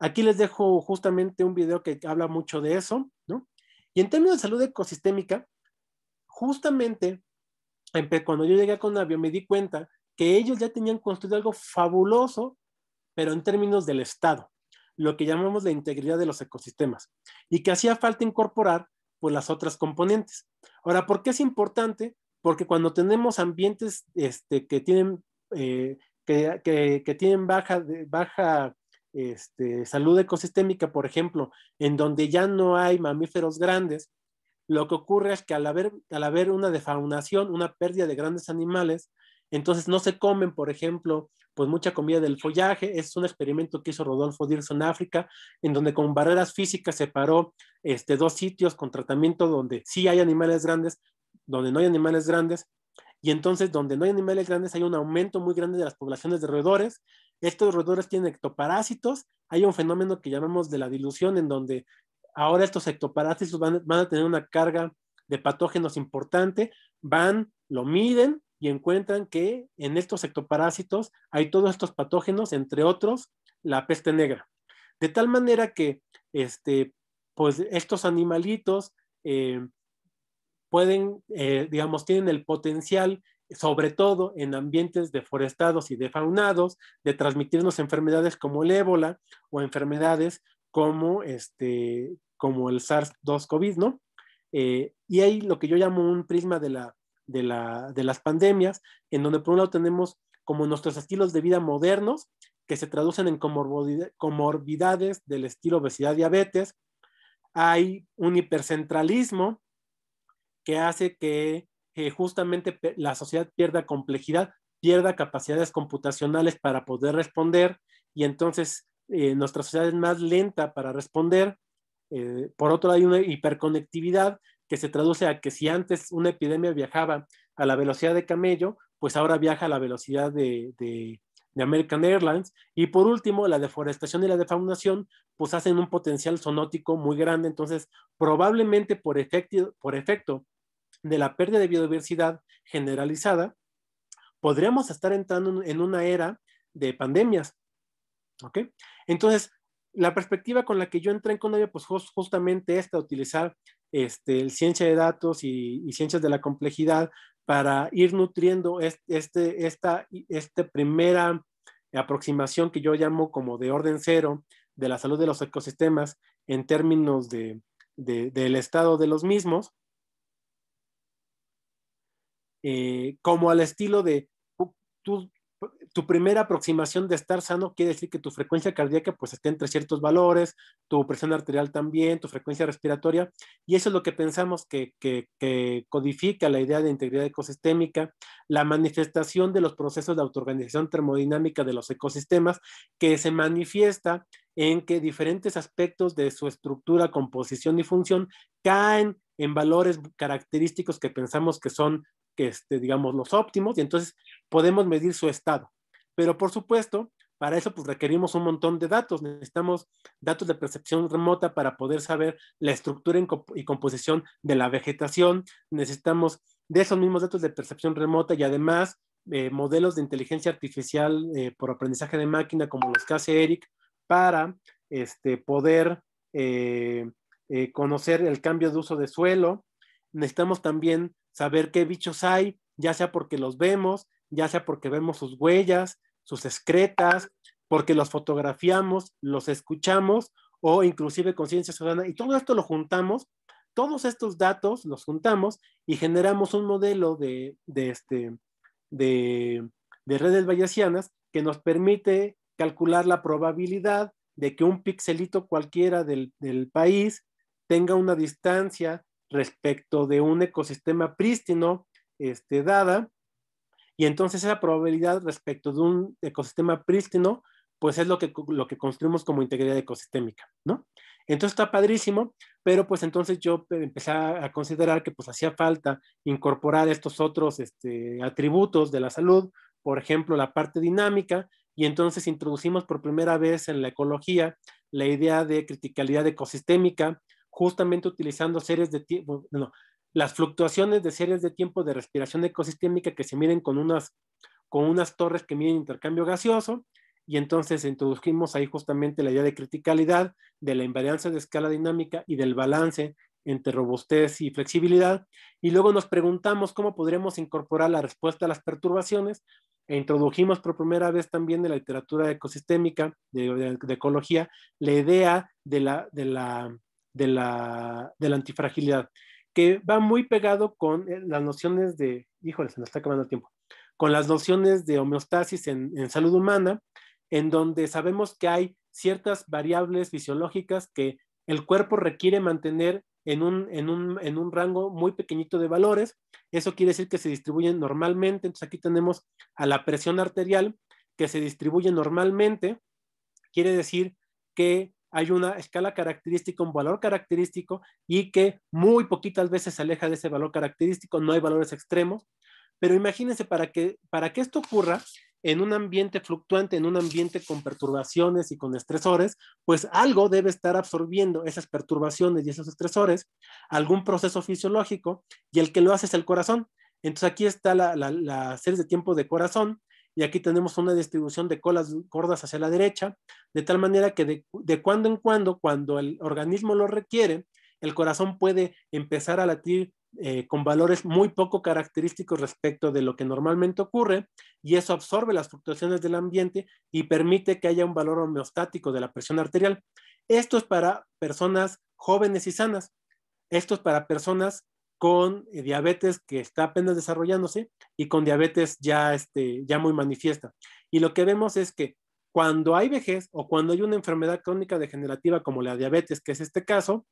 Aquí les dejo justamente un video que habla mucho de eso, ¿no? Y en términos de salud ecosistémica, justamente cuando yo llegué a Conavio me di cuenta que ellos ya tenían construido algo fabuloso, pero en términos del Estado, lo que llamamos la integridad de los ecosistemas, y que hacía falta incorporar pues las otras componentes. Ahora, ¿por qué es importante? Porque cuando tenemos ambientes este, que tienen, eh, que, tienen baja, baja este, salud ecosistémica, por ejemplo, en donde ya no hay mamíferos grandes, lo que ocurre es que al haber, una defaunación, una pérdida de grandes animales, entonces no se comen, por ejemplo, pues mucha comida del follaje. Es un experimento que hizo Rodolfo Dirso en África, en donde con barreras físicas separó este, dos sitios con tratamiento donde sí hay animales grandes, donde no hay animales grandes, y entonces donde no hay animales grandes hay un aumento muy grande de las poblaciones de roedores, estos roedores tienen ectoparásitos. Hay un fenómeno que llamamos de la dilución, en donde ahora estos ectoparásitos van, a tener una carga de patógenos importante. Van, lo miden y encuentran que en estos ectoparásitos hay todos estos patógenos, entre otros, la peste negra. De tal manera que este, pues estos animalitos eh, pueden, eh, digamos, tienen el potencial sobre todo en ambientes deforestados y defaunados, de transmitirnos enfermedades como el ébola o enfermedades como, este, como el SARS-2 COVID, ¿no? Eh, y hay lo que yo llamo un prisma de, la, de, la, de las pandemias, en donde por un lado tenemos como nuestros estilos de vida modernos, que se traducen en comorbidades del estilo obesidad-diabetes. Hay un hipercentralismo que hace que eh, justamente la sociedad pierda complejidad, pierda capacidades computacionales para poder responder y entonces eh, nuestra sociedad es más lenta para responder. Eh, por otro lado, hay una hiperconectividad que se traduce a que si antes una epidemia viajaba a la velocidad de camello, pues ahora viaja a la velocidad de, de, American Airlines. Y por último, la deforestación y la defaunación, pues hacen un potencial sonótico muy grande. Entonces, probablemente por efecto, por efecto de la pérdida de biodiversidad generalizada, podríamos estar entrando en una era de pandemias. ¿Ok? Entonces, la perspectiva con la que yo entré en Conavia, pues justamente esta, utilizar este, el ciencia de datos y, ciencias de la complejidad para ir nutriendo este, esta, esta primera aproximación que yo llamo como de orden cero de la salud de los ecosistemas en términos de, del estado de los mismos, eh, como al estilo de tú, tu primera aproximación de estar sano quiere decir que tu frecuencia cardíaca pues esté entre ciertos valores, tu presión arterial también, tu frecuencia respiratoria, y eso es lo que pensamos que, que, codifica la idea de integridad ecosistémica, la manifestación de los procesos de autoorganización termodinámica de los ecosistemas, que se manifiesta en que diferentes aspectos de su estructura, composición y función caen en valores característicos que pensamos que son este, digamos, los óptimos y entonces podemos medir su estado. Pero por supuesto, para eso pues requerimos un montón de datos. Necesitamos datos de percepción remota para poder saber la estructura y composición de la vegetación. Necesitamos de esos mismos datos de percepción remota y además eh, modelos de inteligencia artificial eh, por aprendizaje de máquina como los que hace Eric para este, poder eh, conocer el cambio de uso de suelo. Necesitamos también saber qué bichos hay, ya sea porque los vemos, ya sea porque vemos sus huellas, sus excretas, porque los fotografiamos, los escuchamos o inclusive conciencia ciudadana. Y todo esto lo juntamos, todos estos datos los juntamos y generamos un modelo de, este, de, redes bayesianas que nos permite calcular la probabilidad de que un pixelito cualquiera del, del país tenga una distancia respecto de un ecosistema prístino este, dada, y entonces esa probabilidad respecto de un ecosistema prístino, pues es lo que, lo que construimos como integridad ecosistémica, ¿no? Entonces está padrísimo, pero pues entonces yo empecé a considerar que pues hacía falta incorporar estos otros este, atributos de la salud, por ejemplo, la parte dinámica, y entonces introducimos por primera vez en la ecología la idea de criticalidad ecosistémica, justamente utilizando series de tiempo, las fluctuaciones de series de tiempo de respiración ecosistémica que se miden con unas, con unas torres que miden intercambio gaseoso, y entonces introdujimos ahí justamente la idea de criticalidad, de la invariancia de escala dinámica y del balance entre robustez y flexibilidad. Y luego nos preguntamos cómo podríamos incorporar la respuesta a las perturbaciones e introdujimos por primera vez también en la literatura ecosistémica de, de ecología la idea de la, de la de la, de la antifragilidad, que va muy pegado con eh, las nociones de, híjole, se nos está acabando el tiempo, con las nociones de homeostasis en, en salud humana, en donde sabemos que hay ciertas variables fisiológicas que el cuerpo requiere mantener en un, en, un, en un, rango muy pequeñito de valores. Eso quiere decir que se distribuyen normalmente. Entonces aquí tenemos a la presión arterial que se distribuye normalmente. Quiere decir que hay una escala característica, un valor característico y que muy poquitas veces se aleja de ese valor característico, no hay valores extremos, pero imagínense para que, para que esto ocurra en un ambiente fluctuante, en un ambiente con perturbaciones y con estresores, pues algo debe estar absorbiendo esas perturbaciones y esos estresores, algún proceso fisiológico, y el que lo hace es el corazón. Entonces aquí está la, la serie de tiempo de corazón, y aquí tenemos una distribución de colas gordas hacia la derecha, de tal manera que de, de cuando en cuando, cuando el organismo lo requiere, el corazón puede empezar a latir eh, con valores muy poco característicos respecto de lo que normalmente ocurre y eso absorbe las fluctuaciones del ambiente y permite que haya un valor homeostático de la presión arterial. Esto es para personas jóvenes y sanas. Esto es para personas con eh, diabetes que está apenas desarrollándose y con diabetes ya, este, ya muy manifiesta. Y lo que vemos es que cuando hay vejez o cuando hay una enfermedad crónica degenerativa como la diabetes, que es este caso,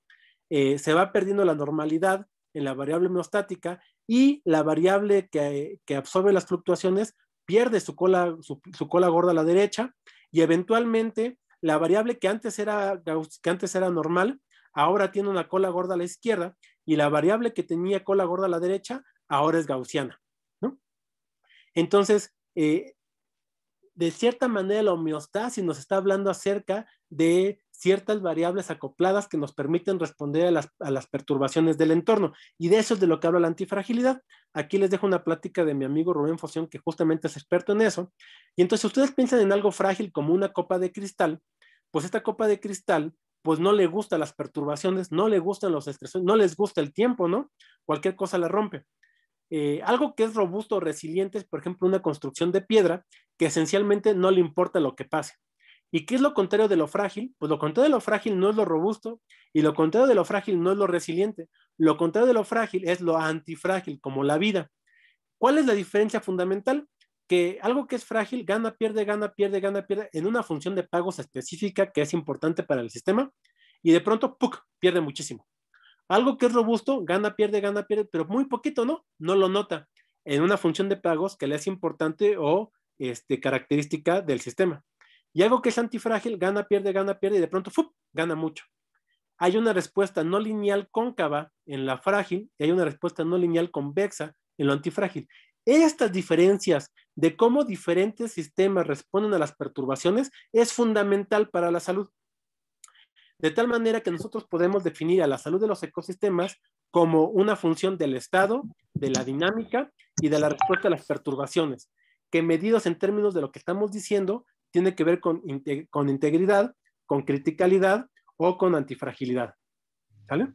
eh, se va perdiendo la normalidad en la variable homeostática y la variable que, absorbe las fluctuaciones pierde su cola, su, cola gorda a la derecha y eventualmente la variable que antes, era, que antes era normal ahora tiene una cola gorda a la izquierda y la variable que tenía cola gorda a la derecha ahora es gaussiana. ¿no? Entonces, eh, de cierta manera la homeostasis nos está hablando acerca de ciertas variables acopladas que nos permiten responder a las, perturbaciones del entorno. Y de eso es de lo que habla la antifragilidad. Aquí les dejo una plática de mi amigo Rubén Foción, que justamente es experto en eso. Y entonces ustedes piensan en algo frágil como una copa de cristal, pues esta copa de cristal, pues no le gustan las perturbaciones, no le gustan los estresores, no les gusta el tiempo, ¿no? Cualquier cosa la rompe. Eh, algo que es robusto o resiliente es, por ejemplo, una construcción de piedra que esencialmente no le importa lo que pase. ¿Y qué es lo contrario de lo frágil? Pues lo contrario de lo frágil no es lo robusto y lo contrario de lo frágil no es lo resiliente. Lo contrario de lo frágil es lo antifrágil, como la vida. ¿Cuál es la diferencia fundamental? Que algo que es frágil gana, pierde, gana, pierde, gana, pierde en una función de pagos específica que es importante para el sistema y de pronto ¡puc! pierde muchísimo. Algo que es robusto, gana, pierde, gana, pierde, pero muy poquito, ¿no? No lo nota en una función de pagos que le es importante o este, característica del sistema. Y algo que es antifrágil, gana, pierde, gana, pierde y de pronto ¡fup! gana mucho. Hay una respuesta no lineal cóncava en la frágil y hay una respuesta no lineal convexa en lo antifrágil. Estas diferencias de cómo diferentes sistemas responden a las perturbaciones es fundamental para la salud de tal manera que nosotros podemos definir a la salud de los ecosistemas como una función del estado, de la dinámica y de la respuesta a las perturbaciones, que medidos en términos de lo que estamos diciendo, tiene que ver con, con integridad, con criticalidad o con antifragilidad. ¿Sale?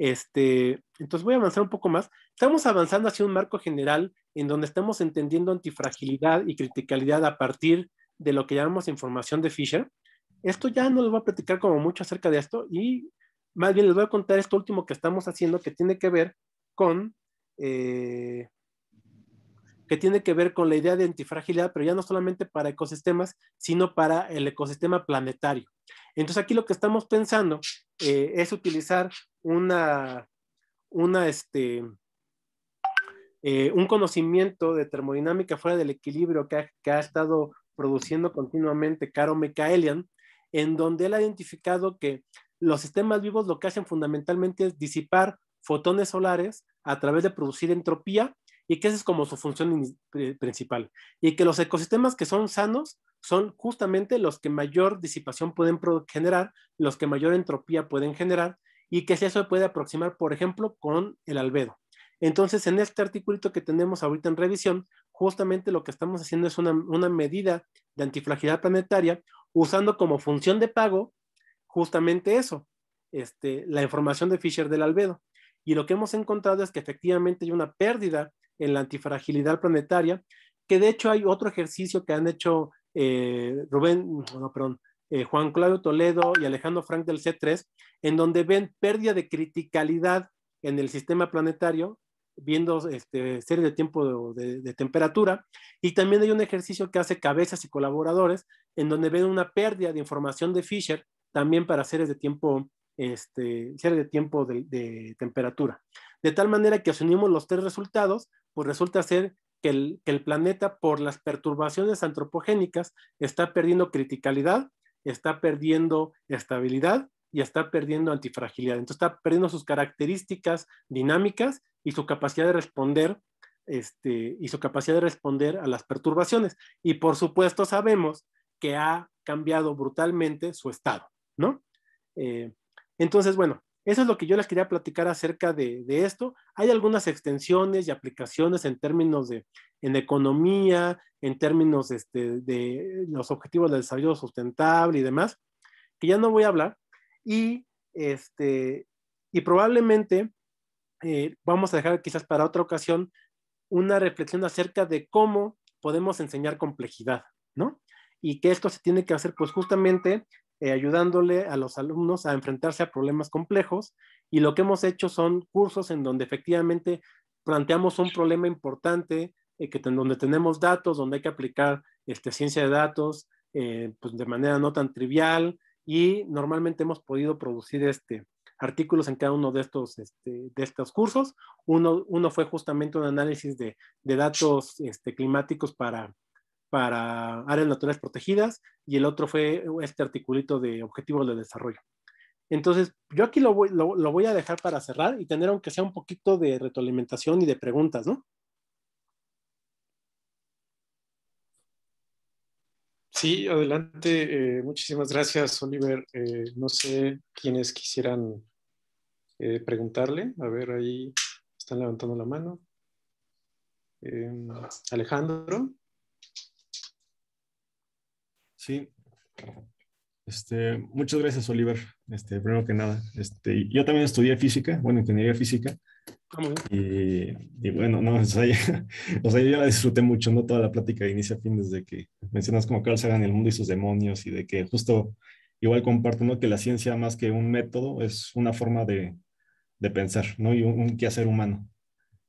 Este, entonces voy a avanzar un poco más. Estamos avanzando hacia un marco general en donde estamos entendiendo antifragilidad y criticalidad a partir de lo que llamamos información de Fisher. Esto ya no les voy a platicar como mucho acerca de esto y más bien les voy a contar esto último que estamos haciendo que tiene que ver con eh, que tiene que ver con la idea de antifragilidad, pero ya no solamente para ecosistemas, sino para el ecosistema planetario. Entonces aquí lo que estamos pensando eh, es utilizar este, eh, un conocimiento de termodinámica fuera del equilibrio que ha, que ha estado produciendo continuamente Caro Mikaelian, en donde él ha identificado que los sistemas vivos lo que hacen fundamentalmente es disipar fotones solares a través de producir entropía y que esa es como su función principal. Y que los ecosistemas que son sanos son justamente los que mayor disipación pueden generar, los que mayor entropía pueden generar y que eso se puede aproximar, por ejemplo, con el albedo. Entonces, en este articulito que tenemos ahorita en revisión, justamente lo que estamos haciendo es una, una medida de antifragilidad planetaria usando como función de pago justamente eso, este, la información de Fisher del albedo. Y lo que hemos encontrado es que efectivamente hay una pérdida en la antifragilidad planetaria, que de hecho hay otro ejercicio que han hecho eh, Rubén, no, perdón, eh, Juan Claudio Toledo y Alejandro Frank del C3, en donde ven pérdida de criticalidad en el sistema planetario viendo este, series de tiempo de, temperatura. Y también hay un ejercicio que hace cabezas y colaboradores, en donde ven una pérdida de información de Fisher también para series de tiempo, este, series de tiempo de, temperatura. De tal manera que si unimos los tres resultados, pues resulta ser que el, planeta, por las perturbaciones antropogénicas, está perdiendo criticalidad, está perdiendo estabilidad y está perdiendo antifragilidad. Entonces está perdiendo sus características dinámicas y su capacidad de responder este, y su capacidad de responder a las perturbaciones. Y por supuesto sabemos que ha cambiado brutalmente su estado, ¿no? Eh, entonces, bueno, eso es lo que yo les quería platicar acerca de, esto. Hay algunas extensiones y aplicaciones en términos de en economía, en términos este, de los objetivos del desarrollo sustentable y demás, que ya no voy a hablar. Y, este, y probablemente eh, vamos a dejar quizás para otra ocasión una reflexión acerca de cómo podemos enseñar complejidad, ¿no? Y que esto se tiene que hacer pues justamente eh, ayudándole a los alumnos a enfrentarse a problemas complejos y lo que hemos hecho son cursos en donde efectivamente planteamos un problema importante, eh, donde tenemos datos, donde hay que aplicar este, ciencia de datos pues de manera no tan trivial y normalmente hemos podido producir este, artículos en cada uno de estos, este, de estos cursos. Uno, uno fue justamente un análisis de, de datos este, climáticos para, para áreas naturales protegidas y el otro fue este articulito de objetivos de desarrollo. Entonces, yo aquí lo voy, lo, voy a dejar para cerrar y tener aunque sea un poquito de retroalimentación y de preguntas, ¿no? Sí, adelante. Eh, muchísimas gracias, Oliver. Eh, no sé quiénes quisieran eh, preguntarle. A ver, ahí están levantando la mano. Alejandro. Sí. Este, muchas gracias, Oliver. Este, primero que nada, este, yo también estudié física, bueno, ingeniería física. Y, bueno, no, o sea, yo la disfruté mucho, ¿no? Toda la plática de inicio a fin, desde que mencionas como Carl Sagan, el mundo y sus demonios, y de que justo igual comparto, ¿no? Que la ciencia, más que un método, es una forma de, de pensar, ¿no? Y un, quehacer humano,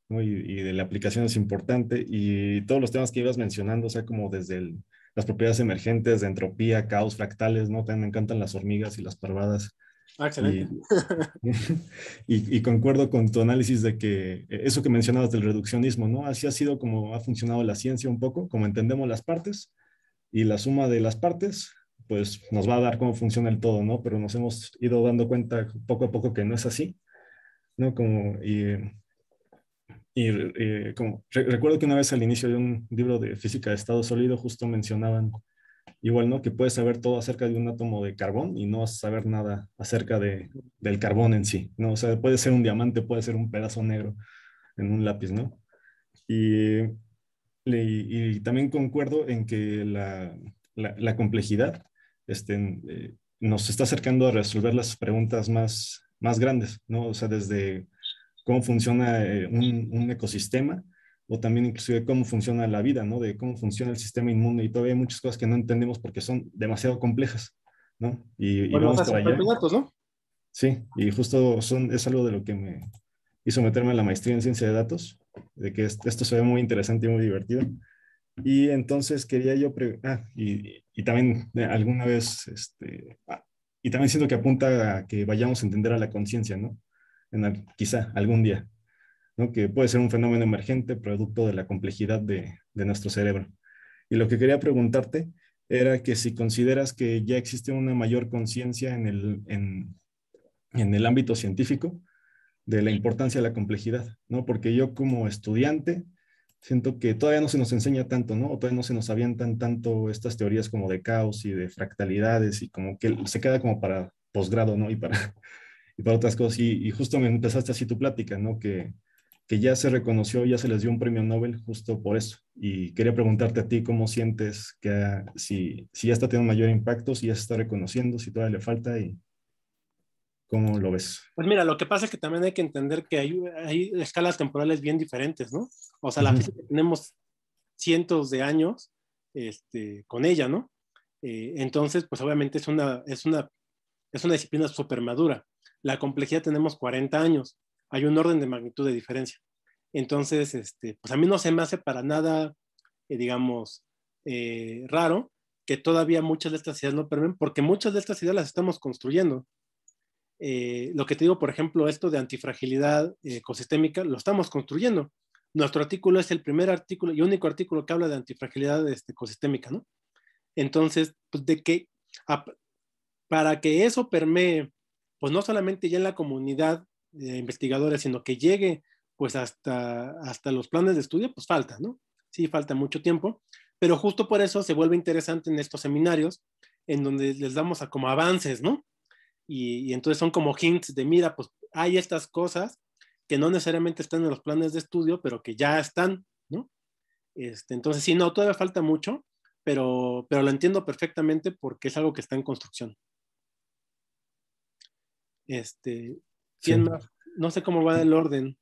¿no? Y, y, de la aplicación es importante. Y todos los temas que ibas mencionando, o sea, como desde las propiedades emergentes de entropía, caos, fractales, ¿no? También me encantan las hormigas y las parvadas Ah, excelente. Y, concuerdo con tu análisis de que eso que mencionabas del reduccionismo, ¿no? Así ha sido como ha funcionado la ciencia un poco, como entendemos las partes y la suma de las partes, pues nos va a dar cómo funciona el todo, ¿no? Pero nos hemos ido dando cuenta poco a poco que no es así, ¿no? Como, y, y como, recuerdo que una vez al inicio de un libro de física de estado sólido justo mencionaban igual, ¿no? Que puedes saber todo acerca de un átomo de carbón y no saber nada acerca de, del carbón en sí, ¿no? O sea, puede ser un diamante, puede ser un pedazo negro en un lápiz, ¿no? Y, y, también concuerdo en que la, la, complejidad este, eh, nos está acercando a resolver las preguntas más, más grandes, ¿no? O sea, desde cómo funciona eh, un, un ecosistema, o también inclusive cómo funciona la vida, ¿no? De cómo funciona el sistema inmune y todavía hay muchas cosas que no entendemos porque son demasiado complejas, ¿no? Y, bueno, vamos para allá. Datos, ¿no? Sí, y justo son, es algo de lo que me hizo meterme a la maestría en ciencia de datos, de que esto se ve muy interesante y muy divertido. Y entonces quería yo, ah, y, y, también alguna vez, este, ah, y también siento que apunta a que vayamos a entender a la conciencia, ¿no? En quizá algún día que puede ser un fenómeno emergente producto de la complejidad de, nuestro cerebro. Y lo que quería preguntarte era que si consideras que ya existe una mayor conciencia en el, en, el ámbito científico de la importancia de la complejidad, ¿no? Porque yo como estudiante siento que todavía no se nos enseña tanto, ¿no? todavía no se nos avientan tanto estas teorías como de caos y de fractalidades y como que se queda como para posgrado, ¿no? Y para, y para otras cosas. Y, y, justo me empezaste así tu plática, ¿no? Que, que ya se reconoció, ya se les dio un premio Nobel justo por eso. Y quería preguntarte a ti cómo sientes que si, si ya está teniendo mayor impacto, si ya se está reconociendo, si todavía le falta y cómo lo ves. Pues mira, lo que pasa es que también hay que entender que hay, hay escalas temporales bien diferentes, ¿no? O sea, la física tenemos cientos de años este, con ella, ¿no? Eh, entonces, pues obviamente es una, es una, es una disciplina súper madura. La complejidad tenemos 40 años hay un orden de magnitud de diferencia. Entonces, este, pues a mí no se me hace para nada, eh, digamos, eh, raro que todavía muchas de estas ideas no permiten, porque muchas de estas ideas las estamos construyendo. Eh, lo que te digo, por ejemplo, esto de antifragilidad ecosistémica, lo estamos construyendo. Nuestro artículo es el primer artículo y único artículo que habla de antifragilidad este, ecosistémica, ¿no? Entonces, pues de que para que eso permee, pues no solamente ya en la comunidad investigadores, sino que llegue pues hasta, hasta los planes de estudio, pues falta, ¿no? Sí, falta mucho tiempo, pero justo por eso se vuelve interesante en estos seminarios, en donde les damos como avances, ¿no? Y, entonces son como hints de, mira, pues hay estas cosas que no necesariamente están en los planes de estudio, pero que ya están, ¿no? Este, entonces, sí, no, todavía falta mucho, pero, pero lo entiendo perfectamente porque es algo que está en construcción. Este, ¿Quién más? No sé cómo va el orden.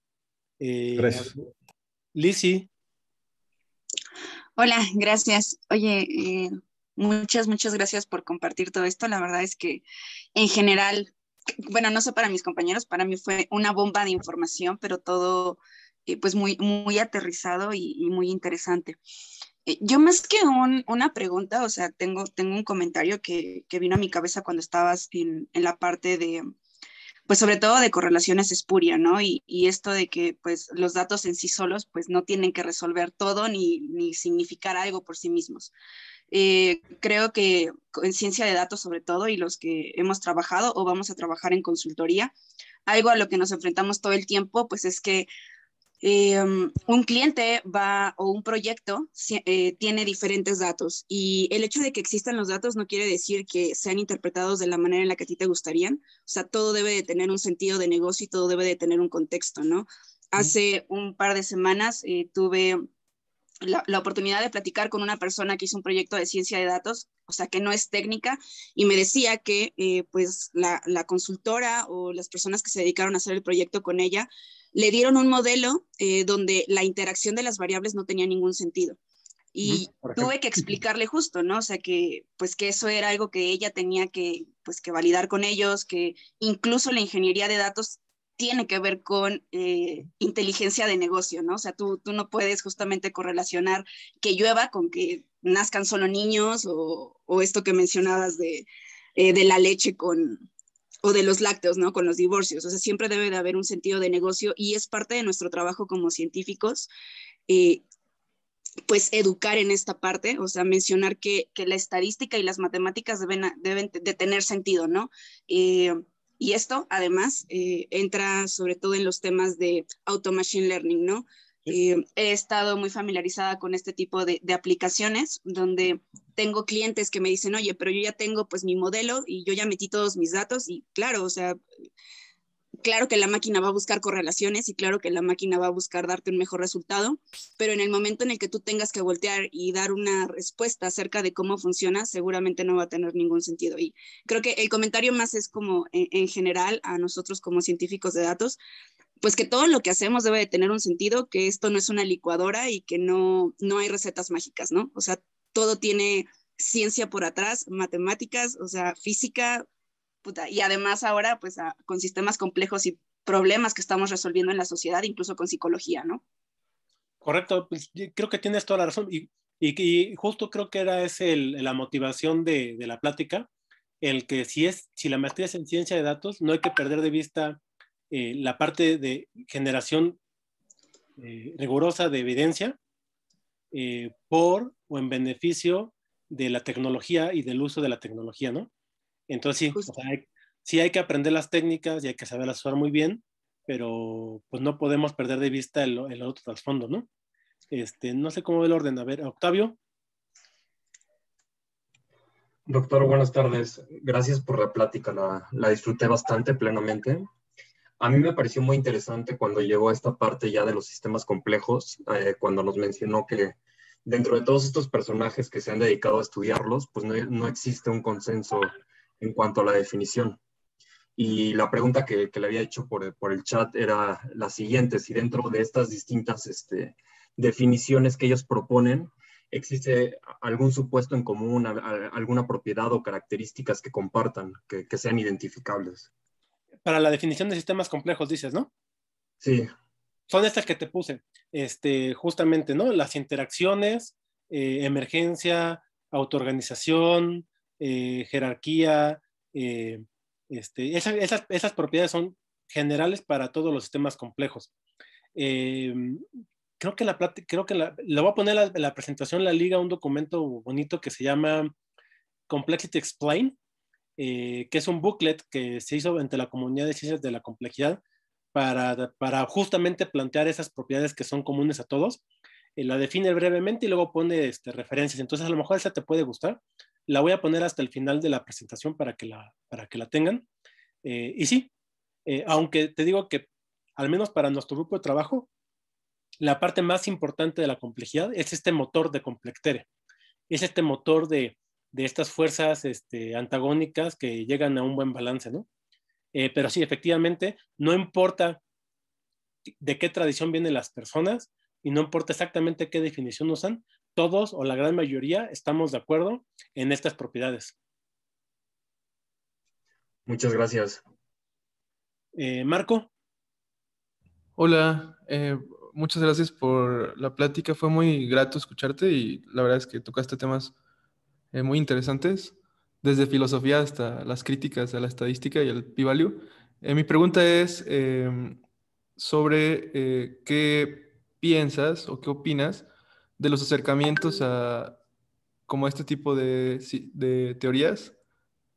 Eh, gracias. Lizzie. Hola, gracias. Oye, eh, muchas, muchas gracias por compartir todo esto. La verdad es que en general, bueno, no sé para mis compañeros, para mí fue una bomba de información, pero todo eh, pues muy, muy aterrizado y, muy interesante. yo más que una pregunta, o sea, tengo, tengo un comentario que, vino a mi cabeza cuando estabas en, en la parte de, pues sobre todo de correlaciones espuria, ¿no? Y, esto de que pues los datos en sí solos pues no tienen que resolver todo ni, ni significar algo por sí mismos. Eh, creo que en ciencia de datos sobre todo y los que hemos trabajado o vamos a trabajar en consultoría, algo a lo que nos enfrentamos todo el tiempo pues es que eh, un cliente va o un proyecto eh, tiene diferentes datos y el hecho de que existan los datos no quiere decir que sean interpretados de la manera en la que a ti te gustarían. O sea, todo debe de tener un sentido de negocio y todo debe de tener un contexto, ¿no? Hace un par de semanas eh, tuve la, oportunidad de platicar con una persona que hizo un proyecto de ciencia de datos, o sea, que no es técnica, y me decía que pues la, la consultora o las personas que se dedicaron a hacer el proyecto con ella, le dieron un modelo eh, donde la interacción de las variables no tenía ningún sentido. Y tuve que explicarle justo, ¿no? O sea, que pues que eso era algo que ella tenía que, pues, que validar con ellos, que incluso la ingeniería de datos tiene que ver con eh, inteligencia de negocio, ¿no? O sea, tú, tú no puedes justamente correlacionar que llueva con que nazcan solo niños o, o esto que mencionabas de, eh, de la leche con, o de los lácteos, ¿no? Con los divorcios. O sea, siempre debe de haber un sentido de negocio y es parte de nuestro trabajo como científicos, eh, pues educar en esta parte, o sea, mencionar que, la estadística y las matemáticas deben, deben de tener sentido, ¿no? Eh, y esto, además, eh, entra sobre todo en los temas de auto machine learning, ¿no? He estado muy familiarizada con este tipo de, aplicaciones donde tengo clientes que me dicen, oye, pero yo ya tengo pues mi modelo y yo ya metí todos mis datos y claro, o sea, claro que la máquina va a buscar correlaciones y claro que la máquina va a buscar darte un mejor resultado, pero en el momento en el que tú tengas que voltear y dar una respuesta acerca de cómo funciona, seguramente no va a tener ningún sentido. Y creo que el comentario más es como en general a nosotros como científicos de datos, pues que todo lo que hacemos debe de tener un sentido, que esto no es una licuadora y que no, no hay recetas mágicas, ¿no? O sea, todo tiene ciencia por atrás, matemáticas, o sea, física, puta, y además ahora, pues, con sistemas complejos y problemas que estamos resolviendo en la sociedad, incluso con psicología, ¿no? Correcto, pues, creo que tienes toda la razón y, y, justo creo que era esa la motivación de, de, la plática, el que si, es, si la maestría es en ciencia de datos, no hay que perder de vista eh, la parte de generación eh, rigurosa de evidencia eh, por o en beneficio de la tecnología y del uso de la tecnología, ¿no? Entonces sí, hay, que aprender las técnicas y hay que saberlas usar muy bien, pero pues no podemos perder de vista el, otro trasfondo, ¿no? Este, no sé cómo ve el orden. A ver, Octavio. Doctor, buenas tardes. Gracias por la plática. La, la disfruté bastante plenamente. A mí me pareció muy interesante cuando llegó a esta parte ya de los sistemas complejos, eh, cuando nos mencionó que dentro de todos estos personajes que se han dedicado a estudiarlos, pues no, existe un consenso en cuanto a la definición. Y la pregunta que, le había hecho por, el chat era la siguiente, si dentro de estas distintas este, definiciones que ellos proponen, existe algún supuesto en común, alguna propiedad o características que compartan, que sean identificables para la definición de sistemas complejos, dices, ¿no? Sí. Son estas que te puse, este, justamente, ¿no? Las interacciones, eh, emergencia, autoorganización, eh, jerarquía, eh, este, esas, esas, propiedades son generales para todos los sistemas complejos. creo que la creo que la, le voy a poner la, la presentación, la liga, un documento bonito que se llama Complexity Explain, eh, que es un booklet que se hizo entre la comunidad de ciencias de la complejidad para, para justamente plantear esas propiedades que son comunes a todos. Eh, la define brevemente y luego pone este, referencias. Entonces, a lo mejor esa te puede gustar. La voy a poner hasta el final de la presentación para que la, para que la tengan. Eh, y sí, aunque te digo que al menos para nuestro grupo de trabajo, la parte más importante de la complejidad es este motor de Complextere. Es este motor de de estas fuerzas este, antagónicas que llegan a un buen balance, ¿no? Eh, pero sí, efectivamente, no importa de qué tradición vienen las personas y no importa exactamente qué definición usan, todos o la gran mayoría estamos de acuerdo en estas propiedades. Muchas gracias. Eh, Marco. Hola, eh, muchas gracias por la plática. Fue muy grato escucharte y la verdad es que tocaste temas muy interesantes, desde filosofía hasta las críticas a la estadística y al p-value. Eh, mi pregunta es em, sobre eh, qué piensas o qué opinas de los acercamientos a como este tipo de, de teorías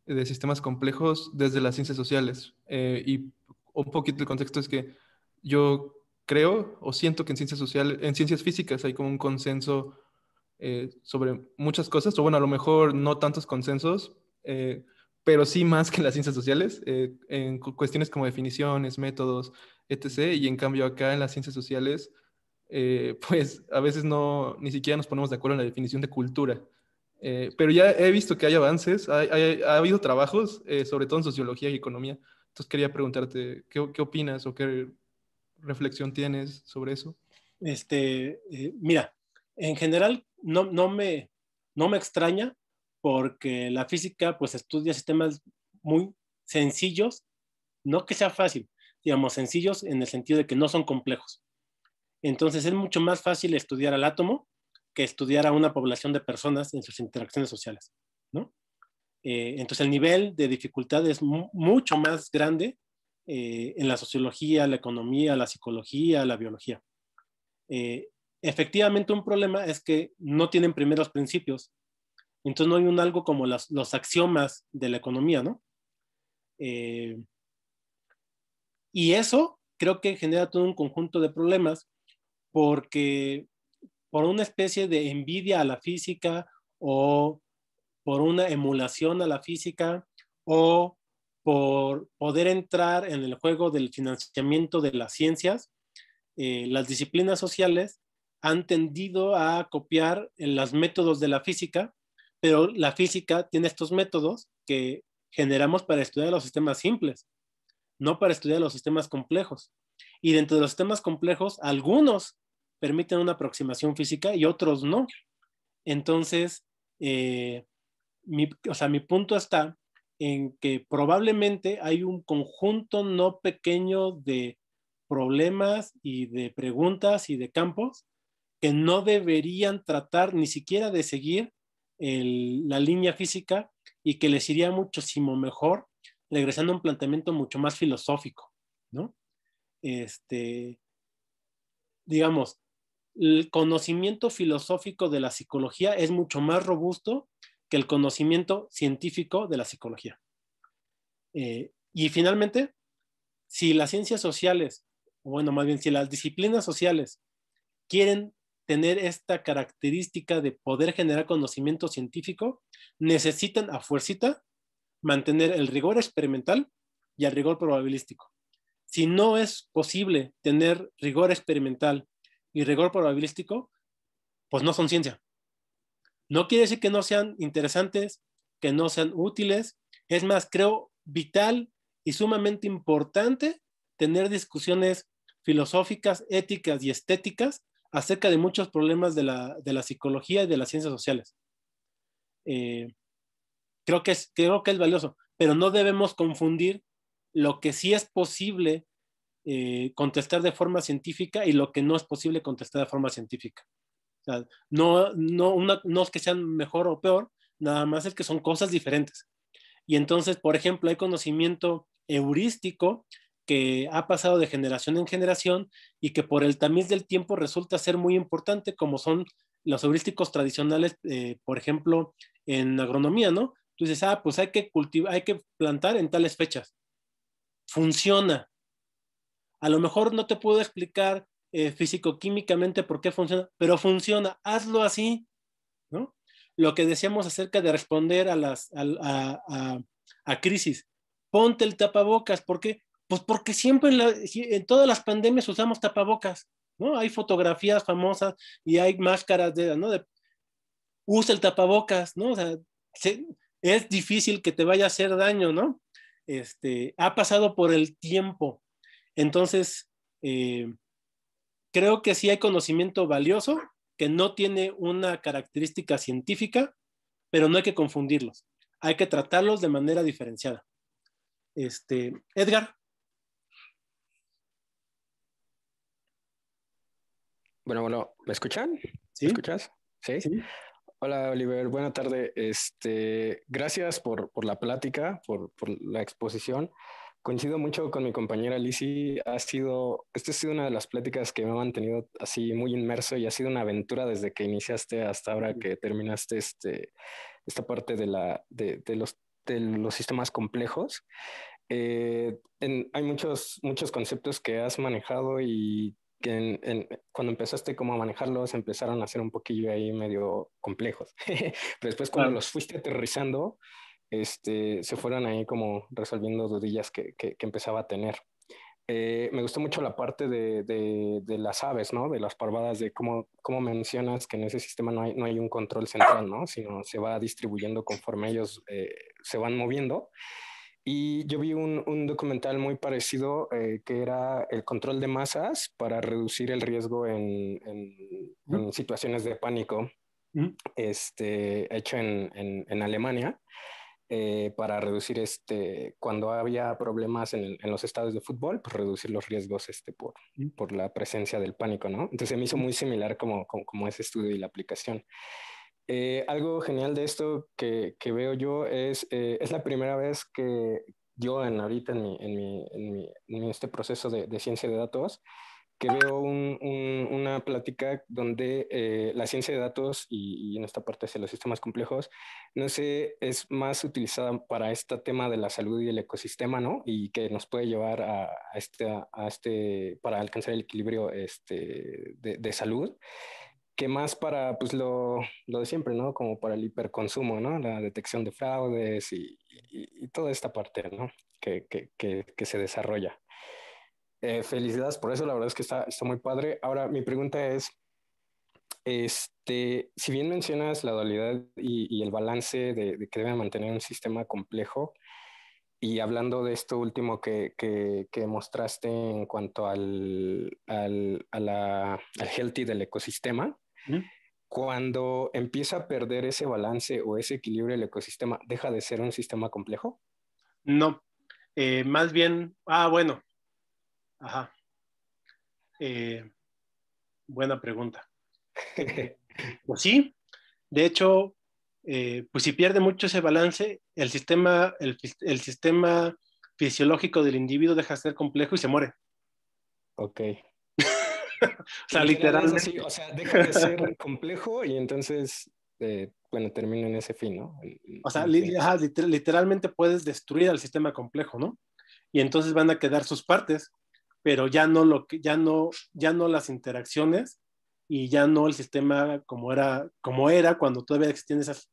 de sistemas complejos desde las ciencias sociales. Eh, y un poquito el contexto es que yo creo o siento que en ciencias sociales, en ciencias físicas hay como un consenso eh, sobre muchas cosas, o bueno, a lo mejor no tantos consensos, eh, pero sí más que las ciencias sociales, en cuestiones como definiciones, métodos, etc. Y en cambio acá en las ciencias sociales, pues a veces no, ni siquiera nos ponemos de acuerdo en la definición de cultura. Eh, pero ya he visto que hay avances, ha habido trabajos, eh, sobre todo en sociología y economía. Entonces quería preguntarte, ¿qué, qué opinas o qué reflexión tienes sobre eso? Este, eh, mira, en general no, no, me, no me extraña porque la física pues estudia sistemas muy sencillos, no que sea fácil, digamos sencillos en el sentido de que no son complejos. Entonces es mucho más fácil estudiar al átomo que estudiar a una población de personas en sus interacciones sociales, ¿no? Eh, entonces el nivel de dificultad es mucho más grande eh, en la sociología, la economía, la psicología, la biología. Eh, efectivamente un problema es que no tienen primeros principios, entonces no hay un algo como los axiomas de la economía, ¿no? y eso creo que genera todo un conjunto de problemas porque por una especie de envidia a la física o por una emulación a la física o por poder entrar en el juego del financiamiento de las ciencias, eh, las disciplinas sociales han tendido a copiar los métodos de la física, pero la física tiene estos métodos que generamos para estudiar los sistemas simples, no para estudiar los sistemas complejos. Y dentro de los sistemas complejos, algunos permiten una aproximación física y otros no. Entonces, eh, o sea, mi punto está en que probablemente hay un conjunto no pequeño de problemas y de preguntas y de campos que no deberían tratar ni siquiera de seguir la línea física y que les iría muchísimo mejor regresando a un planteamiento mucho más filosófico, ¿no? Este, digamos, el conocimiento filosófico de la psicología es mucho más robusto que el conocimiento científico de la psicología. Eh, y finalmente, si las ciencias sociales, o bueno, más bien si las disciplinas sociales quieren tener esta característica de poder generar conocimiento científico, necesitan a fuercita mantener el rigor experimental y el rigor probabilístico. Si no es posible tener rigor experimental y rigor probabilístico, pues no son ciencia. No quiere decir que no sean interesantes, que no sean útiles. Es más, creo vital y sumamente importante tener discusiones filosóficas, éticas y estéticas acerca de muchos problemas de la, psicología y de las ciencias sociales. Eh, creo, que es, creo que es valioso, pero no debemos confundir lo que sí es posible eh, contestar de forma científica y lo que no es posible contestar de forma científica. no, no, no es que sean mejor o peor, nada más es que son cosas diferentes. Y entonces, por ejemplo, hay conocimiento heurístico que ha pasado de generación en generación y que por el tamiz del tiempo resulta ser muy importante, como son los heurísticos tradicionales, eh, por ejemplo, en agronomía, ¿no? Tú dices, ah, pues hay que cultivar, hay que plantar en tales fechas. Funciona, a lo mejor no te puedo explicar eh, físico-químicamente por qué funciona, pero funciona. Hazlo así, ¿no? Lo que decíamos acerca de responder a las a, crisis. Ponte el tapabocas, ¿por qué? Pues porque siempre en, todas las pandemias usamos tapabocas, ¿no? Hay fotografías famosas y hay máscaras de, ¿no? usa el tapabocas, ¿no? O sea, es difícil que te vaya a hacer daño, ¿no? Este, ha pasado por el tiempo, entonces, eh, creo que sí hay conocimiento valioso que no tiene una característica científica, pero no hay que confundirlos. Hay que tratarlos de manera diferenciada. Este, Edgar. Bueno, bueno, ¿me escuchan? ¿Sí? ¿Me escuchas? ¿Sí? Hola, Oliver. Buena tarde. Este, gracias por, la plática, por, por, la exposición coincido mucho con mi compañera Lizzie. Ha sido, esta ha sido una de las pláticas que me ha mantenido así muy inmerso y ha sido una aventura desde que iniciaste hasta ahora que terminaste este, esta parte de, la, de, los, de los sistemas complejos. Eh, hay muchos, muchos conceptos que has manejado y que cuando empezaste como a manejarlos empezaron a ser un poquillo ahí medio complejos. Pero después cuando los fuiste aterrizando, este, se fueron ahí como resolviendo dudillas que, que, empezaba a tener. Eh, me gustó mucho la parte de, de, las aves, ¿no? De las parvadas, de cómo, cómo mencionas que en ese sistema no hay, no hay un control central, ¿no? Sino se va distribuyendo conforme ellos eh, se van moviendo. Y yo vi un, un documental muy parecido eh, que era el control de masas para reducir el riesgo en, en, situaciones de pánico, este, hecho en, en Alemania. Eh, para reducir este, cuando había problemas en, en, los estados de fútbol, pues reducir los riesgos este, por, por la presencia del pánico, ¿no? Entonces me hizo muy similar como, como, como ese estudio y la aplicación. Eh, algo genial de esto que, que veo yo es, eh, es la primera vez que yo en ahorita en, mi, en, mi, en, mi, en este proceso de, de, ciencia de datos, que veo un, un, una plática donde eh, la ciencia de datos y, y, en esta parte de los sistemas complejos, no sé, es más utilizada para este tema de la salud y el ecosistema, ¿no? Y que nos puede llevar a, a este, a este, para alcanzar el equilibrio este, de, de salud que más para pues lo, lo, de siempre, ¿no? Como para el hiperconsumo, ¿no? La detección de fraudes y, y, y toda esta parte, ¿no? Que, que, que, que se desarrolla. Eh, felicidades por eso, la verdad es que está, está muy padre. Ahora, mi pregunta es, este, si bien mencionas la dualidad y, y el balance de, de, que debe mantener un sistema complejo, y hablando de esto último que, que, que mostraste en cuanto al, al, a la, al healthy del ecosistema, cuando empieza a perder ese balance o ese equilibrio el ecosistema, ¿deja de ser un sistema complejo? No, eh, más bien, ah, bueno, ajá. Eh, buena pregunta. pues sí, de hecho, eh, pues si pierde mucho ese balance, el sistema, el, el, sistema fisiológico del individuo deja de ser complejo y se muere. Ok. o sea, literalmente. Sí, o sea, deja de ser complejo y entonces, eh, bueno, termina en ese fin, ¿no? O sea, li ajá, liter literalmente puedes destruir al sistema complejo, ¿no? Y entonces van a quedar sus partes, pero ya no, lo que, ya no, ya no las interacciones y ya no el sistema como era, como era cuando todavía existían esas,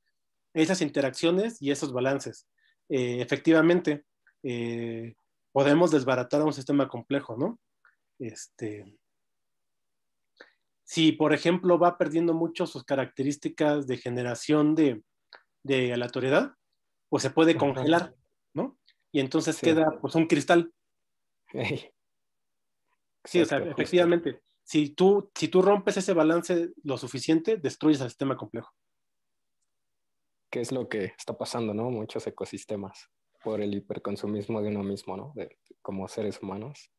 esas interacciones y esos balances. Eh, efectivamente, eh, podemos desbaratar a un sistema complejo, ¿no? Este, si, por ejemplo, va perdiendo mucho sus características de generación de, de aleatoriedad, pues se puede congelar, ¿no? Y entonces sí. queda pues un cristal. Sí, sí o sea, justo. efectivamente, si tú, si tú rompes ese balance lo suficiente, destruyes el sistema complejo. ¿Qué es lo que está pasando, no? Muchos ecosistemas por el hiperconsumismo de uno mismo, ¿no? De, como seres humanos.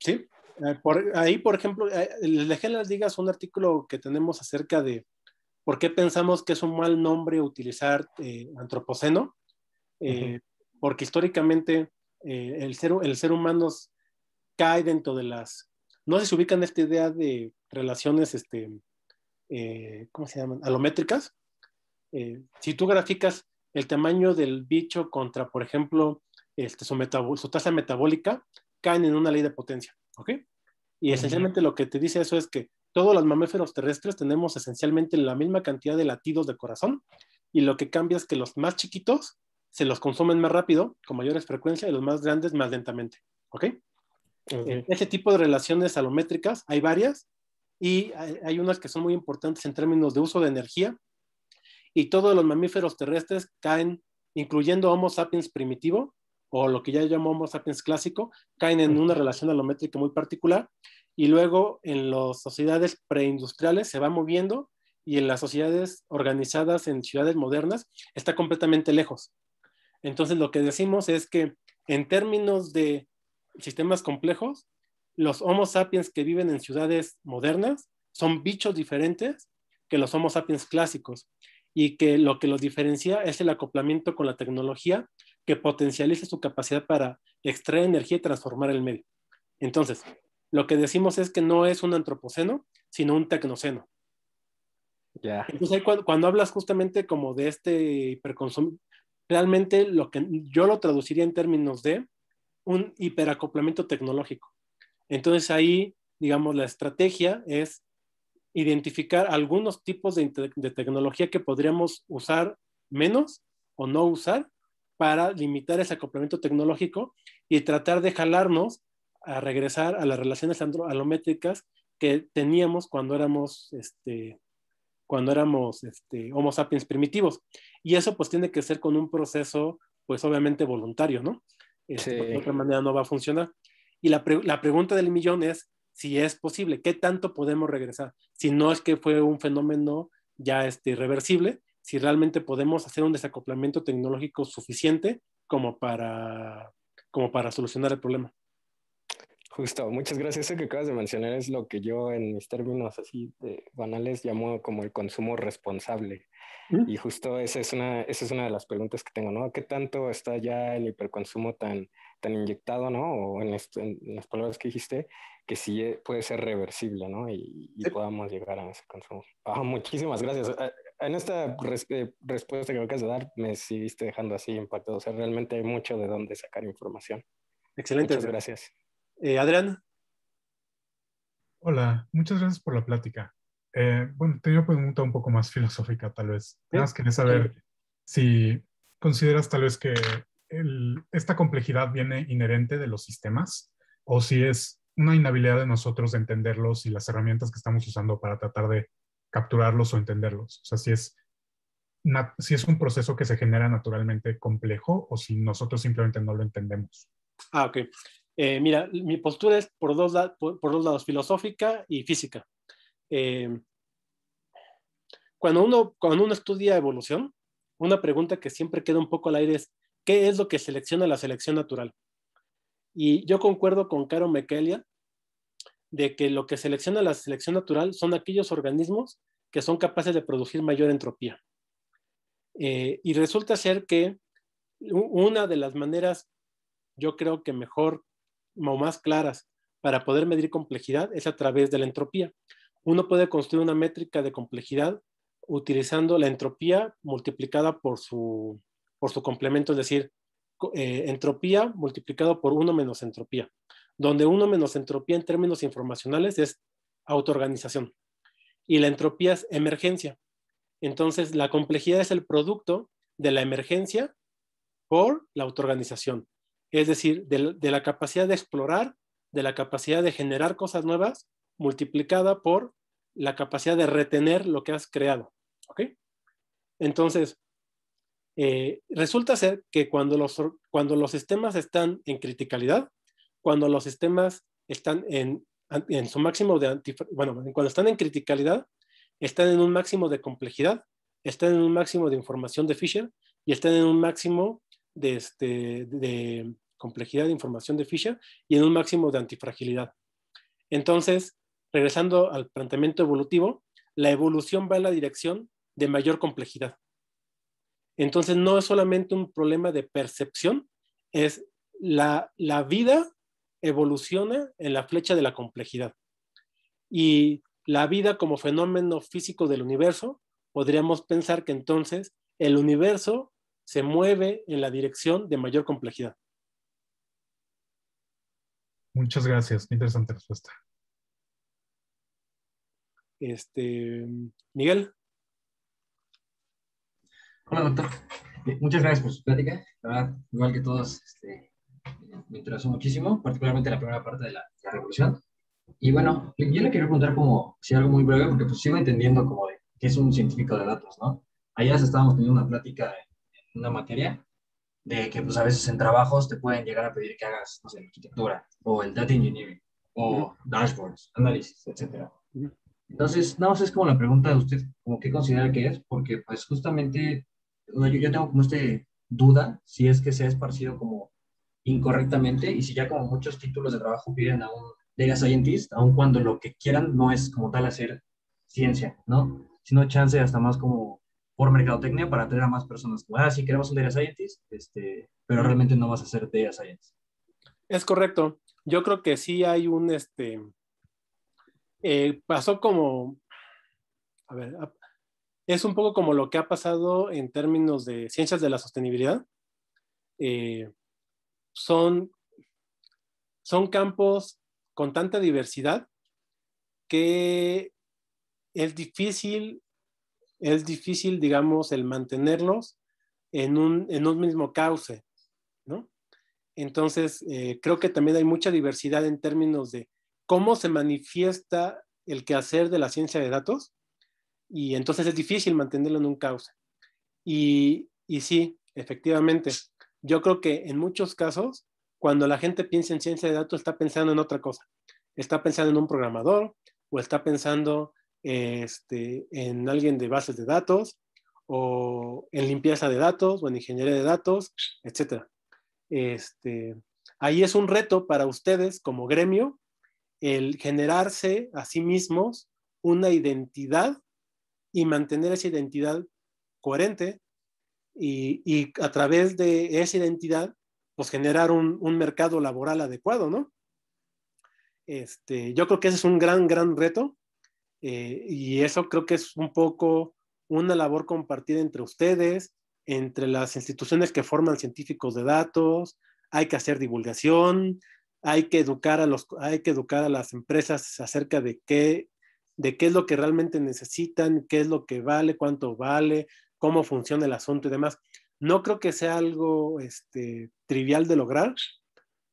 Sí, eh, por, ahí, por ejemplo, eh, les dejé en las ligas un artículo que tenemos acerca de por qué pensamos que es un mal nombre utilizar eh, antropoceno, eh, uh -huh. porque históricamente el, ser, el ser humano cae dentro de las, no sé si ubican esta idea de relaciones, este, ¿cómo se llaman? Alométricas. si tú graficas el tamaño del bicho contra, por ejemplo, este, su, su tasa metabólica, caen en una ley de potencia. ¿Ok? Y esencialmente lo que te dice eso es que todos los mamíferos terrestres tenemos esencialmente la misma cantidad de latidos de corazón y lo que cambia es que los más chiquitos se los consumen más rápido, con mayores frecuencias, y los más grandes más lentamente. ¿Ok? okay. Ese tipo de relaciones alométricas hay varias y hay, hay unas que son muy importantes en términos de uso de energía y todos los mamíferos terrestres caen, incluyendo Homo sapiens primitivo, o lo que ya llamamos sapiens clásico, caen en una relación alométrica muy particular y luego en las sociedades preindustriales se va moviendo y en las sociedades organizadas en ciudades modernas está completamente lejos. Entonces lo que decimos es que en términos de sistemas complejos, los Homo sapiens que viven en ciudades modernas son bichos diferentes que los Homo sapiens clásicos y que lo que los diferencia es el acoplamiento con la tecnología que potencialice su capacidad para extraer energía y transformar el medio. Entonces, lo que decimos es que no es un antropoceno, sino un tecnoceno. Ya. Entonces, cuando, cuando, hablas justamente como de este hiperconsumo, realmente lo que yo lo traduciría en términos de un hiperacoplamiento tecnológico. Entonces ahí, digamos, la estrategia es identificar algunos tipos de, de tecnología que podríamos usar menos o no usar para limitar ese acoplamiento tecnológico y tratar de jalarnos a regresar a las relaciones alométricas que teníamos cuando éramos, este, cuando éramos este, Homo sapiens primitivos. Y eso pues tiene que ser con un proceso, pues obviamente voluntario, ¿no? Este, sí. De otra manera no va a funcionar. Y la, pre la pregunta del millón es si es posible, ¿qué tanto podemos regresar? Si no es que fue un fenómeno ya este, irreversible, si realmente podemos hacer un desacoplamiento tecnológico suficiente como para, como para solucionar el problema. Justo, muchas gracias. Eso que acabas de mencionar es lo que yo en mis términos así de banales llamo como el consumo responsable. ¿Mm? Y justo esa es, una, esa es una de las preguntas que tengo, ¿no? ¿Qué tanto está ya el hiperconsumo tan, tan inyectado, ¿no? O en, esto, en las palabras que dijiste, que sí puede ser reversible, ¿no? Y, y podamos llegar a ese consumo. Ah, muchísimas gracias. En esta res respuesta que me acabas de dar, me seguiste dejando así impactado. O sea, realmente hay mucho de dónde sacar información. Excelente. Muchas gracias. Eh, Adrián. Hola, muchas gracias por la plática. Eh, bueno, tenía una pregunta un poco más filosófica, tal vez. ¿Sí? Más quería saber si consideras tal vez que el, esta complejidad viene inherente de los sistemas o si es una inhabilidad de nosotros de entenderlos y las herramientas que estamos usando para tratar de capturarlos o entenderlos. O sea, si es, si es un proceso que se genera naturalmente complejo o si nosotros simplemente no lo entendemos. Ah, ok. Eh, mira, mi postura es por dos, por, dos lados, filosófica y física. Eh, cuando, uno, cuando uno estudia evolución, una pregunta que siempre queda un poco al aire es, ¿qué es lo que selecciona la selección natural? Y yo concuerdo con Caro Mekelia de que lo que selecciona la selección natural son aquellos organismos que son capaces de producir mayor entropía. Eh, y resulta ser que una de las maneras, yo creo que mejor o más claras para poder medir complejidad es a través de la entropía. Uno puede construir una métrica de complejidad utilizando la entropía multiplicada por su, por su complemento, es decir, eh, entropía multiplicado por 1 menos entropía, donde 1 menos entropía en términos informacionales es autoorganización y la entropía es emergencia. Entonces, la complejidad es el producto de la emergencia por la autoorganización es decir, de, de, la capacidad de explorar, de la capacidad de generar cosas nuevas, multiplicada por la capacidad de retener lo que has creado. ¿Ok? Entonces, eh, resulta ser que cuando los, cuando los sistemas están en criticalidad, cuando los sistemas están en, en su máximo de, bueno, cuando están en criticalidad, están en un máximo de complejidad, están en un máximo de información de Fisher y están en un máximo de, este, de, complejidad de información de Fisher y en un máximo de antifragilidad. Entonces, regresando al planteamiento evolutivo, la evolución va en la dirección de mayor complejidad. Entonces, no es solamente un problema de percepción, es la, la vida evoluciona en la flecha de la complejidad. Y la vida como fenómeno físico del universo, podríamos pensar que entonces el universo se mueve en la dirección de mayor complejidad. Muchas gracias, qué interesante respuesta. Este, Miguel. Hola, doctor. Muchas gracias por su plática. La verdad, igual que todos, este, me interesó muchísimo, particularmente la primera parte de la, la, revolución. Y bueno, yo le quería preguntar como, si algo muy breve, porque pues sigo entendiendo como de que es un científico de datos, ¿no? Allá estábamos teniendo una plática en una materia de que pues a veces en trabajos te pueden llegar a pedir que hagas, no sé, arquitectura, o el data engineering, o dashboards, análisis, etc. Entonces, no, es como la pregunta de usted, como qué considera que es, porque pues justamente yo, yo tengo como este duda si es que se ha esparcido como incorrectamente y si ya como muchos títulos de trabajo piden a un data scientist, aun cuando lo que quieran no es como tal hacer ciencia, ¿no? Sino chance hasta más como por mercadotecnia para atraer a más personas. Como, ah, sí, queremos un data scientist, este, pero realmente no vas a ser data scientist. Es correcto. Yo creo que sí hay un, este, eh, pasó como, a ver, es un poco como lo que ha pasado en términos de ciencias de la sostenibilidad. Eh, son, son campos con tanta diversidad que es difícil, es difícil, digamos, el mantenerlos en un, en un mismo cauce, ¿no? Entonces, eh, creo que también hay mucha diversidad en términos de cómo se manifiesta el quehacer de la ciencia de datos y entonces es difícil mantenerlo en un cauce. Y, y sí, efectivamente, yo creo que en muchos casos, cuando la gente piensa en ciencia de datos, está pensando en otra cosa. Está pensando en un programador o está pensando este, en alguien de bases de datos o en limpieza de datos o en ingeniería de datos, etc. Este, ahí es un reto para ustedes como gremio el generarse a sí mismos una identidad y mantener esa identidad coherente y, a través de esa identidad, pues generar un, mercado laboral adecuado, ¿no? Este, yo creo que ese es un gran, gran reto eh, y eso creo que es un poco una labor compartida entre ustedes, entre las instituciones que forman científicos de datos, hay que hacer divulgación, hay que educar a, los, hay que educar a las empresas acerca de qué, de qué es lo que realmente necesitan, qué es lo que vale, cuánto vale, cómo funciona el asunto y demás. No creo que sea algo este, trivial de lograr.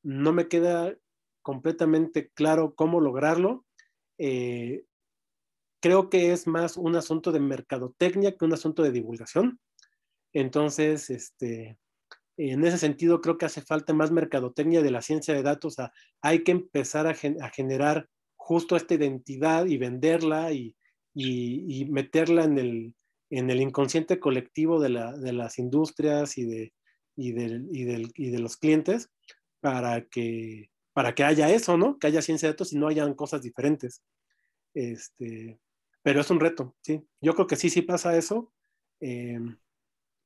No me queda completamente claro cómo lograrlo. Eh, creo que es más un asunto de mercadotecnia que un asunto de divulgación. Entonces, este, en ese sentido, creo que hace falta más mercadotecnia de la ciencia de datos. hay que empezar a, generar justo esta identidad y venderla y meterla en el, en el inconsciente colectivo de, las industrias y de, de los clientes para que, para que haya eso, ¿no? Que haya ciencia de datos y no hayan cosas diferentes. Este, pero es un reto, sí. Yo creo que sí, sí pasa eso. Eh,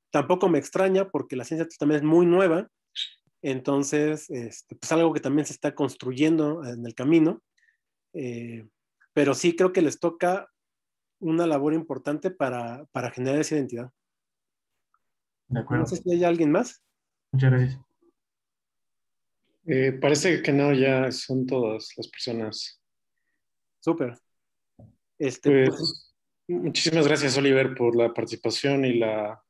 tampoco me extraña porque la ciencia de también es muy nueva. Entonces, este, pues algo que también se está construyendo en el camino. Eh, pero sí creo que les toca una labor importante para, para generar esa identidad. De acuerdo. No sé si hay alguien más. Muchas gracias. Eh, parece que no, ya son todas las personas. Súper. Este, pues, pues, muchísimas gracias, Oliver, por la participación y la,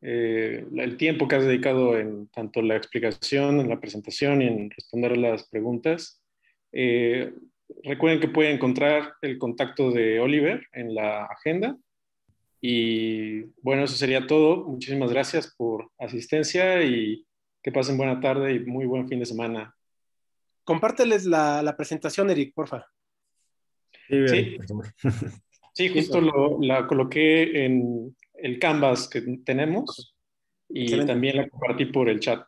eh, el tiempo que has dedicado en tanto la explicación, en la presentación y en responder las preguntas. Eh, Recuerden que pueden encontrar el contacto de Oliver en la agenda. Y bueno, eso sería todo. Muchísimas gracias por asistencia y que pasen buena tarde y muy buen fin de semana. Compárteles la, presentación, Eric, porfa. Sí, sí. justo lo, la coloqué en el canvas que tenemos y también la compartí por el chat.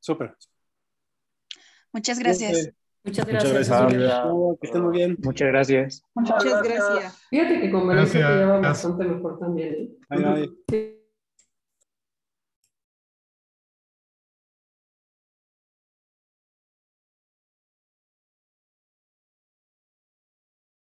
Súper. Muchas gracias. Muchas gracias. Muchas gracias. que estén muy bien. Muchas gracias. Muchas, gracias. Fíjate que con Vanessa te lleva bastante mejor también. ¿eh? Bye, bye.